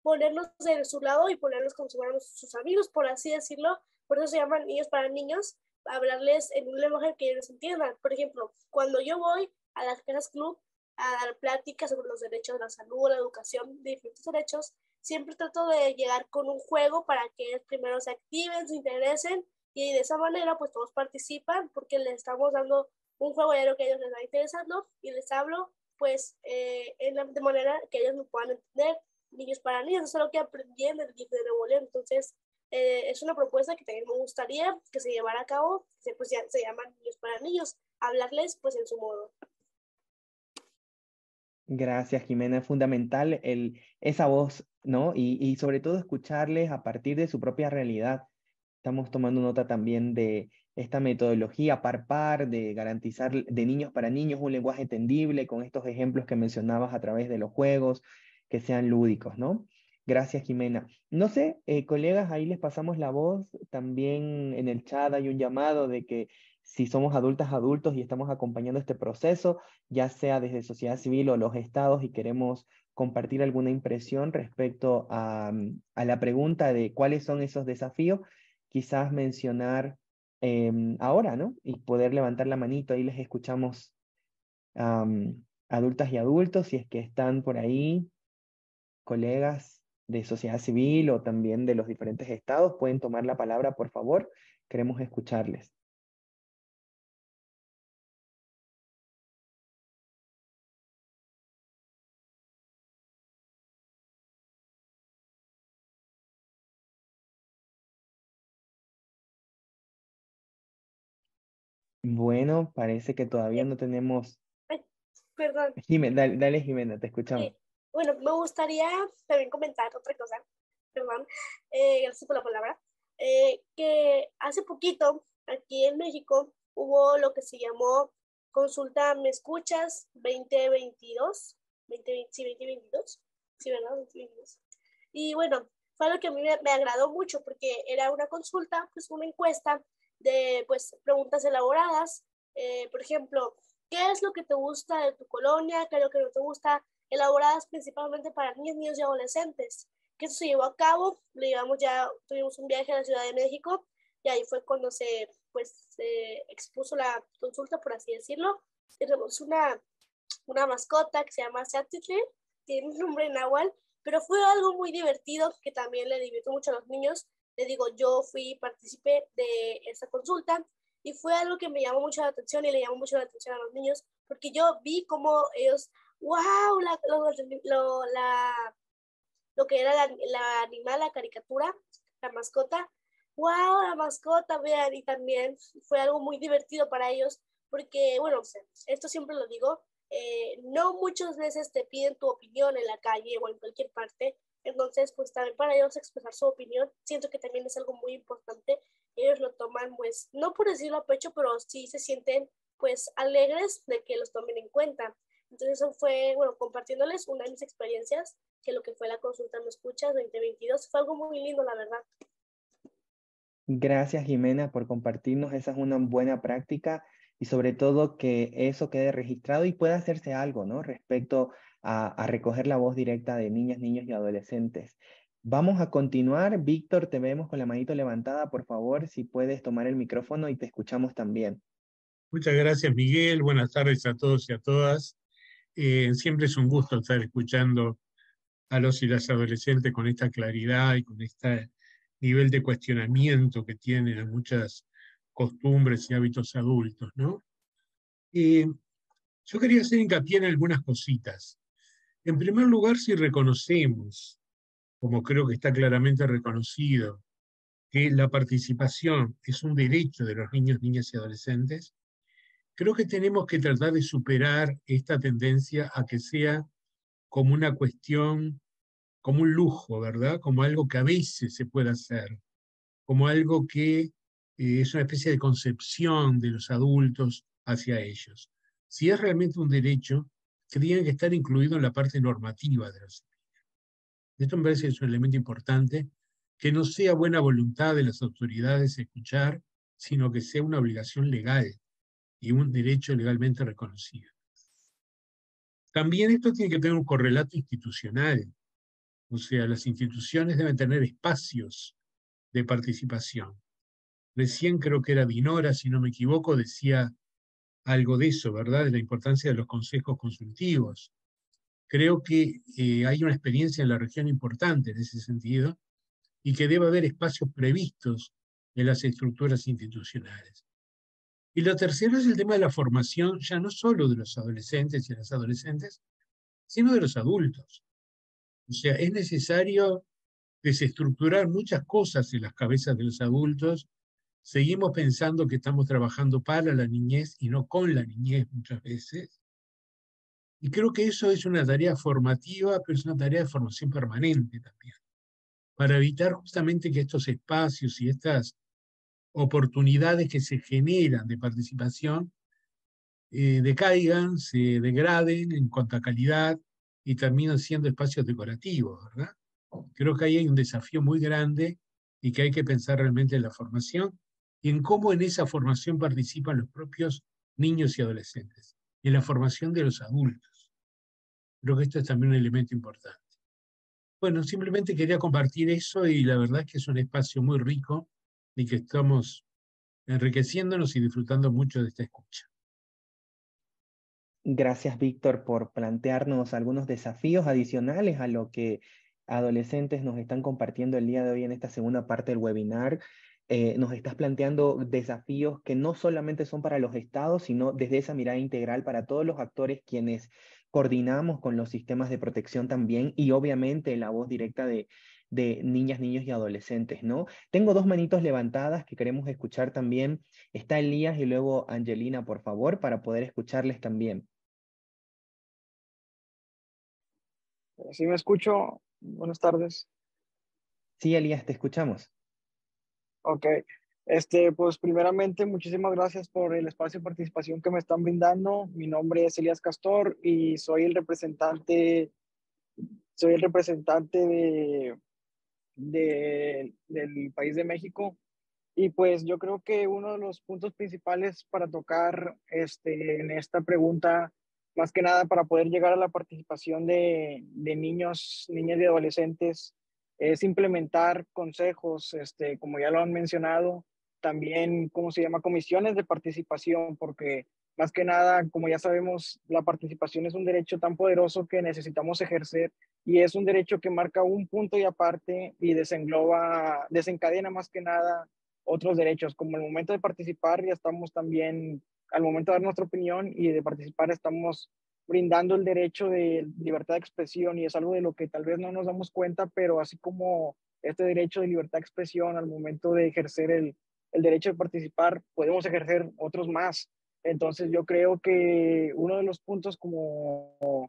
ponernos de su lado y ponerlos como si fuéramos sus amigos, por así decirlo. Por eso se llaman niños para niños, hablarles en un lenguaje que ellos entiendan. Por ejemplo, cuando yo voy a las casas club a dar pláticas sobre los derechos de la salud, la educación, diferentes derechos, siempre trato de llegar con un juego para que ellos primero se activen, se interesen y de esa manera pues todos participan porque les estamos dando un juego de lo que a ellos les va interesando y les hablo pues eh, en la, de manera que ellos me puedan entender niños para niños, eso es lo que aprendí en el DIF de Nuevo León, entonces eh, es una propuesta que también me gustaría que se llevara a cabo, que pues ya se llaman niños para niños, hablarles pues en su modo. Gracias, Jimena. Es fundamental el, esa voz, ¿no? Y, y sobre todo escucharles a partir de su propia realidad Estamos tomando nota también de esta metodología par par, de garantizar de niños para niños un lenguaje entendible con estos ejemplos que mencionabas a través de los juegos, que sean lúdicos, ¿no? Gracias, Jimena. No sé, eh, colegas, ahí les pasamos la voz. También en el chat hay un llamado de que si somos adultas, adultos y estamos acompañando este proceso, ya sea desde sociedad civil o los estados y queremos compartir alguna impresión respecto a, a la pregunta de cuáles son esos desafíos, quizás mencionar em, ahora, ¿no? Y poder levantar la manito, ahí les escuchamos adultas y adultos, si es que están por ahí, colegas de sociedad civil o también de los diferentes estados, pueden tomar la palabra, por favor, queremos escucharles. Bueno, parece que todavía no tenemos... perdón. Jimena, dale, Jimena, te escuchamos. bueno, me gustaría también comentar otra cosa, perdón, eh, gracias por la palabra, eh, que hace poquito aquí en México hubo lo que se llamó Consulta Me Escuchas 2022, 2020, sí, 2022, sí, ¿verdad? 2022. Y bueno, fue algo que a mí me, me agradó mucho porque era una consulta, pues una encuesta de pues, preguntas elaboradas. Eh, por ejemplo, ¿qué es lo que te gusta de tu colonia? ¿Qué es lo que no te gusta? Elaboradas principalmente para niños, niños y adolescentes. Que eso se llevó a cabo, lo llevamos ya, tuvimos un viaje a la Ciudad de México y ahí fue cuando se, pues, expuso la consulta, por así decirlo. Tenemos una, una mascota que se llama Satitli, tiene un nombre en náhuatl, pero fue algo muy divertido que también le divirtió mucho a los niños le digo, yo fui, participé de esa consulta y fue algo que me llamó mucho la atención y le llamó mucho la atención a los niños porque yo vi como ellos, wow, la, lo, la, lo que era la, animal, la caricatura, la mascota, wow, la mascota, vean, y también fue algo muy divertido para ellos porque, bueno, esto siempre lo digo, eh, no muchas veces te piden tu opinión en la calle o en cualquier parte, entonces, pues también para ellos expresar su opinión, siento que también es algo muy importante. Ellos lo toman, pues, no por decirlo a pecho, pero sí se sienten, pues, alegres de que los tomen en cuenta. Entonces, eso fue, bueno, compartiéndoles una de mis experiencias, que lo que fue la consulta No Escuchas 2022. Fue algo muy lindo, la verdad. Gracias, Jimena, por compartirnos. Esa es una buena práctica y sobre todo que eso quede registrado y pueda hacerse algo, ¿no? Respecto a, recoger la voz directa de niñas, niños y adolescentes. Vamos a continuar. Víctor, te vemos con la manito levantada. Por favor, si puedes tomar el micrófono y te escuchamos también. Muchas gracias, Miguel. Buenas tardes a todos y a todas. Eh, siempre es un gusto estar escuchando a los y las adolescentes con esta claridad y con este nivel de cuestionamiento que tienen muchas costumbres y hábitos adultos, ¿no? Eh, yo quería hacer hincapié en algunas cositas. En primer lugar, si reconocemos, como creo que está claramente reconocido, que la participación es un derecho de los niños, niñas y adolescentes, creo que tenemos que tratar de superar esta tendencia a que sea como una cuestión como un lujo, ¿verdad? Como algo que a veces se puede hacer, como algo que eh, es una especie de concepción de los adultos hacia ellos. Si es realmente un derecho, que tiene que estar incluido en la parte normativa de la Esto me parece que es un elemento importante, que no sea buena voluntad de las autoridades escuchar, sino que sea una obligación legal y un derecho legalmente reconocido. También esto tiene que tener un correlato institucional, o sea, las instituciones deben tener espacios de participación. Recién creo que era Dinora, si no me equivoco, decía algo de eso, ¿verdad? De la importancia de los consejos consultivos. Creo que eh, hay una experiencia en la región importante en ese sentido y que debe haber espacios previstos en las estructuras institucionales. Y lo tercero es el tema de la formación, ya no solo de los adolescentes y las adolescentes, sino de los adultos. O sea, es necesario desestructurar muchas cosas en las cabezas de los adultos. Seguimos pensando que estamos trabajando para la niñez y no con la niñez muchas veces. Y creo que eso es una tarea formativa, pero es una tarea de formación permanente también, para evitar justamente que estos espacios y estas oportunidades que se generan de participación eh, decaigan, se degraden en cuanto a calidad y terminan siendo espacios decorativos, ¿verdad? Creo que ahí hay un desafío muy grande y que hay que pensar realmente en la formación y en cómo en esa formación participan los propios niños y adolescentes, en la formación de los adultos. Creo que esto es también un elemento importante. Bueno, simplemente quería compartir eso y la verdad es que es un espacio muy rico y que estamos enriqueciéndonos y disfrutando mucho de esta escucha. Gracias, Víctor, por plantearnos algunos desafíos adicionales a lo que adolescentes nos están compartiendo el día de hoy en esta segunda parte del webinar. Eh, nos estás planteando desafíos que no solamente son para los estados, sino desde esa mirada integral para todos los actores quienes coordinamos con los sistemas de protección también y obviamente la voz directa de, de niñas, niños y adolescentes, ¿no? Tengo dos manitos levantadas que queremos escuchar también. Está Elías y luego Angelina, por favor, para poder escucharles también. Sí, me escucho. Buenas tardes. Sí, Elías, te escuchamos. Ok. Este, pues primeramente, muchísimas gracias por el espacio de participación que me están brindando. Mi nombre es Elías Castor y soy el representante, soy el representante de de, del país de México. Y pues yo creo que uno de los puntos principales para tocar este, en esta pregunta, más que nada para poder llegar a la participación de, de niños, niñas y adolescentes, es implementar consejos, este, como ya lo han mencionado, también, ¿cómo se llama? Comisiones de participación, porque más que nada, como ya sabemos, la participación es un derecho tan poderoso que necesitamos ejercer y es un derecho que marca un punto y aparte y desengloba, desencadena más que nada otros derechos, como el momento de participar ya estamos también, al momento de dar nuestra opinión y de participar estamos brindando el derecho de libertad de expresión y es algo de lo que tal vez no nos damos cuenta, pero así como este derecho de libertad de expresión al momento de ejercer el, el derecho de participar, podemos ejercer otros más. Entonces yo creo que uno de los puntos como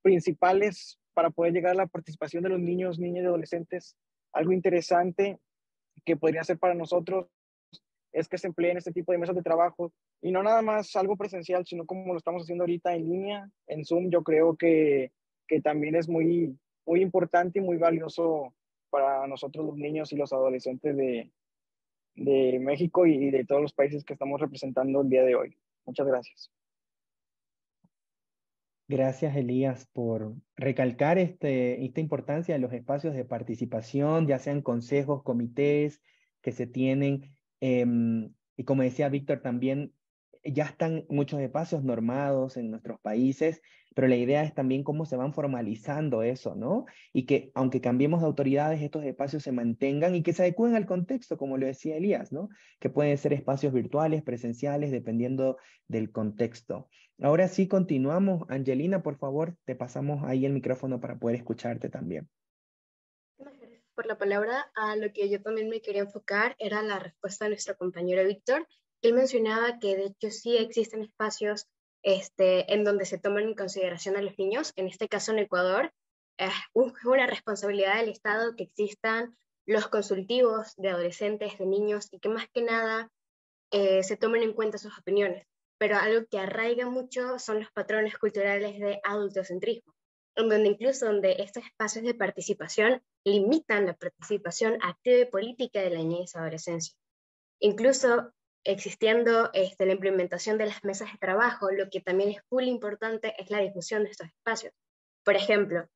principales para poder llegar a la participación de los niños, niñas y adolescentes, algo interesante que podría ser para nosotros es que se empleen este tipo de mesas de trabajo y no nada más algo presencial, sino como lo estamos haciendo ahorita en línea, en Zoom, yo creo que, que también es muy, muy importante y muy valioso para nosotros los niños y los adolescentes de, de México y de todos los países que estamos representando el día de hoy. Muchas gracias. Gracias, Elías, por recalcar este, esta importancia de los espacios de participación, ya sean consejos, comités que se tienen. Em, y como decía Víctor, también ya están muchos espacios normados en nuestros países, pero la idea es también cómo se van formalizando eso, ¿no? Y que aunque cambiemos de autoridades, estos espacios se mantengan y que se adecúen al contexto, como lo decía Elías, ¿no? Que pueden ser espacios virtuales, presenciales, dependiendo del contexto. Ahora sí, continuamos. Angelina, por favor, te pasamos ahí el micrófono para poder escucharte también. Por la palabra. A lo que yo también me quería enfocar era la respuesta de nuestro compañero Víctor él mencionaba que de hecho sí existen espacios este, en donde se toman en consideración a los niños, en este caso en Ecuador, es una responsabilidad del Estado que existan los consultivos de adolescentes, de niños y que más que nada eh, se tomen en cuenta sus opiniones. Pero algo que arraiga mucho son los patrones culturales de adultocentrismo, en donde incluso donde estos espacios de participación limitan la participación activa y política de la niñez y adolescencia. Incluso existiendo este, la implementación de las mesas de trabajo, lo que también es muy importante es la difusión de estos espacios. Por ejemplo,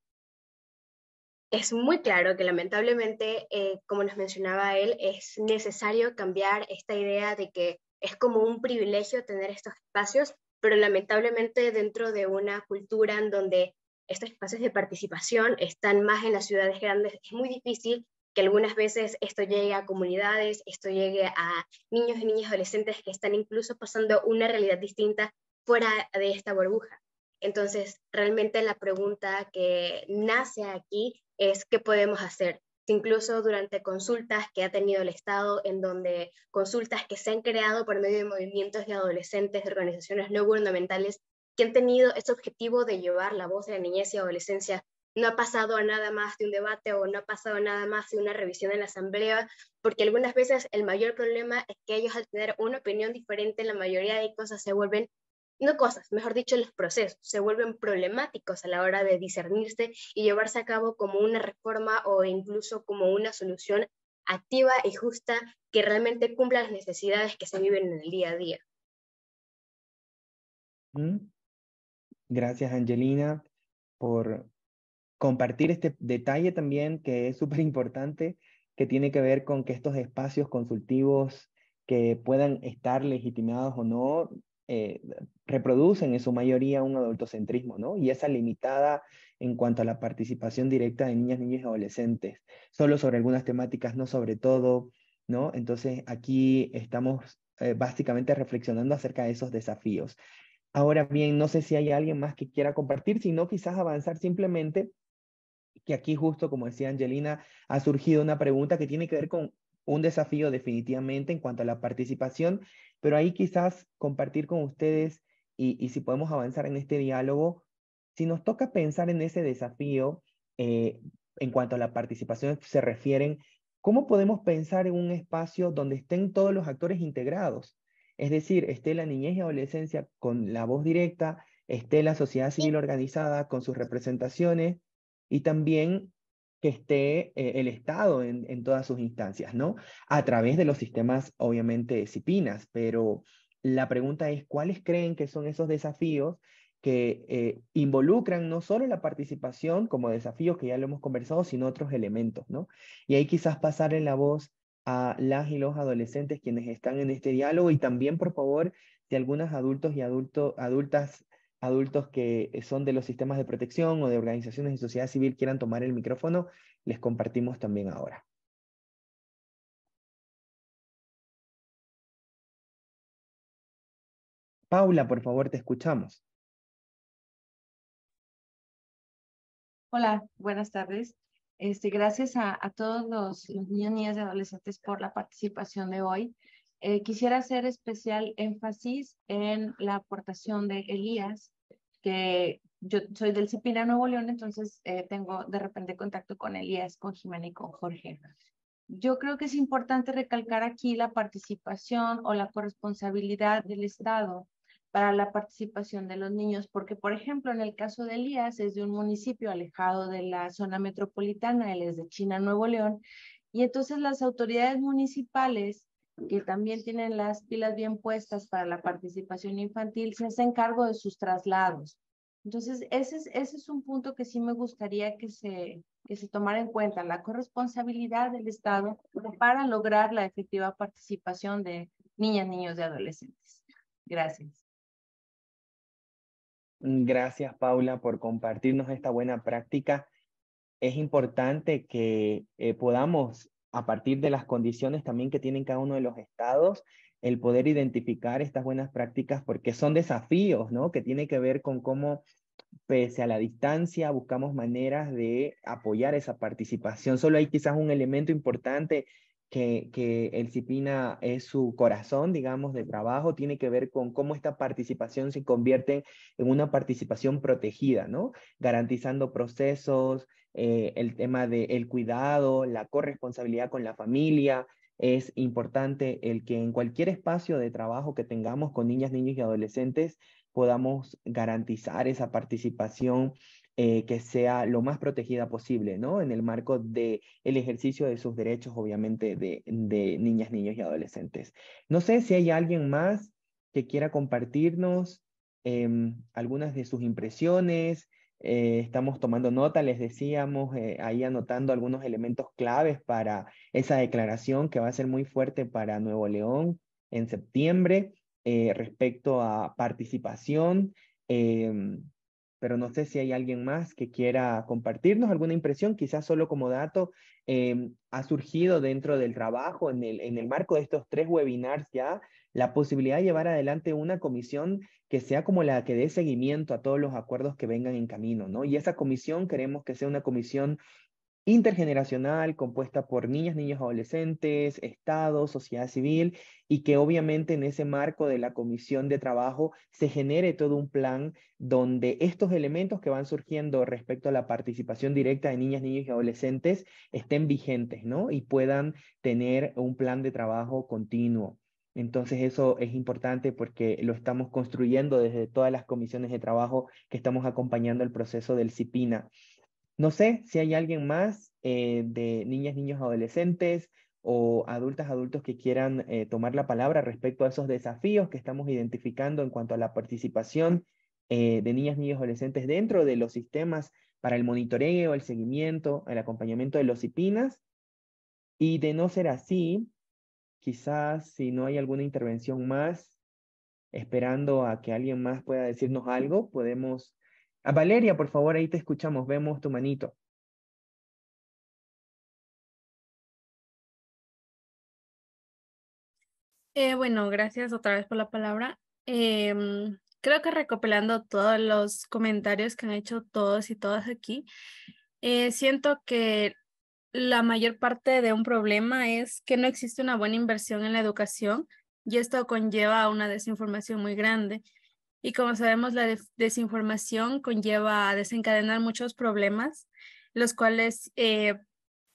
es muy claro que lamentablemente, eh, como nos mencionaba él, es necesario cambiar esta idea de que es como un privilegio tener estos espacios, pero lamentablemente dentro de una cultura en donde estos espacios de participación están más en las ciudades grandes, es muy difícil que algunas veces esto llegue a comunidades, esto llegue a niños y niñas adolescentes que están incluso pasando una realidad distinta fuera de esta burbuja. Entonces, realmente la pregunta que nace aquí es qué podemos hacer. Incluso durante consultas que ha tenido el Estado, en donde consultas que se han creado por medio de movimientos de adolescentes, de organizaciones no gubernamentales, que han tenido ese objetivo de llevar la voz de la niñez y adolescencia no ha pasado a nada más de un debate o no ha pasado nada más de una revisión en la asamblea, porque algunas veces el mayor problema es que ellos al tener una opinión diferente, la mayoría de cosas se vuelven no cosas, mejor dicho, los procesos se vuelven problemáticos a la hora de discernirse y llevarse a cabo como una reforma o incluso como una solución activa y justa que realmente cumpla las necesidades que se viven en el día a día. Gracias, Angelina, por compartir este detalle también que es súper importante, que tiene que ver con que estos espacios consultivos que puedan estar legitimados o no, eh, reproducen en su mayoría un adultocentrismo, ¿no? Y esa limitada en cuanto a la participación directa de niñas, niños y adolescentes, solo sobre algunas temáticas, no sobre todo, ¿no? Entonces aquí estamos eh, básicamente reflexionando acerca de esos desafíos. Ahora bien, no sé si hay alguien más que quiera compartir, sino quizás avanzar simplemente, que aquí justo como decía Angelina, ha surgido una pregunta que tiene que ver con un desafío definitivamente en cuanto a la participación, pero ahí quizás compartir con ustedes y, si podemos avanzar en este diálogo, si nos toca pensar en ese desafío eh, en cuanto a la participación se refieren, ¿cómo podemos pensar en un espacio donde estén todos los actores integrados? Es decir, esté la niñez y adolescencia con la voz directa, esté la sociedad civil organizada con sus representaciones y también que esté eh, el Estado en, todas sus instancias, ¿no? A través de los sistemas, obviamente, CIPINAS, pero la pregunta es, ¿cuáles creen que son esos desafíos que eh, involucran no solo la participación como desafío, que ya lo hemos conversado, sino otros elementos, ¿no? Y ahí quizás pasar en la voz a las y los adolescentes quienes están en este diálogo y también, por favor, si algunos adultos y adulto, adultas adultos que eh, son de los sistemas de protección o de organizaciones de sociedad civil quieran tomar el micrófono, les compartimos también ahora. Paula, por favor, te escuchamos. Hola, buenas tardes. Este, gracias a, todos los, niños, niñas y adolescentes por la participación de hoy. Eh, quisiera hacer especial énfasis en la aportación de Elías, que yo soy del CIPINA Nuevo León, entonces eh, tengo de repente contacto con Elías, con Jimena y con Jorge. Yo creo que es importante recalcar aquí la participación o la corresponsabilidad del Estado para la participación de los niños, porque por ejemplo en el caso de Elías es de un municipio alejado de la zona metropolitana, él es de China, Nuevo León, y entonces las autoridades municipales que también tienen las pilas bien puestas para la participación infantil, se hacen cargo de sus traslados. Entonces, ese es, ese es un punto que sí me gustaría que se, que se tomara en cuenta, la corresponsabilidad del Estado para lograr la efectiva participación de niñas, niños y adolescentes. Gracias. Gracias, Paula, por compartirnos esta buena práctica. Es importante que eh, podamos a partir de las condiciones también que tienen cada uno de los estados, el poder identificar estas buenas prácticas, porque son desafíos, ¿no? Que tiene que ver con cómo, pese a la distancia, buscamos maneras de apoyar esa participación. Solo hay quizás un elemento importante que, el CIPINA es su corazón, digamos, de trabajo, tiene que ver con cómo esta participación se convierte en una participación protegida, ¿no? Garantizando procesos, eh, el tema del cuidado, la corresponsabilidad con la familia. Es importante el que en cualquier espacio de trabajo que tengamos con niñas, niños y adolescentes podamos garantizar esa participación eh, que sea lo más protegida posible, ¿no? En el marco del el ejercicio de sus derechos, obviamente, de, de niñas, niños y adolescentes. No sé si hay alguien más que quiera compartirnos em, algunas de sus impresiones. Eh, estamos tomando nota, les decíamos, eh, ahí anotando algunos elementos claves para esa declaración que va a ser muy fuerte para Nuevo León en septiembre respecto a participación. Pero no sé si hay alguien más que quiera compartirnos alguna impresión, quizás solo como dato, em, ha surgido dentro del trabajo, en el, en el marco de estos tres webinars ya, la posibilidad de llevar adelante una comisión que sea como la que dé seguimiento a todos los acuerdos que vengan en camino, ¿no? Y esa comisión queremos que sea una comisión intergeneracional, compuesta por niñas, niños, adolescentes, Estado, sociedad civil, y que obviamente en ese marco de la comisión de trabajo se genere todo un plan donde estos elementos que van surgiendo respecto a la participación directa de niñas, niños y adolescentes estén vigentes, ¿no? Y puedan tener un plan de trabajo continuo. Entonces eso es importante porque lo estamos construyendo desde todas las comisiones de trabajo que estamos acompañando el proceso del CIPINA. No sé si hay alguien más eh, de niñas, niños, adolescentes o adultas, adultos que quieran eh, tomar la palabra respecto a esos desafíos que estamos identificando en cuanto a la participación eh, de niñas, niños, adolescentes dentro de los sistemas para el monitoreo, el seguimiento, el acompañamiento de los IPINAS. Y de no ser así, quizás si no hay alguna intervención más, esperando a que alguien más pueda decirnos algo, podemos a Valeria, por favor, ahí te escuchamos, vemos tu manito. Eh, bueno, gracias otra vez por la palabra. Em, creo que recopilando todos los comentarios que han hecho todos y todas aquí, eh, siento que la mayor parte de un problema es que no existe una buena inversión en la educación y esto conlleva a una desinformación muy grande. Y como sabemos, la desinformación conlleva a desencadenar muchos problemas, los cuales eh,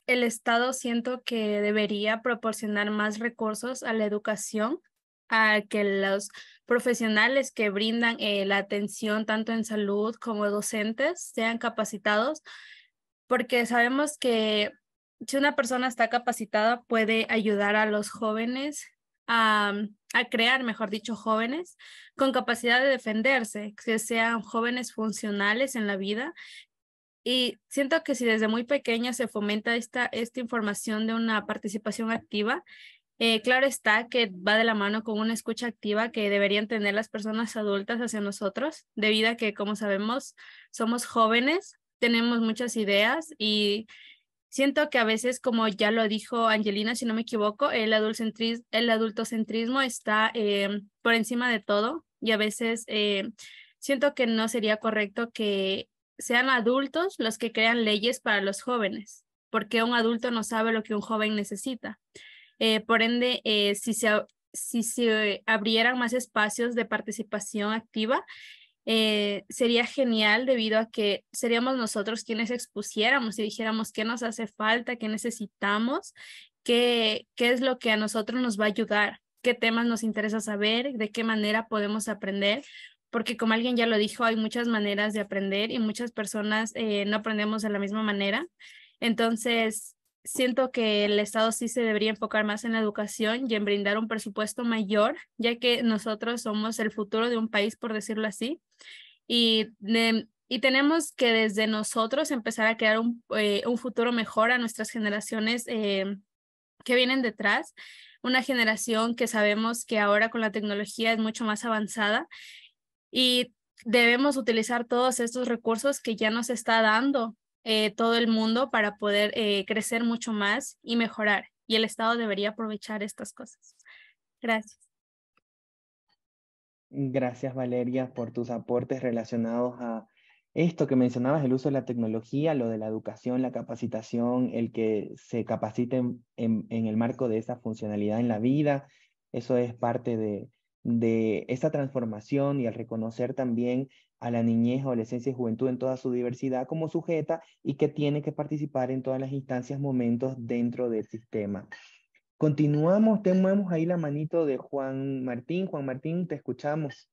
el Estado siento que debería proporcionar más recursos a la educación, a que los profesionales que brindan eh, la atención tanto en salud como docentes sean capacitados, porque sabemos que si una persona está capacitada puede ayudar a los jóvenes a, a crear, mejor dicho, jóvenes con capacidad de defenderse, que sean jóvenes funcionales en la vida. Y siento que si desde muy pequeña se fomenta esta, esta información de una participación activa, eh, claro está que va de la mano con una escucha activa que deberían tener las personas adultas hacia nosotros, debido a que, como sabemos, somos jóvenes, tenemos muchas ideas y Siento que a veces, como ya lo dijo Angelina, si no me equivoco, el, adultocentrismo, el adultocentrismo está eh, por encima de todo y a veces eh, siento que no sería correcto que sean adultos los que crean leyes para los jóvenes, porque un adulto no sabe lo que un joven necesita. Eh, por ende, si, se, si se abrieran más espacios de participación activa, eh, sería genial debido a que seríamos nosotros quienes expusiéramos y dijéramos qué nos hace falta, qué necesitamos, qué, qué es lo que a nosotros nos va a ayudar, qué temas nos interesa saber, de qué manera podemos aprender, porque como alguien ya lo dijo, hay muchas maneras de aprender y muchas personas eh, no aprendemos de la misma manera. Entonces, siento que el Estado sí se debería enfocar más en la educación y en brindar un presupuesto mayor, ya que nosotros somos el futuro de un país, por decirlo así. Y, y tenemos que desde nosotros empezar a crear un, eh, un futuro mejor a nuestras generaciones eh, que vienen detrás. Una generación que sabemos que ahora con la tecnología es mucho más avanzada y debemos utilizar todos estos recursos que ya nos está dando eh, todo el mundo para poder eh, crecer mucho más y mejorar. Y el Estado debería aprovechar estas cosas. Gracias. Gracias, Valeria, por tus aportes relacionados a esto que mencionabas, el uso de la tecnología, lo de la educación, la capacitación, el que se capaciten en, el marco de esa funcionalidad en la vida, eso es parte de, de esa transformación y al reconocer también a la niñez, adolescencia y juventud en toda su diversidad como sujeta y que tiene que participar en todas las instancias, momentos dentro del sistema. Continuamos, tenemos ahí la manito de Juan Martín. Juan Martín, te escuchamos.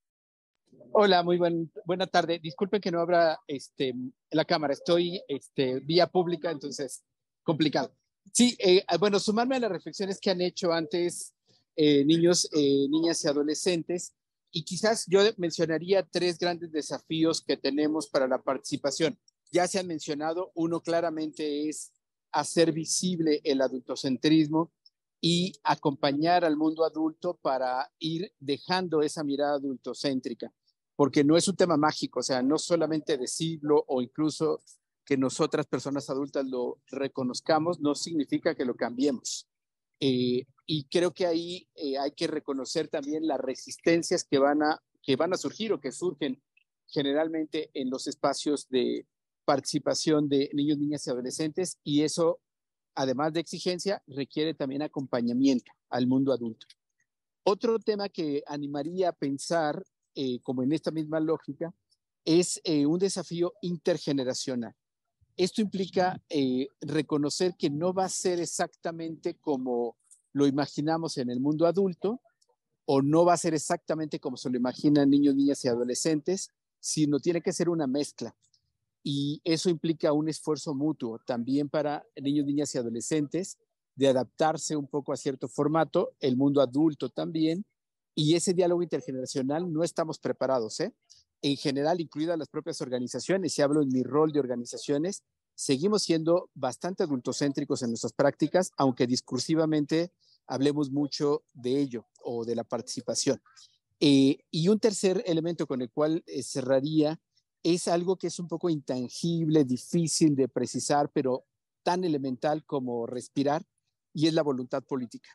Hola, muy buen, buena tarde. Disculpen que no abra este, la cámara, estoy este, vía pública, entonces complicado. Sí, eh, bueno, sumarme a las reflexiones que han hecho antes eh, niños, eh, niñas y adolescentes, y quizás yo mencionaría tres grandes desafíos que tenemos para la participación. Ya se han mencionado, uno claramente es hacer visible el adultocentrismo y acompañar al mundo adulto para ir dejando esa mirada adultocéntrica porque no es un tema mágico, o sea, no solamente decirlo o incluso que nosotras personas adultas lo reconozcamos, no significa que lo cambiemos. Eh, y creo que ahí eh, hay que reconocer también las resistencias que van, a, que van a surgir o que surgen generalmente en los espacios de participación de niños, niñas y adolescentes, y eso, además de exigencia, requiere también acompañamiento al mundo adulto. Otro tema que animaría a pensar eh, como en esta misma lógica, es un desafío intergeneracional. Esto implica eh, reconocer que no va a ser exactamente como lo imaginamos en el mundo adulto o no va a ser exactamente como se lo imaginan niños, niñas y adolescentes, sino tiene que ser una mezcla. Y eso implica un esfuerzo mutuo también para niños, niñas y adolescentes de adaptarse un poco a cierto formato, el mundo adulto también, y ese diálogo intergeneracional no estamos preparados, ¿eh? En general, incluidas las propias organizaciones, y hablo en mi rol de organizaciones, seguimos siendo bastante adultocéntricos en nuestras prácticas, aunque discursivamente hablemos mucho de ello o de la participación. Eh, y un tercer elemento con el cual eh, cerraría es algo que es un poco intangible, difícil de precisar, pero tan elemental como respirar, y es la voluntad política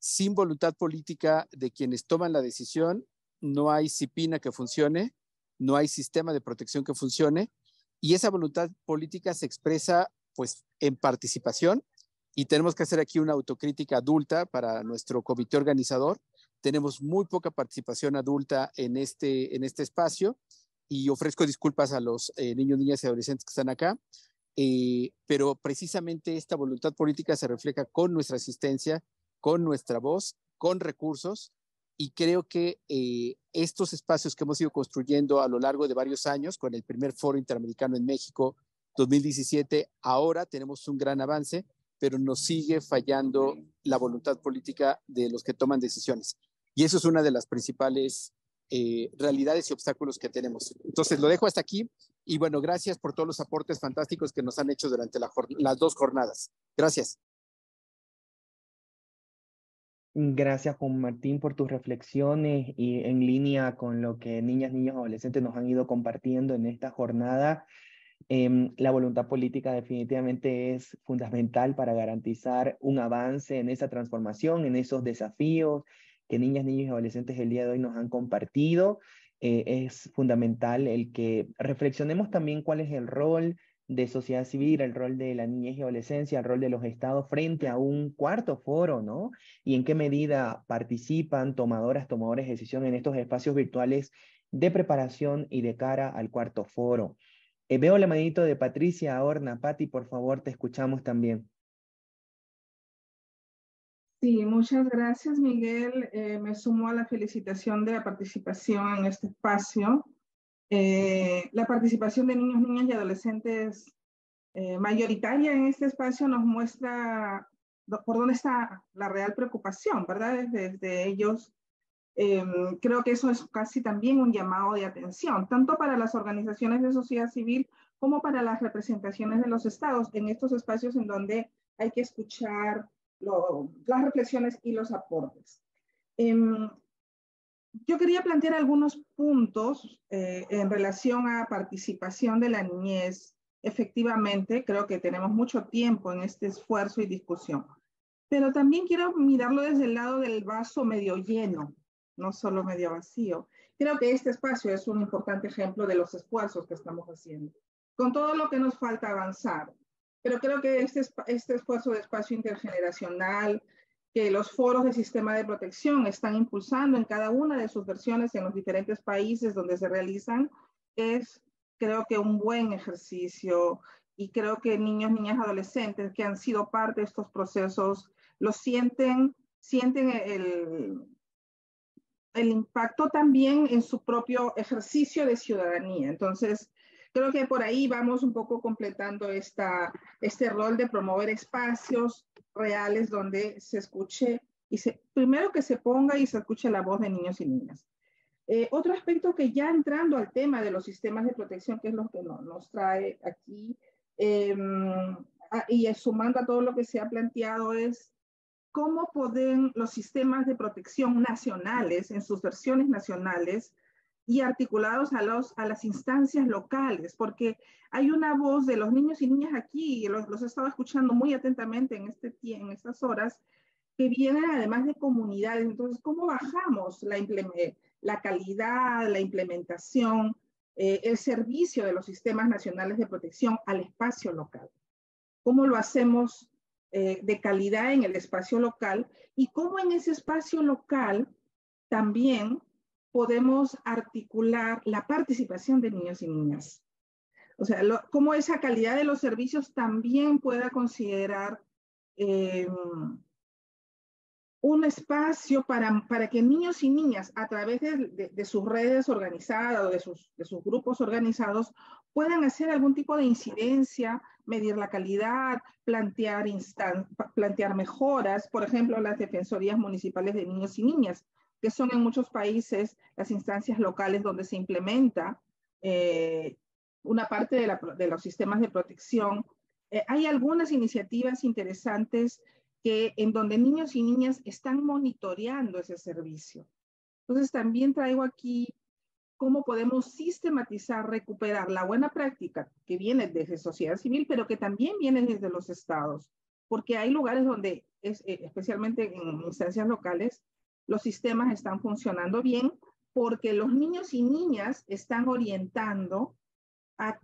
sin voluntad política de quienes toman la decisión, no hay CIPINA que funcione, no hay sistema de protección que funcione, y esa voluntad política se expresa pues en participación, y tenemos que hacer aquí una autocrítica adulta para nuestro comité organizador. Tenemos muy poca participación adulta en este, en este espacio y ofrezco disculpas a los eh, niños, niñas y adolescentes que están acá, eh, pero precisamente esta voluntad política se refleja con nuestra asistencia con nuestra voz, con recursos, y creo que eh, estos espacios que hemos ido construyendo a lo largo de varios años, con el primer foro interamericano en México 2017, ahora tenemos un gran avance, pero nos sigue fallando la voluntad política de los que toman decisiones. Y eso es una de las principales eh, realidades y obstáculos que tenemos. Entonces, lo dejo hasta aquí. Y bueno, gracias por todos los aportes fantásticos que nos han hecho durante las dos jornadas. Gracias. Gracias, Juan Martín, por tus reflexiones y en línea con lo que niñas, niños, adolescentes nos han ido compartiendo en esta jornada. Em, la voluntad política definitivamente es fundamental para garantizar un avance en esa transformación, en esos desafíos que niñas, niños y adolescentes el día de hoy nos han compartido. Eh, es fundamental el que reflexionemos también cuál es el rol de sociedad civil, el rol de la niñez y adolescencia, el rol de los estados frente a un cuarto foro, ¿no? Y en qué medida participan tomadoras, tomadores de decisión en estos espacios virtuales de preparación y de cara al cuarto foro. Eh, veo la manito de Patricia Horna. Pati, por favor, te escuchamos también. Sí, muchas gracias, Miguel. Eh, me sumo a la felicitación de la participación en este espacio. Eh, la participación de niños, niñas y adolescentes eh, mayoritaria en este espacio nos muestra por dónde está la real preocupación, ¿verdad? Desde, ellos, em, creo que eso es casi también un llamado de atención, tanto para las organizaciones de sociedad civil como para las representaciones de los estados en estos espacios en donde hay que escuchar las reflexiones y los aportes. Em, yo quería plantear algunos puntos eh, en relación a participación de la niñez. Efectivamente, creo que tenemos mucho tiempo en este esfuerzo y discusión, pero también quiero mirarlo desde el lado del vaso medio lleno, no solo medio vacío. Creo que este espacio es un importante ejemplo de los esfuerzos que estamos haciendo, con todo lo que nos falta avanzar. Pero creo que este, este esfuerzo de espacio intergeneracional, que los foros de sistema de protección están impulsando en cada una de sus versiones en los diferentes países donde se realizan, es creo que un buen ejercicio y creo que niños, niñas, adolescentes que han sido parte de estos procesos lo sienten, sienten el, el impacto también en su propio ejercicio de ciudadanía. Entonces, creo que por ahí vamos un poco completando esta, este rol de promover espacios reales donde se escuche y se, primero que se ponga y se escuche la voz de niños y niñas. Eh, otro aspecto que ya entrando al tema de los sistemas de protección, que es lo que nos trae aquí, em, y sumando a todo lo que se ha planteado, es cómo pueden los sistemas de protección nacionales, en sus versiones nacionales, y articulados a, los, a las instancias locales, porque hay una voz de los niños y niñas aquí, los, los he estado escuchando muy atentamente en, este, en estas horas, que vienen además de comunidades. Entonces, ¿cómo bajamos la, la calidad, la implementación, eh, el servicio de los sistemas nacionales de protección al espacio local? ¿Cómo lo hacemos eh, de calidad en el espacio local y cómo en ese espacio local también podemos articular la participación de niños y niñas. O sea, cómo esa calidad de los servicios también pueda considerar eh, un espacio para, para que niños y niñas a través de, sus redes organizadas o de sus, de sus grupos organizados puedan hacer algún tipo de incidencia, medir la calidad, plantear, plantear mejoras, por ejemplo, las defensorías municipales de niños y niñas, que son en muchos países las instancias locales donde se implementa eh, una parte de, los sistemas de protección. Eh, hay algunas iniciativas interesantes que en donde niños y niñas están monitoreando ese servicio. Entonces también traigo aquí cómo podemos sistematizar, recuperar la buena práctica que viene desde sociedad civil, pero que también viene desde los estados, porque hay lugares donde, es, eh, especialmente en instancias locales, los sistemas están funcionando bien porque los niños y niñas están orientando a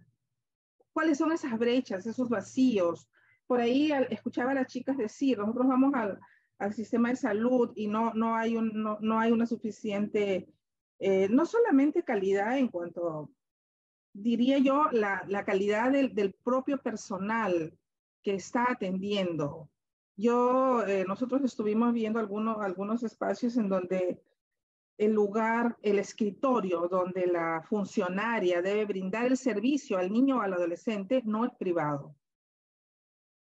cuáles son esas brechas, esos vacíos. Por ahí escuchaba a las chicas decir, nosotros vamos al, al sistema de salud y no, no, hay, un, no, no hay una suficiente eh, no solamente calidad en cuanto, diría yo, la, la calidad del, del, propio personal que está atendiendo. Yo, eh, nosotros estuvimos viendo algunos, algunos espacios en donde el lugar, el escritorio donde la funcionaria debe brindar el servicio al niño o al adolescente no es privado.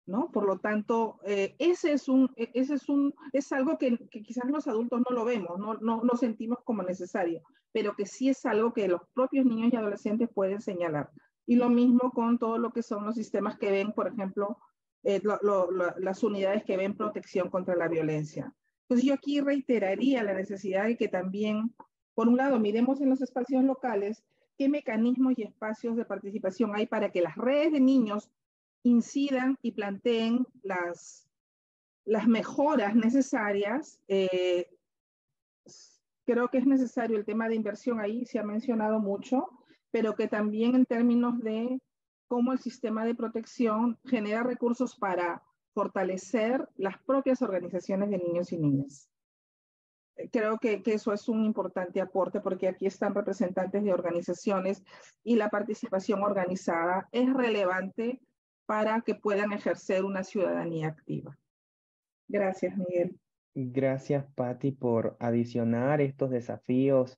¿no? Por lo tanto, eh, ese, es un, e, ese es un, es algo que, quizás los adultos no lo vemos, no, no, no, sentimos como necesario, pero que sí es algo que los propios niños y adolescentes pueden señalar. Y lo mismo con todo lo que son los sistemas que ven, por ejemplo, eh, las unidades que ven protección contra la violencia. Pues yo aquí reiteraría la necesidad de que también, por un lado, miremos en los espacios locales qué mecanismos y espacios de participación hay para que las redes de niños incidan y planteen las, mejoras necesarias. Eh, creo que es necesario el tema de inversión ahí, se ha mencionado mucho, pero que también en términos de cómo el sistema de protección genera recursos para fortalecer las propias organizaciones de niños y niñas. Creo que, que, eso es un importante aporte porque aquí están representantes de organizaciones y la participación organizada es relevante para que puedan ejercer una ciudadanía activa. Gracias, Miguel. Gracias, Patti, por adicionar estos desafíos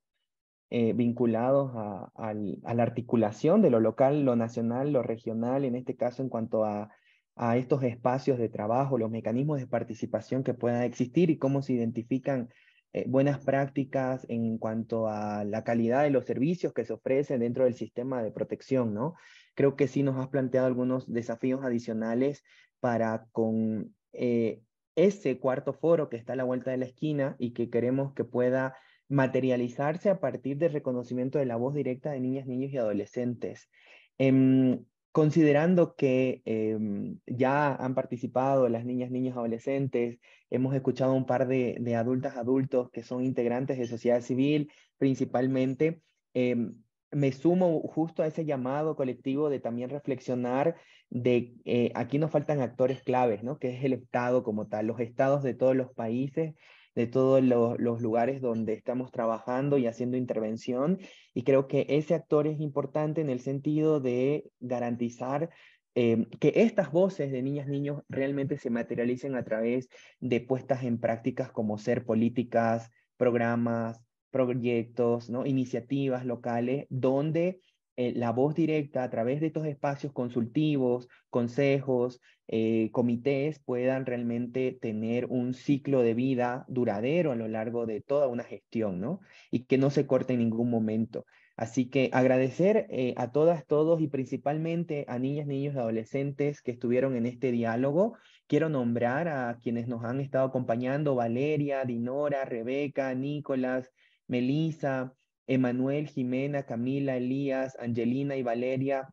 eh, vinculados a, la articulación de lo local, lo nacional, lo regional, en este caso en cuanto a, a estos espacios de trabajo, los mecanismos de participación que puedan existir y cómo se identifican eh, buenas prácticas en cuanto a la calidad de los servicios que se ofrecen dentro del sistema de protección, ¿no? creo que sí nos has planteado algunos desafíos adicionales para con eh, ese cuarto foro que está a la vuelta de la esquina y que queremos que pueda materializarse a partir del reconocimiento de la voz directa de niñas, niños y adolescentes. Em, considerando que em, ya han participado las niñas, niños, adolescentes, hemos escuchado un par de, de adultas, adultos que son integrantes de sociedad civil, principalmente, em, me sumo justo a ese llamado colectivo de también reflexionar de eh, aquí nos faltan actores claves, ¿no? Que es el Estado como tal, los estados de todos los países, de todos los, lugares donde estamos trabajando y haciendo intervención. Y creo que ese actor es importante en el sentido de garantizar em, que estas voces de niñas, niños realmente se materialicen a través de puestas en prácticas como ser políticas, programas, proyectos, ¿no? iniciativas locales donde eh, la voz directa a través de estos espacios consultivos, consejos, eh, comités puedan realmente tener un ciclo de vida duradero a lo largo de toda una gestión, ¿no? Y que no se corte en ningún momento. Así que agradecer eh, a todas, todos y principalmente a niñas, niños y adolescentes que estuvieron en este diálogo. Quiero nombrar a quienes nos han estado acompañando, Valeria, Dinora, Rebeca, Nicolás, Melisa, Emanuel, Jimena, Camila, Elías, Angelina y Valeria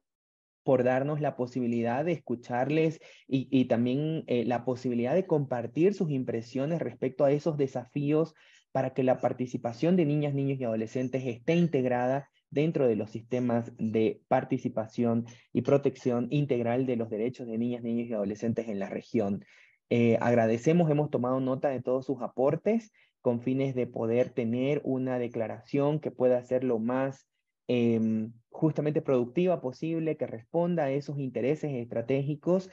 por darnos la posibilidad de escucharles y, también eh, la posibilidad de compartir sus impresiones respecto a esos desafíos para que la participación de niñas, niños y adolescentes esté integrada dentro de los sistemas de participación y protección integral de los derechos de niñas, niños y adolescentes en la región. Eh, agradecemos, hemos tomado nota de todos sus aportes con fines de poder tener una declaración que pueda ser lo más em, justamente productiva posible, que responda a esos intereses estratégicos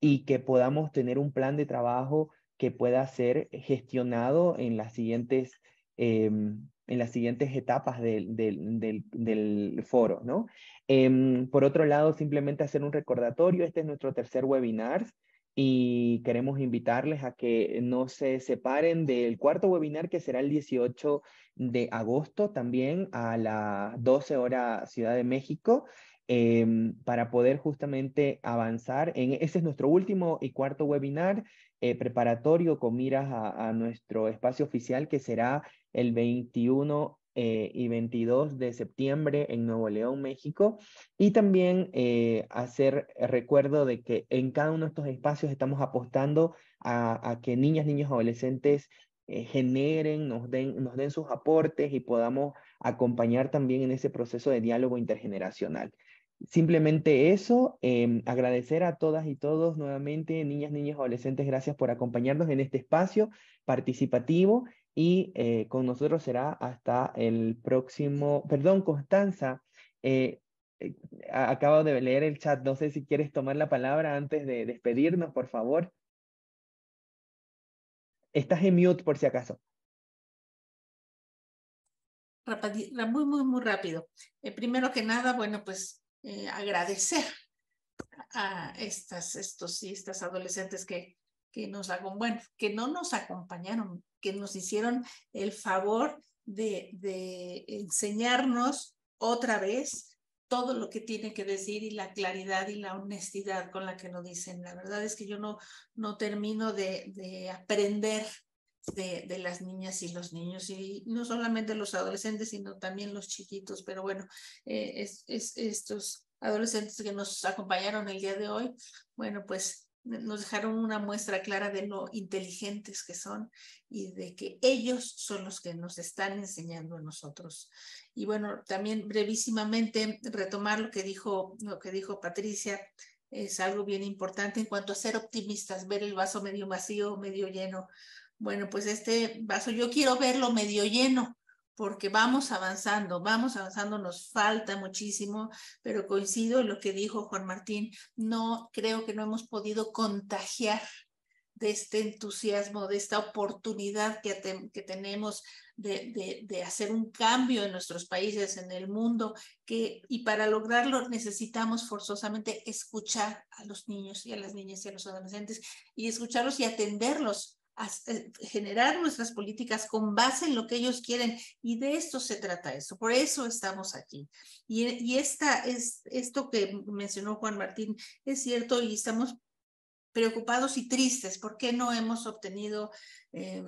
y que podamos tener un plan de trabajo que pueda ser gestionado en las siguientes, em, en las siguientes etapas del, del, foro. ¿no? Em, por otro lado, simplemente hacer un recordatorio, este es nuestro tercer webinar y queremos invitarles a que no se separen del cuarto webinar que será el 18 de agosto también a las 12 horas Ciudad de México em, para poder justamente avanzar. En, ese es nuestro último y cuarto webinar eh, preparatorio con miras a, a, nuestro espacio oficial que será el 21 eh, y 22 de septiembre en Nuevo León, México. Y también eh, hacer recuerdo de que en cada uno de estos espacios estamos apostando a, que niñas, niños, adolescentes eh, generen, nos den, nos den sus aportes y podamos acompañar también en ese proceso de diálogo intergeneracional. Simplemente eso, em, agradecer a todas y todos nuevamente, niñas, niños, adolescentes, gracias por acompañarnos en este espacio participativo y eh, con nosotros será hasta el próximo, perdón, Constanza, eh, eh, acabo de leer el chat, no sé si quieres tomar la palabra antes de despedirnos, por favor. Estás en mute por si acaso. Muy, muy, muy rápido. primero que nada, bueno, pues agradecer a estas, estos y estas adolescentes que, que nos bueno, que no nos acompañaron, que nos hicieron el favor de, de enseñarnos otra vez todo lo que tiene que decir y la claridad y la honestidad con la que lo dicen. La verdad es que yo no, no termino de, de aprender de, de, las niñas y los niños, y no solamente los adolescentes, sino también los chiquitos. Pero bueno, eh, es, es, estos adolescentes que nos acompañaron el día de hoy, bueno, pues nos dejaron una muestra clara de lo inteligentes que son y de que ellos son los que nos están enseñando a nosotros. Y bueno, también brevísimamente retomar lo que dijo, lo que dijo Patricia, es algo bien importante en cuanto a ser optimistas, ver el vaso medio vacío, medio lleno. Bueno, pues este vaso yo quiero verlo medio lleno, porque vamos avanzando, vamos avanzando, nos falta muchísimo, pero coincido en lo que dijo Juan Martín, no creo que no hemos podido contagiar de este entusiasmo, de esta oportunidad que, que tenemos de, de, de, hacer un cambio en nuestros países, en el mundo, que, y para lograrlo necesitamos forzosamente escuchar a los niños y a las niñas y a los adolescentes y escucharlos y atenderlos generar nuestras políticas con base en lo que ellos quieren y de esto se trata eso, por eso estamos aquí. Y, y esta, es, esto que mencionó Juan Martín es cierto y estamos preocupados y tristes porque no hemos obtenido eh,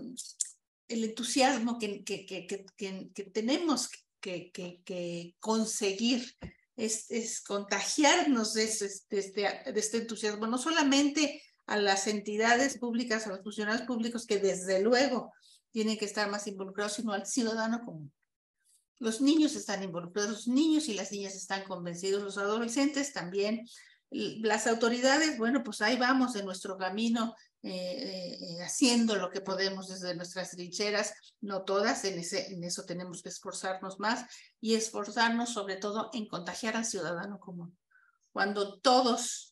el entusiasmo que, que, que, que tenemos que, conseguir es, es contagiarnos de, este, de este entusiasmo, no solamente a las entidades públicas, a los funcionarios públicos que desde luego tienen que estar más involucrados, sino al ciudadano común. Los niños están involucrados, los niños y las niñas están convencidos, los adolescentes también. Las autoridades, bueno, pues ahí vamos en nuestro camino, eh, eh, haciendo lo que podemos desde nuestras trincheras, no todas, en, ese, en eso tenemos que esforzarnos más y esforzarnos sobre todo en contagiar al ciudadano común. Cuando todos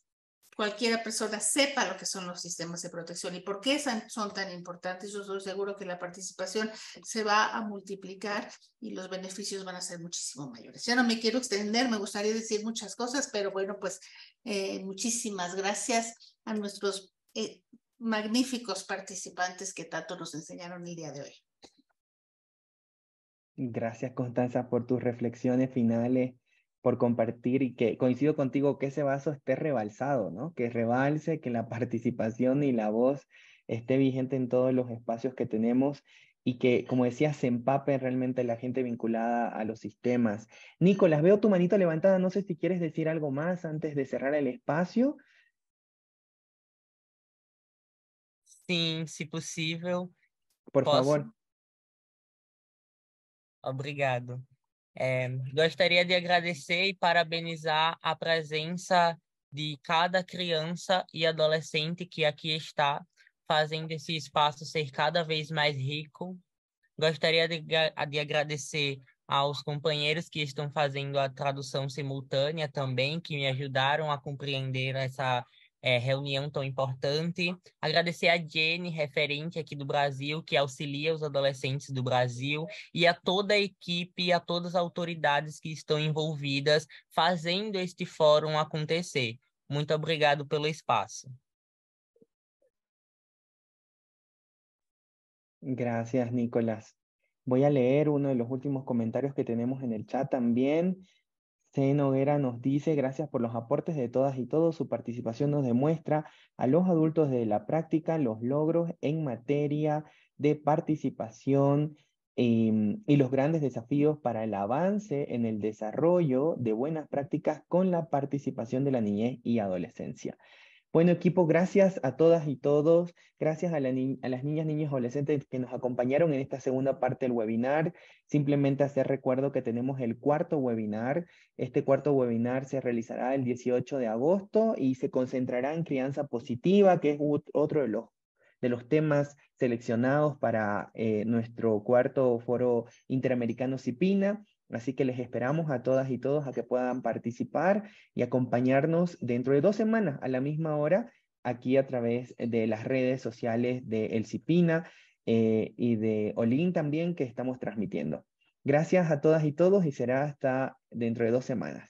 cualquiera persona sepa lo que son los sistemas de protección y por qué son tan importantes. Yo estoy seguro que la participación se va a multiplicar y los beneficios van a ser muchísimo mayores. Ya no me quiero extender, me gustaría decir muchas cosas, pero bueno, pues eh, muchísimas gracias a nuestros eh, magníficos participantes que tanto nos enseñaron el día de hoy. Gracias, Constanza, por tus reflexiones finales por compartir y que coincido contigo que ese vaso esté rebalsado, ¿no? Que rebalse, que la participación y la voz esté vigente en todos los espacios que tenemos y que, como decías, se empape realmente la gente vinculada a los sistemas. Nicolás, veo tu manito levantada, no sé si quieres decir algo más antes de cerrar el espacio. Sí, si posible. Por favor. Obrigado. É, gostaria de agradecer e parabenizar a presença de cada criança e adolescente que aqui está, fazendo esse espaço ser cada vez mais rico. Gostaria de, de agradecer aos companheiros que estão fazendo a tradução simultânea também, que me ajudaram a compreender essa é, reunião tão importante. Agradecer a Jenny, referente aqui do Brasil, que auxilia os adolescentes do Brasil, e a toda a equipe a todas as autoridades que estão envolvidas fazendo este fórum acontecer. Muito obrigado pelo espaço. Gracias, Nicolás. Voy a leer uno de los últimos comentarios que tenemos en el chat también. C. Noguera nos dice, gracias por los aportes de todas y todos. Su participación nos demuestra a los adultos de la práctica los logros en materia de participación em, y los grandes desafíos para el avance en el desarrollo de buenas prácticas con la participación de la niñez y adolescencia. Bueno, equipo, gracias a todas y todos. Gracias a, las niñas, niños, adolescentes que nos acompañaron en esta segunda parte del webinar. Simplemente hacer recuerdo que tenemos el cuarto webinar. Este cuarto webinar se realizará el 18 de agosto y se concentrará en crianza positiva, que es otro de los, de los temas seleccionados para eh, nuestro cuarto foro interamericano CIPINA. Así que les esperamos a todas y todos a que puedan participar y acompañarnos dentro de dos semanas a la misma hora aquí a través de las redes sociales de El Cipina eh, y de Olin también que estamos transmitiendo. Gracias a todas y todos y será hasta dentro de dos semanas.